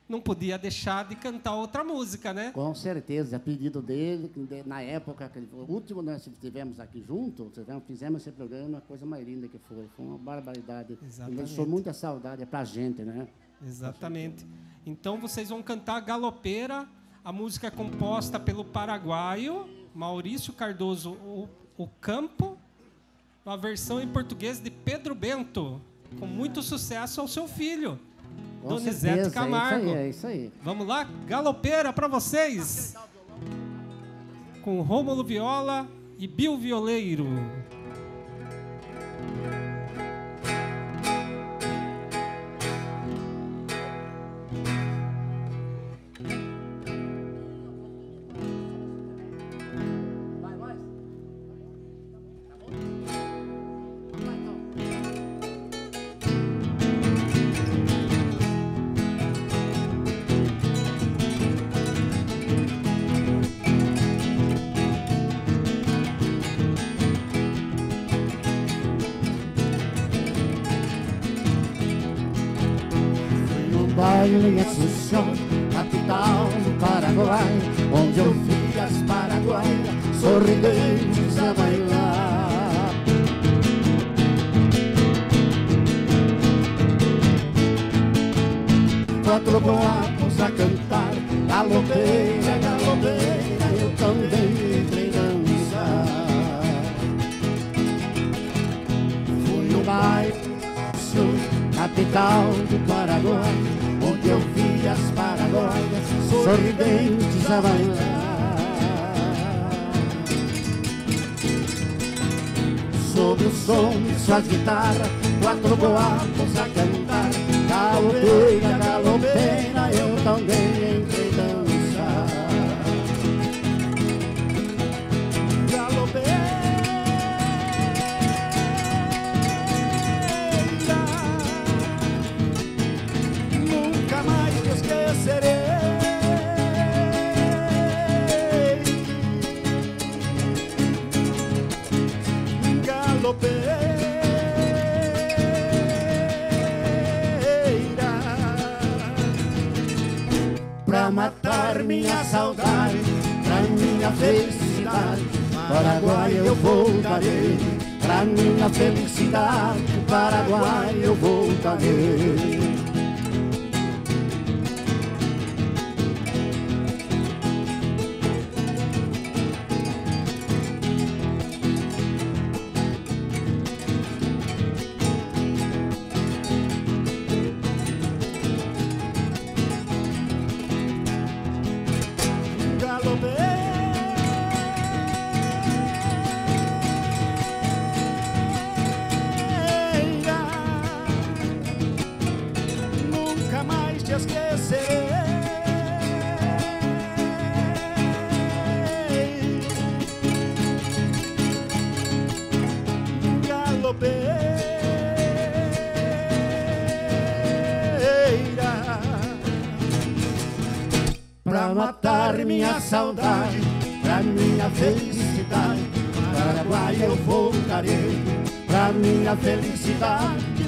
não podia deixar de cantar outra música, né? Com certeza, a pedido dele, na época, o último nós estivemos aqui juntos, tivemos, fizemos esse programa, a coisa mais linda que foi. Foi uma barbaridade. Exatamente. deixou muita saudade para a gente, né? Exatamente. Então vocês vão cantar Galopeira, a música é composta pelo paraguaio Maurício Cardoso o, o Campo, uma versão em português de Pedro Bento, com muito sucesso ao seu filho, Com Donizete certeza, é isso Camargo. aí, é isso aí. Vamos lá, Galopeira para vocês. Com Rômulo Viola e Bill Violeiro.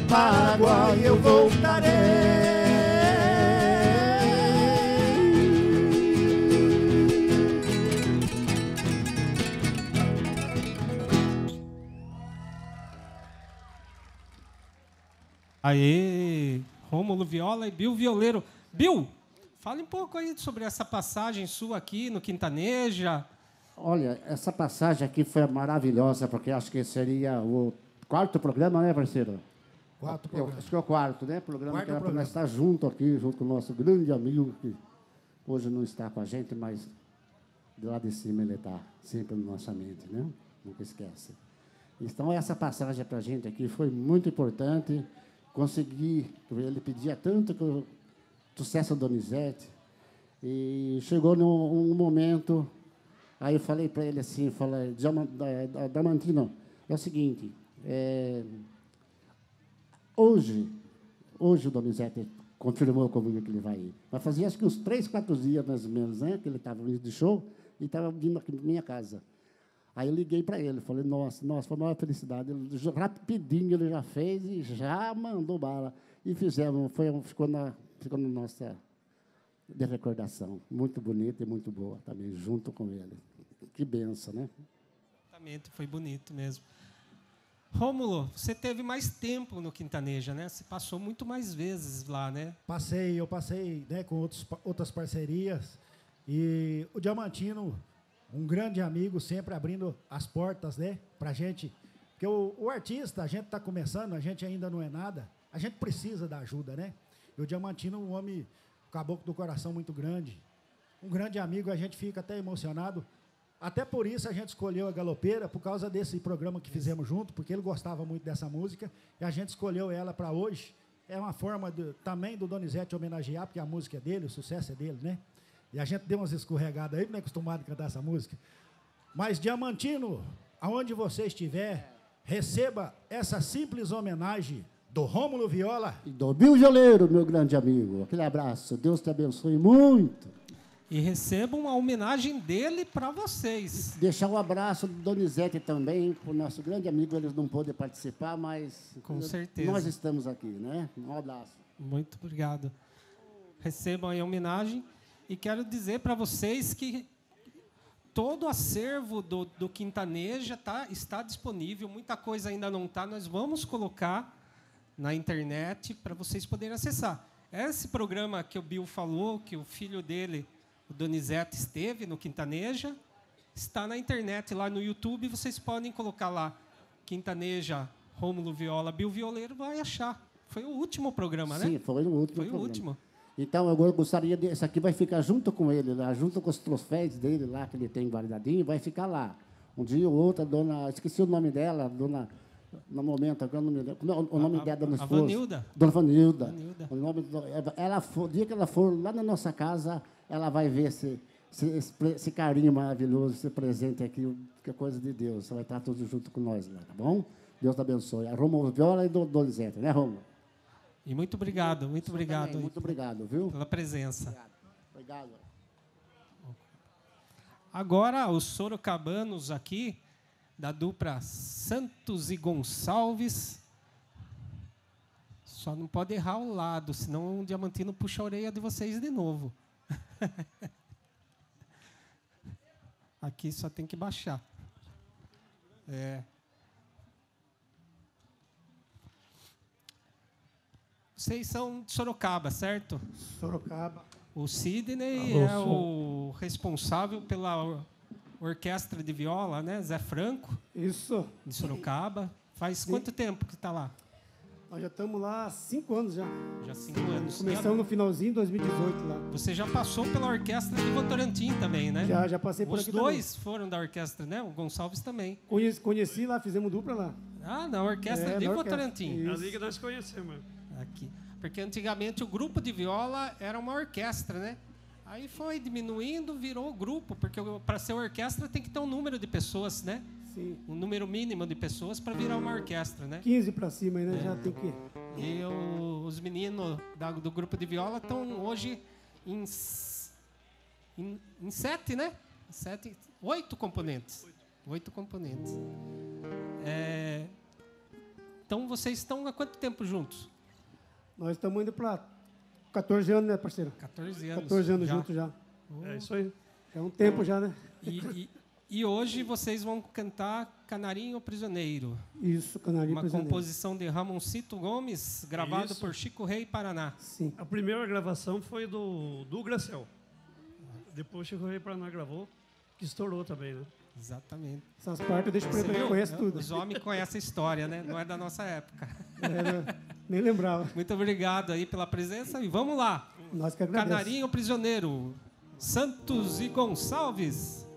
Paraguai eu voltarei. Aê, Rômulo Viola e Bill Violeiro. Bill, fale um pouco aí sobre essa passagem sua aqui no Quintaneja. Olha, essa passagem aqui foi maravilhosa, porque acho que seria o quarto programa, né, parceiro? Quarto Eu- programa. acho que é o quarto, né? Programa Quarto que era para nós estar junto aqui, junto com o nosso grande amigo, que hoje não está com a gente, mas de lá de cima ele está sempre na nossa mente, né? Nunca esquece. Então, essa passagem para a gente aqui foi muito importante. Consegui, ele pedia tanto que o sucesso do Donizete. E chegou num um momento, aí eu falei para ele assim, falei, Damantino, é o seguinte, é, hoje, hoje o Donizete confirmou comigo que ele vai ir. Mas fazia acho que uns três, quatro dias mais ou menos, né, que ele estava no de show e estava vindo aqui na minha casa. Aí eu liguei para ele, falei, nossa, nossa, foi uma maior felicidade. Ele, rapidinho ele já fez e já mandou bala. E fizemos, foi, ficou, na, ficou na nossa de recordação. Muito bonita e muito boa também, junto com ele. Que benção, né? Exatamente, foi bonito mesmo. Rômulo, você teve mais tempo no Quintaneja, né? Você passou muito mais vezes lá, né? Passei, eu passei né, com outros, outras parcerias. E o Diamantino, um grande amigo, sempre abrindo as portas né, para a gente. Porque o, o artista, a gente está começando, a gente ainda não é nada, a gente precisa da ajuda, né? E o Diamantino, um homem, um caboclo do coração muito grande, um grande amigo, a gente fica até emocionado. Até por isso a gente escolheu a Galopeira, por causa desse programa que fizemos junto, porque ele gostava muito dessa música, e a gente escolheu ela para hoje. É uma forma também do Donizete homenagear, porque a música é dele, o sucesso é dele, né? E a gente deu umas escorregadas aí, não é acostumado a cantar essa música. Mas, Diamantino, aonde você estiver, receba essa simples homenagem do Rômulo Viola. E do Bill Violeiro, meu grande amigo. Aquele abraço. Deus te abençoe muito. E recebam uma homenagem dele para vocês. Deixar um abraço do Donizete também, para o nosso grande amigo. Eles não podem participar, mas Com certeza. nós estamos aqui, né? Um abraço. Muito obrigado. Recebam aí a homenagem. E quero dizer para vocês que todo o acervo do, do Quintaneja tá, está disponível. Muita coisa ainda não está. Nós vamos colocar na internet para vocês poderem acessar. Esse programa que o Bill falou, que o filho dele, o Donizete, esteve no Quintaneja, está na internet, lá no YouTube. Vocês podem colocar lá Quintaneja, Rômulo Viola, Bill Violeiro, vai achar. Foi o último programa, né? Sim, foi o último. Foi o programa. último. Então, eu go- gostaria de. Esse aqui vai ficar junto com ele, lá, junto com os troféus dele lá, que ele tem guardadinho, vai ficar lá. Um dia ou outro, a dona. Esqueci o nome dela, dona. No momento, agora o nome dela. como é O o nome A- dela, dona a esposa. Vanilda. Dona Vanilda. Vanilda. O nome ela o dia que ela for lá na nossa casa, ela vai ver esse, esse, esse esse carinho maravilhoso, esse presente aqui, que é coisa de Deus. Você vai estar tudo junto com nós lá, tá bom? Deus te abençoe. A Romulo Viola e do Donizete, né, Romulo? E muito obrigado, muito obrigado. também, muito obrigado, viu? Pela presença. Obrigado. Agora, os sorocabanos aqui, da dupla Santos e Gonçalves. Só não pode errar o lado, senão o Diamantino puxa a orelha de vocês de novo. Aqui só tem que baixar. É. Vocês são de Sorocaba, certo? Sorocaba. O Sidney Alô, é sou- o responsável pela or- orquestra de viola, né? Zé Franco. Isso. De Sorocaba. Faz quanto tempo que está lá? Nós já estamos lá há cinco anos já. Já cinco anos. Começamos no finalzinho de 2018 lá. Você já passou pela orquestra de Votorantim também, né? Já, já passei por Os aqui dois foram da orquestra, né? O Gonçalves também. Conheci, conheci lá, fizemos dupla lá. Ah, na orquestra É, de na orquestra. Votorantim. Isso. A liga nós conhecemos. Aqui. Porque antigamente o grupo de viola era uma orquestra, né? Aí foi diminuindo, virou grupo, porque para ser orquestra tem que ter um número de pessoas, né? Sim. Um número mínimo de pessoas para virar uma orquestra, né? 15 para cima né? É. Já tem que. E o- os meninos da- do grupo de viola estão hoje em, em, em sete, né? Sete, oito componentes. Oito componentes. É, então vocês estão há quanto tempo juntos? Nós estamos indo para 14 anos, né, parceiro? 14 anos. 14 anos já. juntos já. É isso aí. É um tempo já, né? E, e- e hoje vocês vão cantar Canarinho Prisioneiro. Isso, Canarinho Uma Prisioneiro. composição de Ramoncito Gomes, gravado Isso. por Chico Rei Paraná. Sim. A primeira gravação foi do, do Gracel. Depois Chico Rei Paraná gravou, que estourou também, né? Exatamente. Essas partes eu ele, ele viu? conhece tudo. Os homens conhecem a história, né? Não é da nossa época. É? Nem lembrava. Muito obrigado aí pela presença e vamos lá. Nós que agradecemos. Canarinho Prisioneiro, Santos e Gonçalves.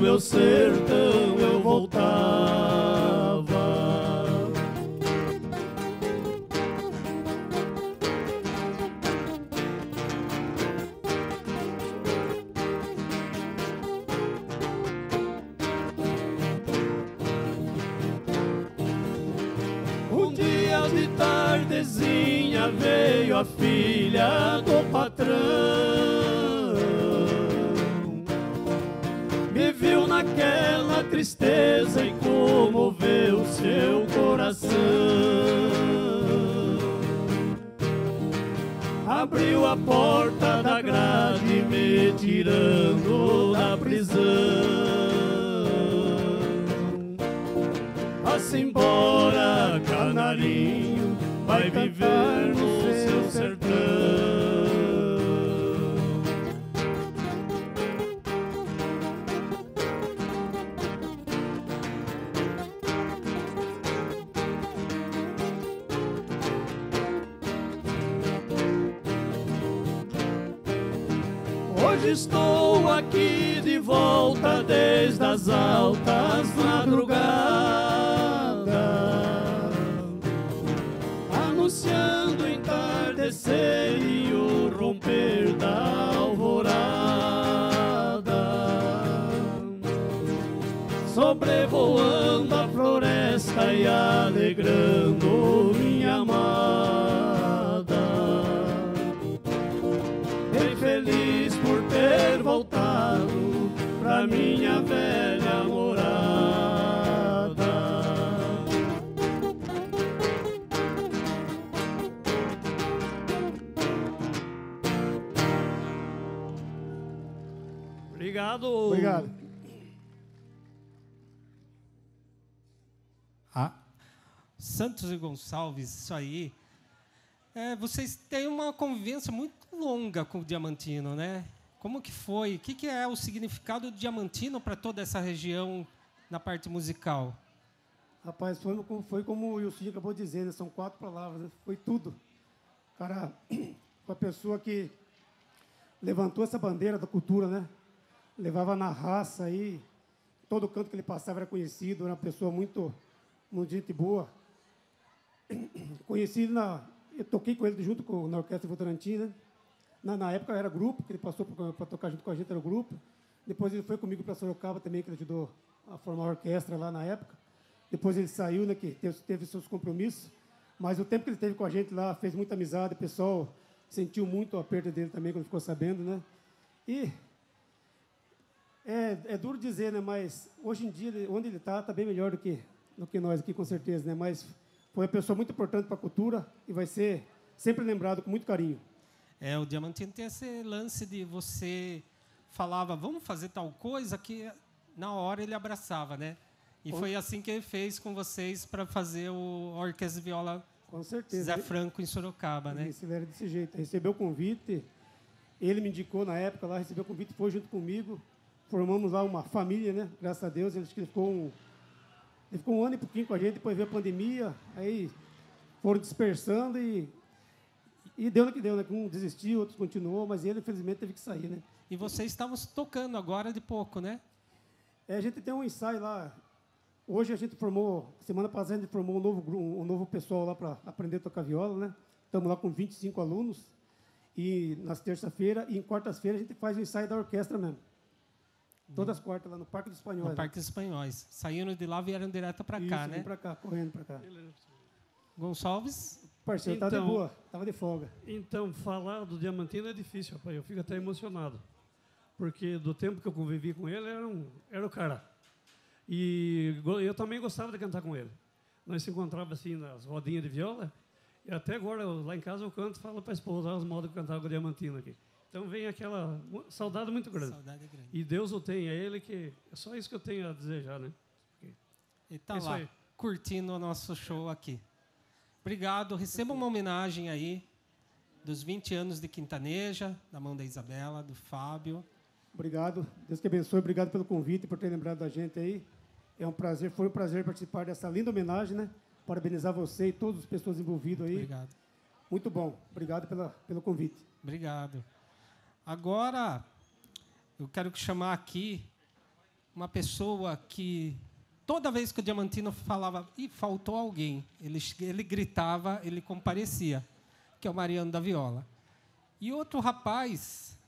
Meu sertão Santos e Gonçalves, isso aí. É, vocês têm uma convivência muito longa com o Diamantino, né? Como que foi? O que, que é o significado do Diamantino para toda essa região na parte musical? Rapaz, foi, foi como o Wilson acabou de dizer, né? são quatro palavras, né? foi tudo. Cara foi a pessoa que levantou essa bandeira da cultura, né? Levava na raça aí, todo canto que ele passava era conhecido, era uma pessoa muito, muito gente boa. Conheci na. Eu toquei com ele junto com, na Orquestra Votorantim, né? Na, na época era grupo, que ele passou para tocar junto com a gente, era grupo. Depois ele foi comigo para Sorocaba também, que ele ajudou a formar a orquestra lá na época. Depois ele saiu, né, que teve, teve seus compromissos. Mas o tempo que ele teve com a gente lá, fez muita amizade, o pessoal sentiu muito a perda dele também, quando ficou sabendo, né? E é, é duro dizer, né? Mas hoje em dia, onde ele está, está bem melhor do que, do que nós aqui, com certeza, né? Mas foi uma pessoa muito importante para a cultura e vai ser sempre lembrado com muito carinho. É, o Diamantino tem esse lance de você falava, vamos fazer tal coisa, que na hora ele abraçava, né? E Com- foi assim que ele fez com vocês para fazer o Orquestra Viola Com certeza. Zé Ele- Franco em Sorocaba, né? Esse era desse jeito. Recebeu o convite, ele me indicou na época lá, recebeu o convite, foi junto comigo. Formamos lá uma família, né? Graças a Deus. Ele, ele ficou um, ele ficou um ano e pouquinho com a gente, depois veio a pandemia, aí foram dispersando e, e deu no que deu, né? Um desistiu, outro continuou, mas ele, infelizmente, teve que sair, né? E vocês estavam tocando agora de pouco, né? É, a gente tem um ensaio lá. Hoje a gente formou, semana passada a gente formou um novo, um novo pessoal lá para aprender a tocar viola, né? Estamos lá com 25 alunos. E nas terça-feira e em quartas-feiras a gente faz o ensaio da orquestra mesmo. Todas as quartas lá no Parque dos Espanhóis. No Parque dos Espanhóis. Saíram de lá, vieram direto para cá, né? para cá, correndo para cá. Gonçalves? Parceiro, tava de boa, tava de folga. Então, falar do Diamantino é difícil, rapaz. Eu fico até emocionado. Porque do tempo que eu convivi com ele, era, um, era o cara. E eu também gostava de cantar com ele. Nós se encontrava assim nas rodinhas de viola. E até agora, lá em casa, eu canto e falo para a esposa as modas que eu cantava com o Diamantino aqui. Então vem aquela saudade muito grande. Saudade grande. E Deus o tem, é Ele que. É só isso que eu tenho a desejar, né? Ele tá É lá, aí. curtindo o nosso show aqui. Obrigado. Receba uma homenagem aí dos 20 anos de Quintaneja, da mão da Isabela, do Fábio. Obrigado. Deus que abençoe. Obrigado pelo convite, por ter lembrado da gente aí. É um prazer, foi um prazer participar dessa linda homenagem, né? Parabenizar você e todas as pessoas envolvidas aí. Obrigado. Muito bom. Obrigado pela, pelo convite. Obrigado. Agora, eu quero chamar aqui uma pessoa que toda vez que o Diamantino falava, e faltou alguém, ele, ele gritava, ele comparecia, que é o Mariano da Viola. E outro rapaz,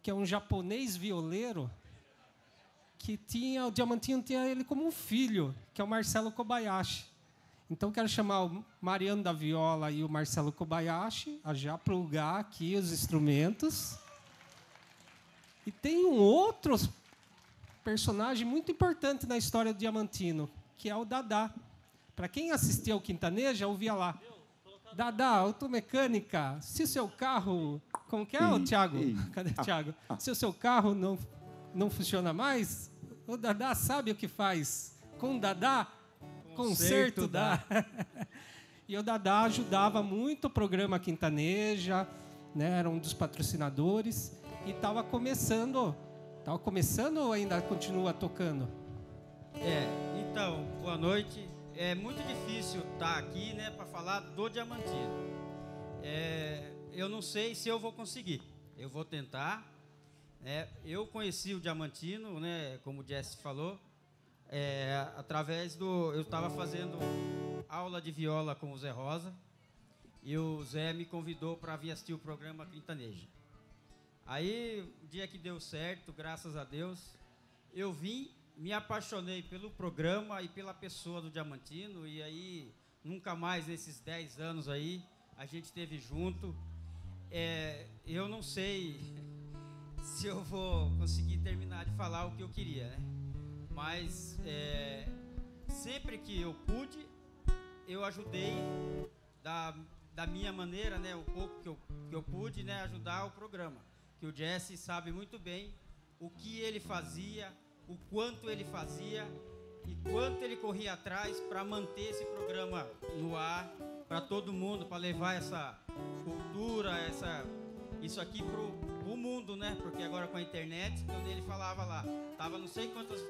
que é um japonês violeiro, que tinha, o Diamantino tinha ele como um filho, que é o Marcelo Kobayashi. Então, quero chamar o Mariano da Viola e o Marcelo Kobayashi a já plugar aqui os instrumentos. E tem um outro personagem muito importante na história do Diamantino, que é o Dadá. Para quem assistia ao Quintaneja, ouvia lá. Dadá, automecânica, se o seu carro. Como que é, o Ei, Tiago? ei. Cadê o Ah, Tiago? ah. Se o seu carro não, não funciona mais, o Dadá sabe o que faz. Com o Dadá, conserto Conserto dá. e o Dadá ajudava muito o programa Quintaneja, né, era um dos patrocinadores e estava começando, estava começando ou ainda continua tocando? É, então, boa noite. É muito difícil estar aqui, né, para falar do Diamantino. É, eu não sei se eu vou conseguir. Eu vou tentar. né. eu conheci o Diamantino, né, como o Jesse falou, é, através do. Eu estava fazendo aula de viola com o Zé Rosa e o Zé me convidou para vir assistir o programa Quintaneja. Aí, o dia que deu certo, graças a Deus, eu vim, me apaixonei pelo programa e pela pessoa do Diamantino, e aí, nunca mais nesses 10 anos aí, a gente esteve junto. É, eu não sei se eu vou conseguir terminar de falar o que eu queria, né? Mas é, sempre que eu pude, eu ajudei da, da minha maneira, né? O pouco que eu, que eu pude, né? Ajudar o programa. Que o Jesse sabe muito bem o que ele fazia, o quanto ele fazia e quanto ele corria atrás para manter esse programa no ar para todo mundo, para levar essa cultura, essa isso aqui pro, pro mundo, né? Porque agora com a internet, quando ele falava lá, tava não sei quantas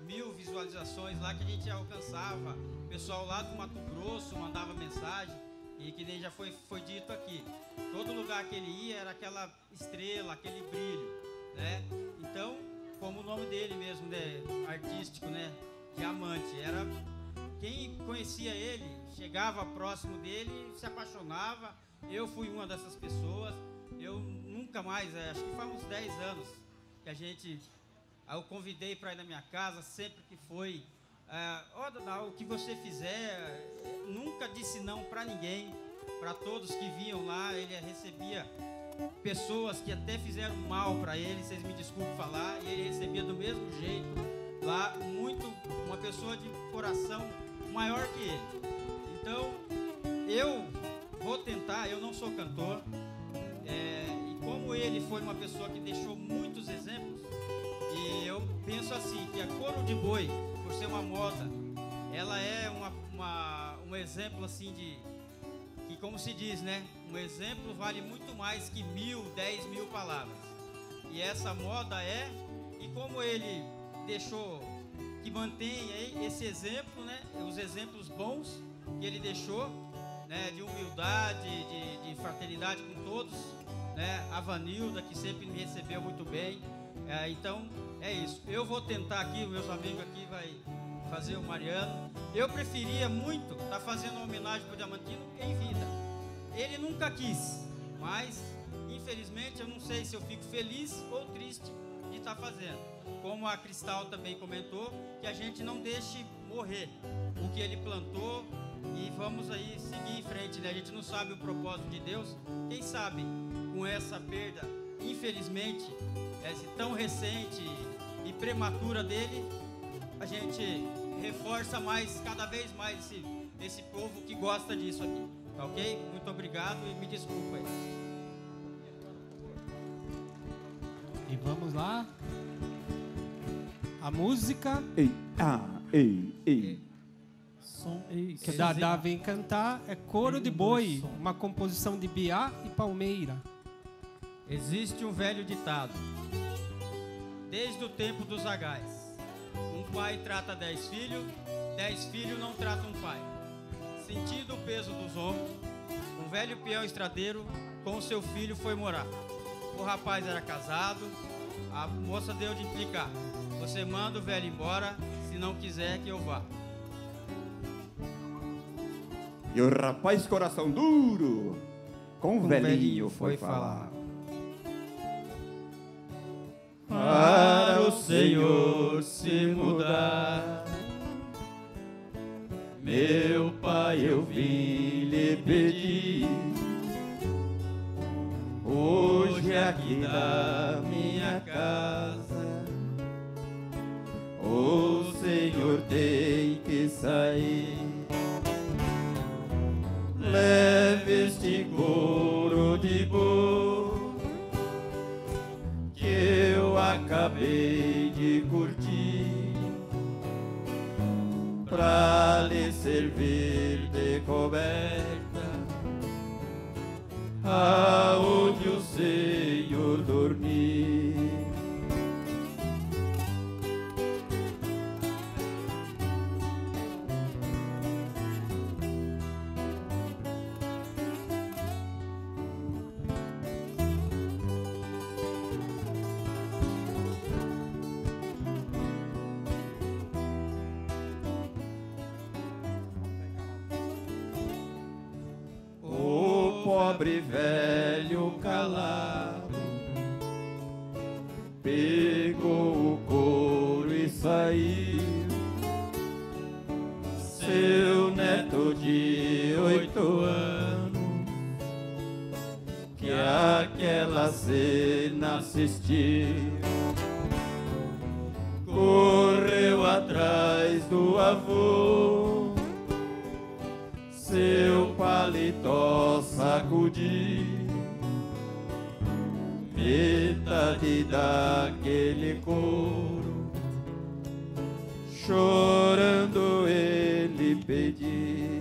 mil visualizações lá que a gente alcançava. O pessoal lá do Mato Grosso mandava mensagem e que nem já foi, foi dito aqui. Todo lugar que ele ia era aquela estrela, aquele brilho, né? Então, como o nome dele mesmo, né? Artístico, né? Diamante. Era quem conhecia ele, chegava próximo dele, se apaixonava. Eu fui uma dessas pessoas. Eu nunca mais, é, acho que faz uns 10 anos que a gente. Eu convidei para ir na minha casa, sempre que foi. É, o que você fizer, nunca disse não para ninguém, para todos que vinham lá. Ele recebia pessoas que até fizeram mal para ele, vocês me desculpem falar, e ele recebia do mesmo jeito lá, muito, uma pessoa de coração maior que ele. Então, eu vou tentar, eu não sou cantor, é, e como ele foi uma pessoa que deixou muitos exemplos, e eu penso assim, que a couro de boi, por ser uma moda, ela é uma, uma- um exemplo assim de, que como se diz, né? Um exemplo vale muito mais que mil, dez mil palavras. E essa moda é, e como ele deixou, que mantém esse exemplo, né? Os exemplos bons que ele deixou, né? De humildade, de, de fraternidade com todos, né? A Vanilda, que sempre me recebeu muito bem. É, então, é isso. Eu vou tentar aqui, meus amigos aqui vai fazer o Mariano. Eu preferia muito estar fazendo uma homenagem para o Diamantino em vida. Ele nunca quis, mas infelizmente eu não sei se eu fico feliz ou triste de estar fazendo. Como a Cristal também comentou, que a gente não deixe morrer o que ele plantou, E vamos aí seguir em frente, né? A gente não sabe o propósito de Deus. Quem sabe com essa perda, infelizmente, tão recente e prematura dele, a gente reforça mais, cada vez mais esse, esse povo que gosta disso aqui. Tá ok? Muito obrigado e me desculpa aí. E vamos lá. A música Ei, ah, ei, ei. Som, ei, que Dadá vem cantar é Coro de Boi, uma composição de Biá e Palmeira. Existe um velho ditado, desde o tempo dos agais. Um pai trata dez filhos, dez filhos não tratam um pai. Sentindo o peso dos ombros, um velho peão estradeiro com seu filho foi morar. O rapaz era casado, a moça deu de implicar. Você manda o velho embora, se não quiser que eu vá. E o rapaz coração duro com o velhinho foi falar. Para o Senhor se mudar. Meu pai, eu vim lhe pedir. Hoje aqui na minha casa, o Senhor tem que sair. Leve este couro de boi que acabei de curtir pra lhe servir de coberta aonde o Senhor dormir. Pobre velho calado pegou o couro e saiu. Seu neto de oito anos que aquela cena assistiu. Correu atrás do avô paletó sacudir metade daquele couro chorando ele pediu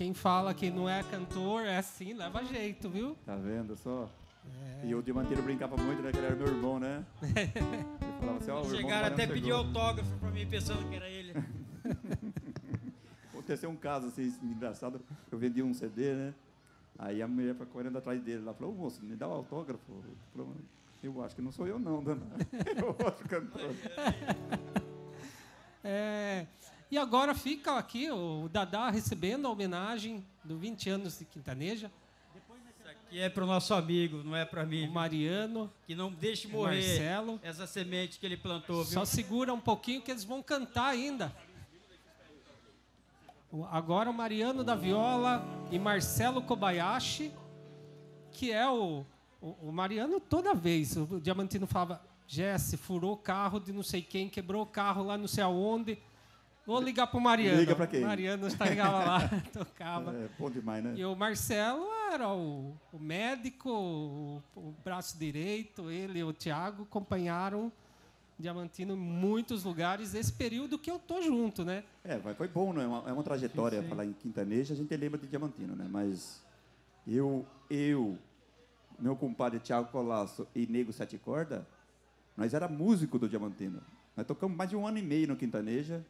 Quem fala que não é cantor é assim, leva jeito, viu? Tá vendo só? É. E o Diamanteiro brincava muito, né? Que ele era meu irmão, né? Ele falava assim, ó, o irmão do Chegaram Mariano até pedir autógrafo pra mim, pensando que era ele. Aconteceu um caso assim, engraçado. Eu vendi um CD, né? Aí a mulher foi correndo atrás dele. Ela falou, ô moço, me dá o autógrafo. Ele falou, eu acho que não sou eu não, dona. É outro cantor. É, e agora fica aqui o Dadá recebendo a homenagem do 20 anos de Quintaneja. Que é pro nosso amigo, não é pra mim. O Mariano. Que não deixe o morrer Marcelo. essa semente que ele plantou, viu? Só segura um pouquinho que eles vão cantar ainda. O- Agora o Mariano da Viola e Marcelo Kobayashi, que é o, o, o Mariano toda vez. O Diamantino falava, Jesse, furou o carro de não sei quem, quebrou o carro lá não sei aonde. Vou ligar pro Mariano. Liga pra quem? Mariano estava lá, tocava. É bom demais, né? E o Marcelo era o, o médico, o, o braço direito, ele e o Tiago acompanharam Diamantino em muitos lugares, esse período que eu tô junto, né? É, vai- foi bom, né? É uma, é uma trajetória falar em Quintaneja, a gente lembra de Diamantino, né? Mas eu, eu, meu compadre Tiago Colasso e Nego Sete Corda, nós era músico do Diamantino. Nós tocamos mais de um ano e meio no Quintaneja,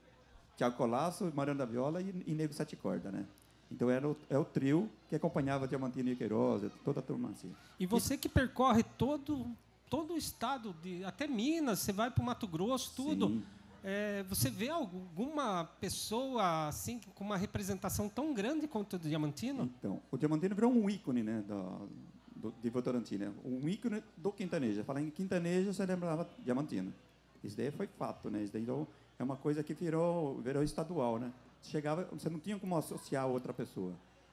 Tiago Colasso, Mariano da Viola e, e Nego Sete Corda, né? Então era o, é o trio que acompanhava Diamantino e Queiroz, toda a turma assim. E você que percorre todo, todo o estado, de, até Minas, você vai para o Mato Grosso, tudo. É, você vê alguma pessoa assim com uma representação tão grande quanto o Diamantino? Então, o Diamantino virou um ícone, né, da, do, de Votorantim, né? Um ícone do Quintaneja. Falar em Quintaneja, você lembrava Diamantino. Isso daí foi fato, né? Isso daí então, é uma coisa que virou, virou estadual, né? Chegava, você não tinha como associar outra pessoa.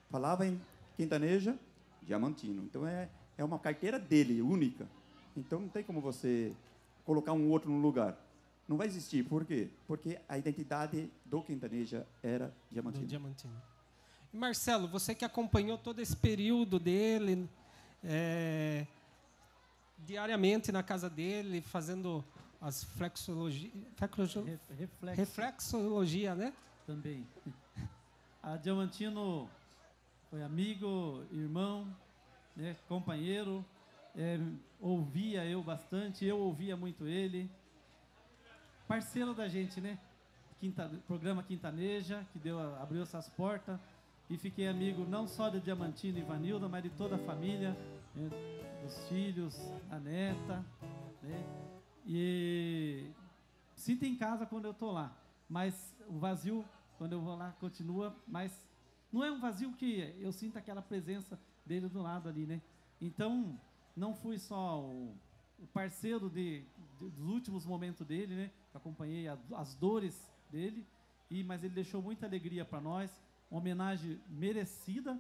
Falava em Quintaneja, Diamantino. Então, é, é uma carteira dele, única. Então, não tem como você colocar um outro no lugar. Não vai existir. Por quê? Porque a identidade do Quintaneja era Diamantino. Diamantino. E Marcelo, você que acompanhou todo esse período dele, é, diariamente na casa dele, fazendo as flexologia, flexologia, reflexo. reflexologia, né? Também. A Diamantino foi amigo, irmão, né, companheiro, é, ouvia eu bastante, eu ouvia muito ele. Parceiro da gente, né? Quinta, programa Quintaneja, que deu, abriu essas portas. E fiquei amigo não só de Diamantino e Vanilda, mas de toda a família, né, dos filhos, a neta. Né? E sinto em casa quando eu tô lá. Mas o vazio, quando eu vou lá, continua. Mas não é um vazio que eu sinto aquela presença dele do lado ali, né? Então, não fui só o, o parceiro de, de- dos últimos momentos dele, né? Acompanhei a- as dores dele, e mas ele deixou muita alegria para nós. Uma homenagem merecida,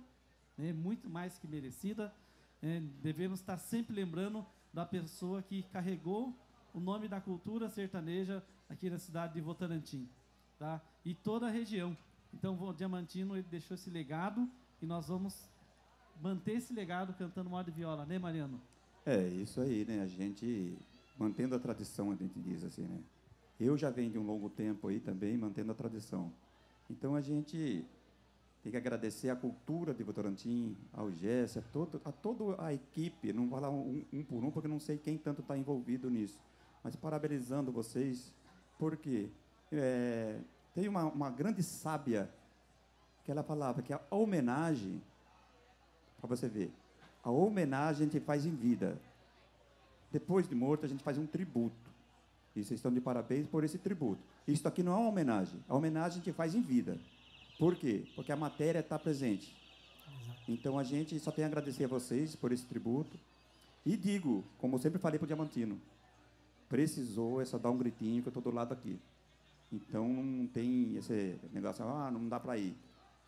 né? muito mais que merecida. né? devemos estar sempre lembrando da pessoa que carregou o nome da cultura sertaneja aqui na cidade de Votorantim, tá? E toda a região. Então, o Diamantino ele deixou esse legado e nós vamos manter esse legado cantando moda de viola, né, Mariano? É, isso aí, né? A gente mantendo a tradição, a gente diz assim, né? Eu já venho de um longo tempo aí também, mantendo a tradição. Então a gente tem que agradecer a cultura de Votorantim, ao Gesse, a, todo, a toda a equipe, não vou falar um, um por um, porque não sei quem tanto está envolvido nisso, mas parabenizando vocês, porque é, tem uma, uma grande sábia que ela falava que a homenagem, para você ver, a homenagem a gente faz em vida. Depois de morto, a gente faz um tributo. E vocês estão de parabéns por esse tributo. Isso aqui não é uma homenagem. A homenagem a gente faz em vida. Por quê? Porque a matéria está presente. Então a gente só tem a agradecer a vocês por esse tributo. E digo, como eu sempre falei para o Diamantino, precisou é só dar um gritinho que eu estou do lado aqui. Então não tem esse negócio, ah, não dá para ir.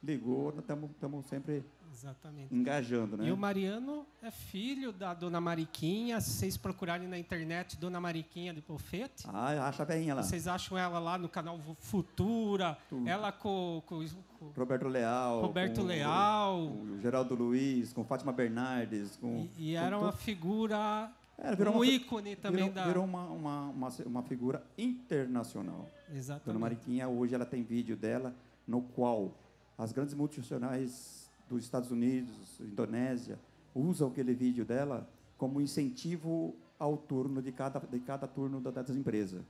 Ligou, estamos sempre Exatamente. engajando, né? E o Mariano é filho da Dona Mariquinha. Se vocês procurarem na internet Dona Mariquinha de Bofete, Ah, acha a veinha lá. vocês acham ela lá no canal Fu- Futura. Ela com, com, com Roberto Leal. Roberto com- Leal. com o Geraldo Luiz, com Fátima Bernardes. Com, E com era uma figura, Era, virou um uma ícone também virou, da... Virou uma, uma, uma, uma figura internacional. Exatamente. Dona Mariquinha, hoje ela tem vídeo dela no qual as grandes multinacionais dos Estados Unidos, Indonésia, usam aquele vídeo dela como incentivo ao turno de cada, de cada turno da- das empresas.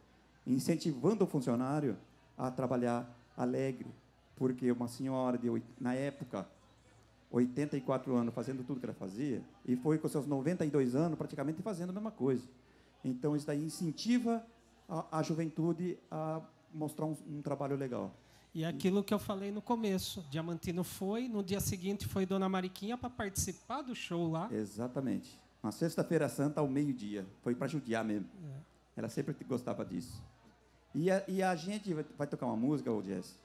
Incentivando o funcionário a trabalhar alegre. Porque uma senhora, de, na época, 84 anos, fazendo tudo que ela fazia, e foi com seus 92 anos praticamente fazendo a mesma coisa. Então, isso daí incentiva a, a juventude a mostrar um, um trabalho legal. E aquilo que eu falei no começo, Diamantino foi, no dia seguinte foi Dona Mariquinha para participar do show lá. Exatamente. Na sexta-feira santa, ao meio-dia. Foi para judiar mesmo. É. Ela sempre gostava disso. E a, e a gente vai, vai tocar uma música, ô Jess,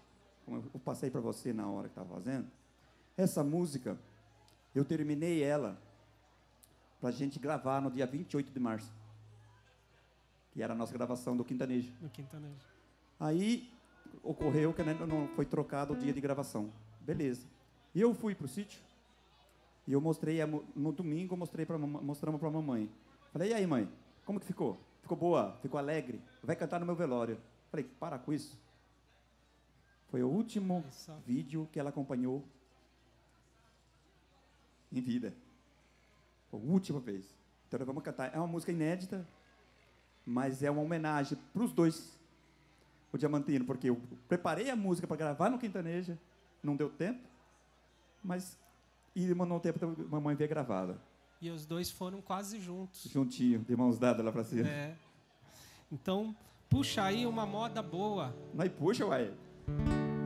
como eu passei para você na hora que estava fazendo. Essa música, eu terminei ela para a gente gravar no dia 28 de março. Que era a nossa gravação do Quintanejo. No Quintanejo. Aí ocorreu que né, não foi trocado o dia de gravação. Beleza. E eu fui pro sítio. E eu mostrei a no domingo, mostrei para mostramos para a mamãe. Falei: "E aí, mãe? Como que ficou? Ficou boa? Ficou alegre? Vai cantar no meu velório?" Falei: "Para com isso." Foi o último vídeo que ela acompanhou em vida. Foi a última vez. Então nós vamos cantar. É uma música inédita, mas é uma homenagem para os dois o Diamantino, porque eu preparei a música para gravar no Quintaneja, não deu tempo, mas e não tempo para a mamãe ver gravada. E os dois foram quase juntos. Juntinho, de mãos dadas lá para cima. É. Então, puxa aí uma moda boa. Mas puxa, uai.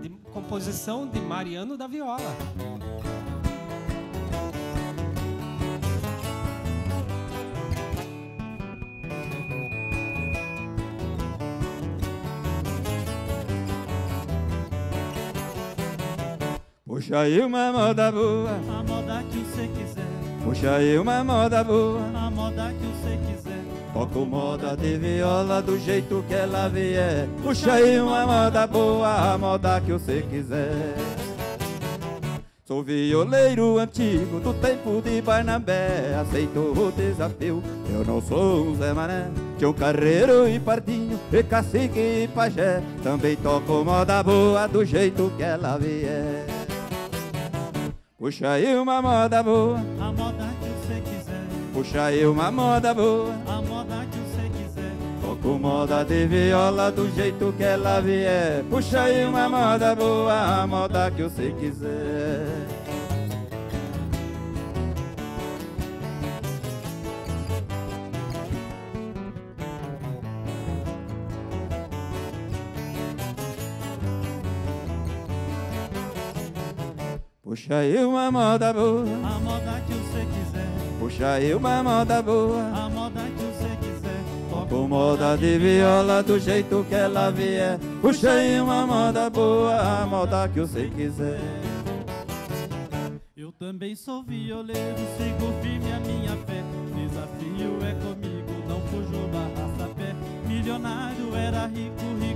De composição de Mariano da Viola. Puxa aí uma moda boa, A moda que você quiser, puxa aí uma moda boa. a moda que você quiser. Toco moda de viola do jeito que ela vier. Puxa aí uma moda boa, a moda que você quiser. Sou violeiro antigo do tempo de Barnabé. Aceito o desafio, eu não sou um Zé Mané. Um carreiro e pardinho, e cacique e pajé. Também toco moda boa do jeito que ela vier. Puxa aí uma moda boa, A moda que você quiser, puxa aí uma moda boa. a moda que você quiser. Toco moda de viola do jeito que ela vier. Puxa aí uma moda boa, a moda que você quiser. Puxa aí uma moda boa, A moda que você quiser, puxa aí uma moda boa. a moda que você quiser. Com moda de viola do jeito que ela vier. Puxa aí uma moda boa, a moda que você quiser. Eu também sou violeiro, sigo firme a minha fé. Desafio é comigo, não fujo da raça pé. Milionário era rico, rico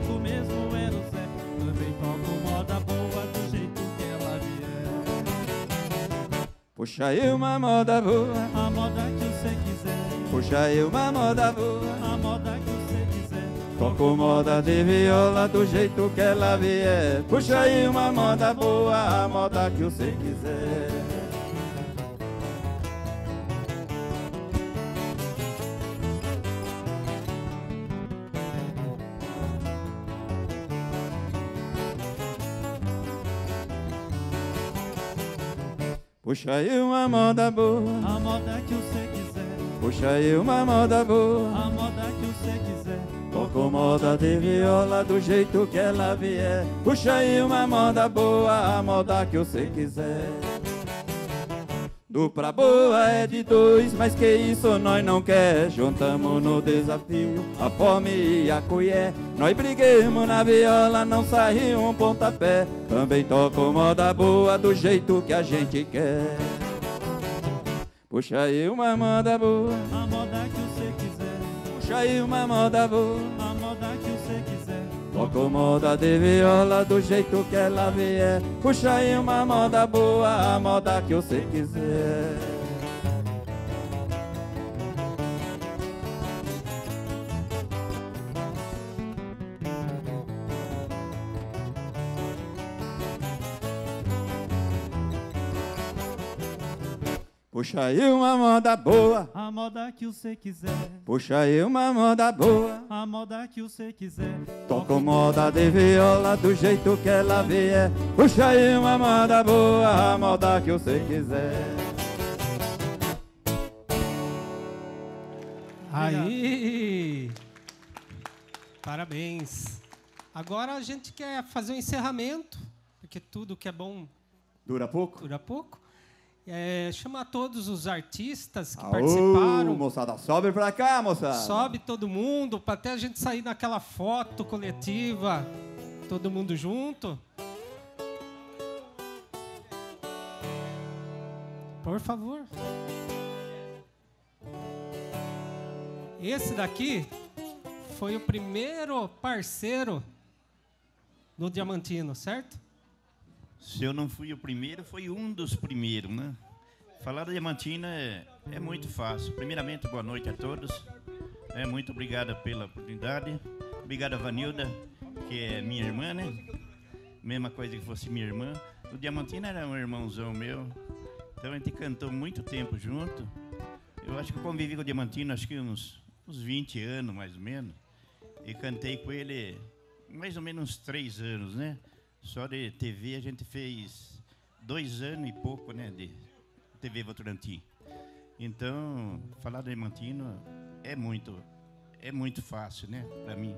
Puxa aí uma moda boa, A moda que você quiser, puxa aí uma moda boa. a moda que você quiser. Toco moda de viola do jeito que ela vier. Puxa aí uma moda boa, a moda que você quiser. Puxa aí uma moda boa, A moda que você quiser, puxa aí uma moda boa. a moda que você quiser. Toco moda de viola do jeito que ela vier. Puxa aí uma moda boa, a moda que você quiser. Dupla boa é de dois, mas que isso nós não quer. Juntamos no desafio a fome e a colher. Nós briguemos na viola, não saiu um pontapé. Também toco moda boa do jeito que a gente quer. Puxa aí uma moda boa, A moda que você quiser, puxa aí uma moda boa. a moda que. Toco moda de viola do jeito que ela vier. Puxa aí uma moda boa, a moda que você quiser. Puxa aí uma moda boa, A moda que você quiser, puxa aí uma moda boa. a moda que você quiser. Toco moda de viola do jeito que ela vier. Puxa aí uma moda boa, a moda que você quiser. Aí! Parabéns. Agora a gente quer fazer o encerramento, porque tudo que é bom Dura pouco? dura pouco. É, chamar todos os artistas que Aô, participaram. moçada, sobe pra cá, moçada. Sobe todo mundo, para até a gente sair naquela foto coletiva, todo mundo junto. Por favor. Esse daqui foi o primeiro parceiro no Diamantino, certo? Se eu não fui o primeiro, foi um dos primeiros, né? Falar da Diamantina é, é muito fácil. Primeiramente, boa noite a todos. É, muito obrigada pela oportunidade. Obrigado a Vanilda, que é minha irmã, né? Mesma coisa que fosse minha irmã. O Diamantina era um irmãozão meu. Então a gente cantou muito tempo junto. Eu acho que eu convivi com o Diamantino acho que uns, uns 20 anos, mais ou menos. E cantei com ele mais ou menos uns três anos, né? Só de TV a gente fez dois anos e pouco, né? De TV Votorantim. Então, falar do Diamantino é muito, é muito fácil, né? Para mim.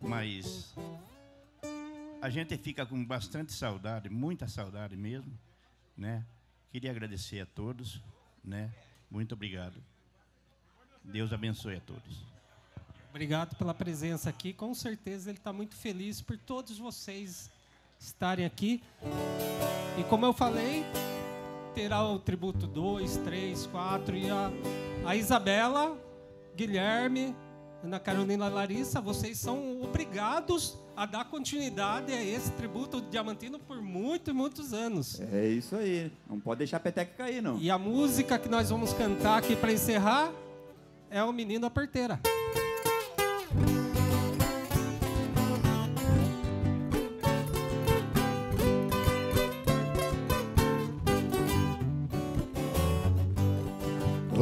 Mas a gente fica com bastante saudade, muita saudade mesmo, né? Queria agradecer a todos, né? Muito obrigado. Deus abençoe a todos. Obrigado pela presença aqui. Com certeza ele está muito feliz por todos vocês estarem aqui. E como eu falei, terá o tributo 2, 3, 4 e a, a Isabela, Guilherme, Ana Carolina Larissa, vocês são obrigados a dar continuidade a esse tributo diamantino por muitos e muitos anos. É isso aí. Não pode deixar a peteca cair, não. E a música que nós vamos cantar aqui para encerrar é o Menino Aperteira.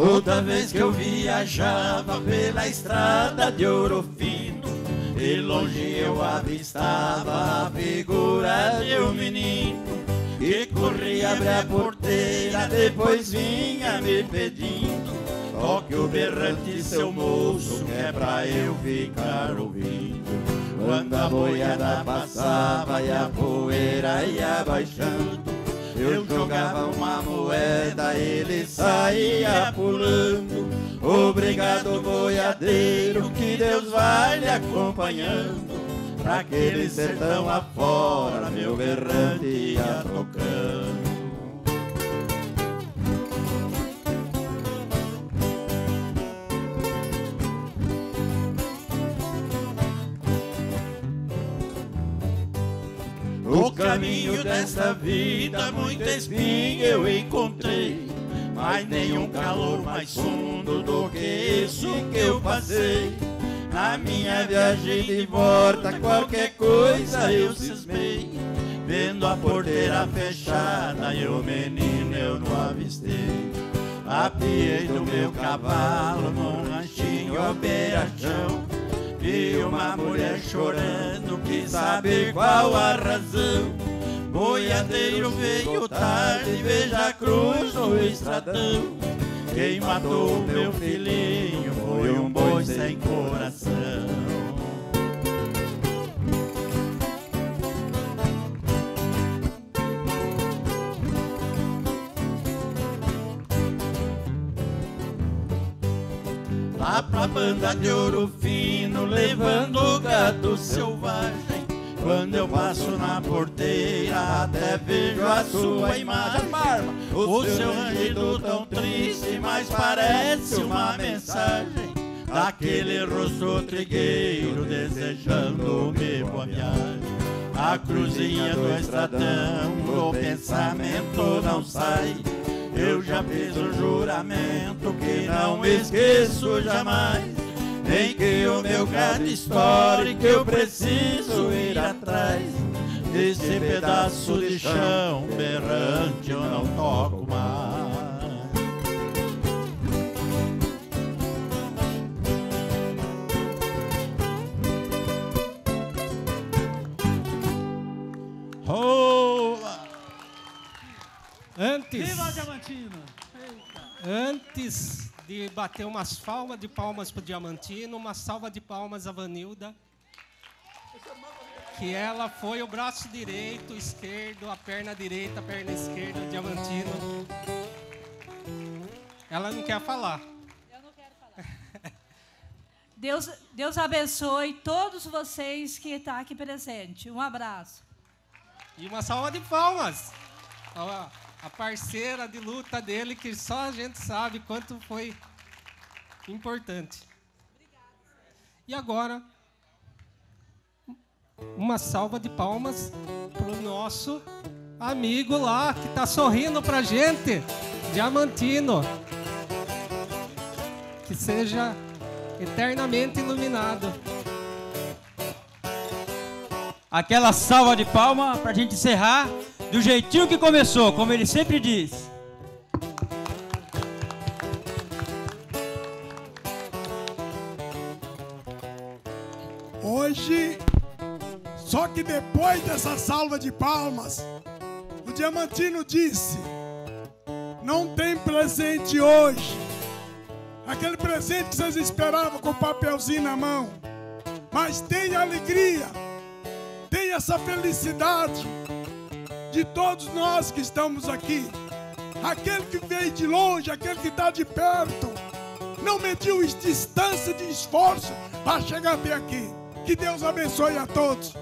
Toda vez que eu viajava pela estrada de ouro fino, de longe eu avistava a figura de um menino que corria abrir a porteira, depois vinha me pedindo. Toque o berrante, seu moço, que é pra eu ficar ouvindo. Quando a boiada passava e a poeira ia baixando, eu jogava uma moeda, ele saía pulando. Obrigado, boiadeiro, que Deus vai lhe acompanhando. Pra aquele sertão afora, meu berrante ia tocando. No caminho desta vida, muita espinha eu encontrei. Mas nenhum calor mais fundo do que isso que eu passei. Na minha viagem de volta, qualquer coisa eu cismei. Vendo a porteira fechada e o menino eu não avistei. Apiei do meu cavalo num ranchinho ao beira-chão. Vi uma mulher chorando, quis saber qual a razão. Boiadeiro veio tarde, veja a cruz no estradão. Quem matou meu filhinho foi um boi sem coração. Lá pra banda de ouro fino, levando gado selvagem. Quando eu passo na porteira, até vejo a sua imagem. Barba, o seu rangido tão triste, mas parece uma mensagem daquele rosto trigueiro desejando-me boa viagem. A cruzinha do estradão, do pensamento não sai. Eu já fiz um juramento que não esqueço jamais. Tem que o meu gado histórico eu preciso ir atrás. Desse pedaço de chão berrante eu não toco mais. Antes. Viva Diamantino! Antes de bater umas palmas de palmas pro Diamantino, uma salva de palmas à Vanilda. Que ela foi o braço direito, esquerdo, a perna direita, a perna esquerda, do Diamantino. Ela não quer falar. Deus, Deus abençoe todos vocês que estão aqui presentes. Um abraço. E uma salva de palmas. A, a parceira de luta dele, que só a gente sabe quanto foi importante. E agora, uma salva de palmas para o nosso amigo lá, que está sorrindo para a gente, Diamantino. Que seja eternamente iluminado. Aquela salva de palma pra gente encerrar do jeitinho que começou, como ele sempre diz. Hoje, só que depois dessa salva de palmas, o Diamantino disse: Não tem presente hoje. Aquele presente que vocês esperavam com o papelzinho na mão. Mas tem alegria, tem essa felicidade de todos nós que estamos aqui. Aquele que veio de longe, aquele que está de perto, não mediu distância de esforço para chegar até aqui. Que Deus abençoe a todos.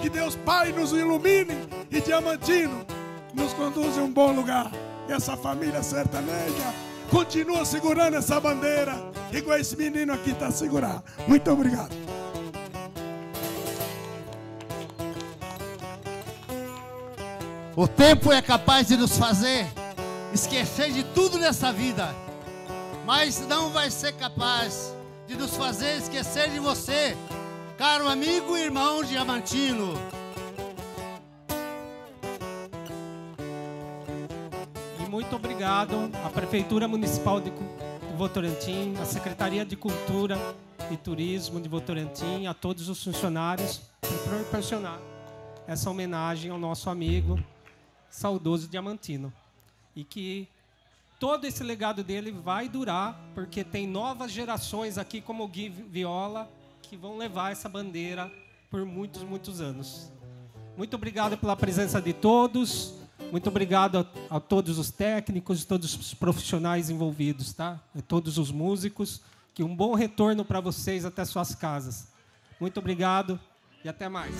Que Deus Pai nos ilumine e Diamantino nos conduza em um bom lugar. Essa família sertaneja continua segurando essa bandeira, igual esse menino aqui está segurando. Muito obrigado. O tempo é capaz de nos fazer esquecer de tudo nessa vida, mas não vai ser capaz de nos fazer esquecer de você, caro amigo e irmão Diamantino. E muito obrigado à Prefeitura Municipal de Votorantim, à Secretaria de Cultura e Turismo de Votorantim, a todos os funcionários por proporcionar essa homenagem ao nosso amigo saudoso Diamantino. E que todo esse legado dele vai durar, porque tem novas gerações aqui, como o Gui Viola, que vão levar essa bandeira por muitos, muitos anos. Muito obrigado pela presença de todos. Muito obrigado a, a todos os técnicos, todos os profissionais envolvidos, tá? Todos os músicos. Que um bom retorno para vocês até suas casas. Muito obrigado e até mais.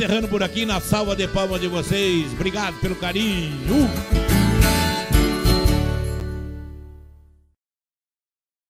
Encerrando por aqui na salva de palmas de vocês. Obrigado pelo carinho.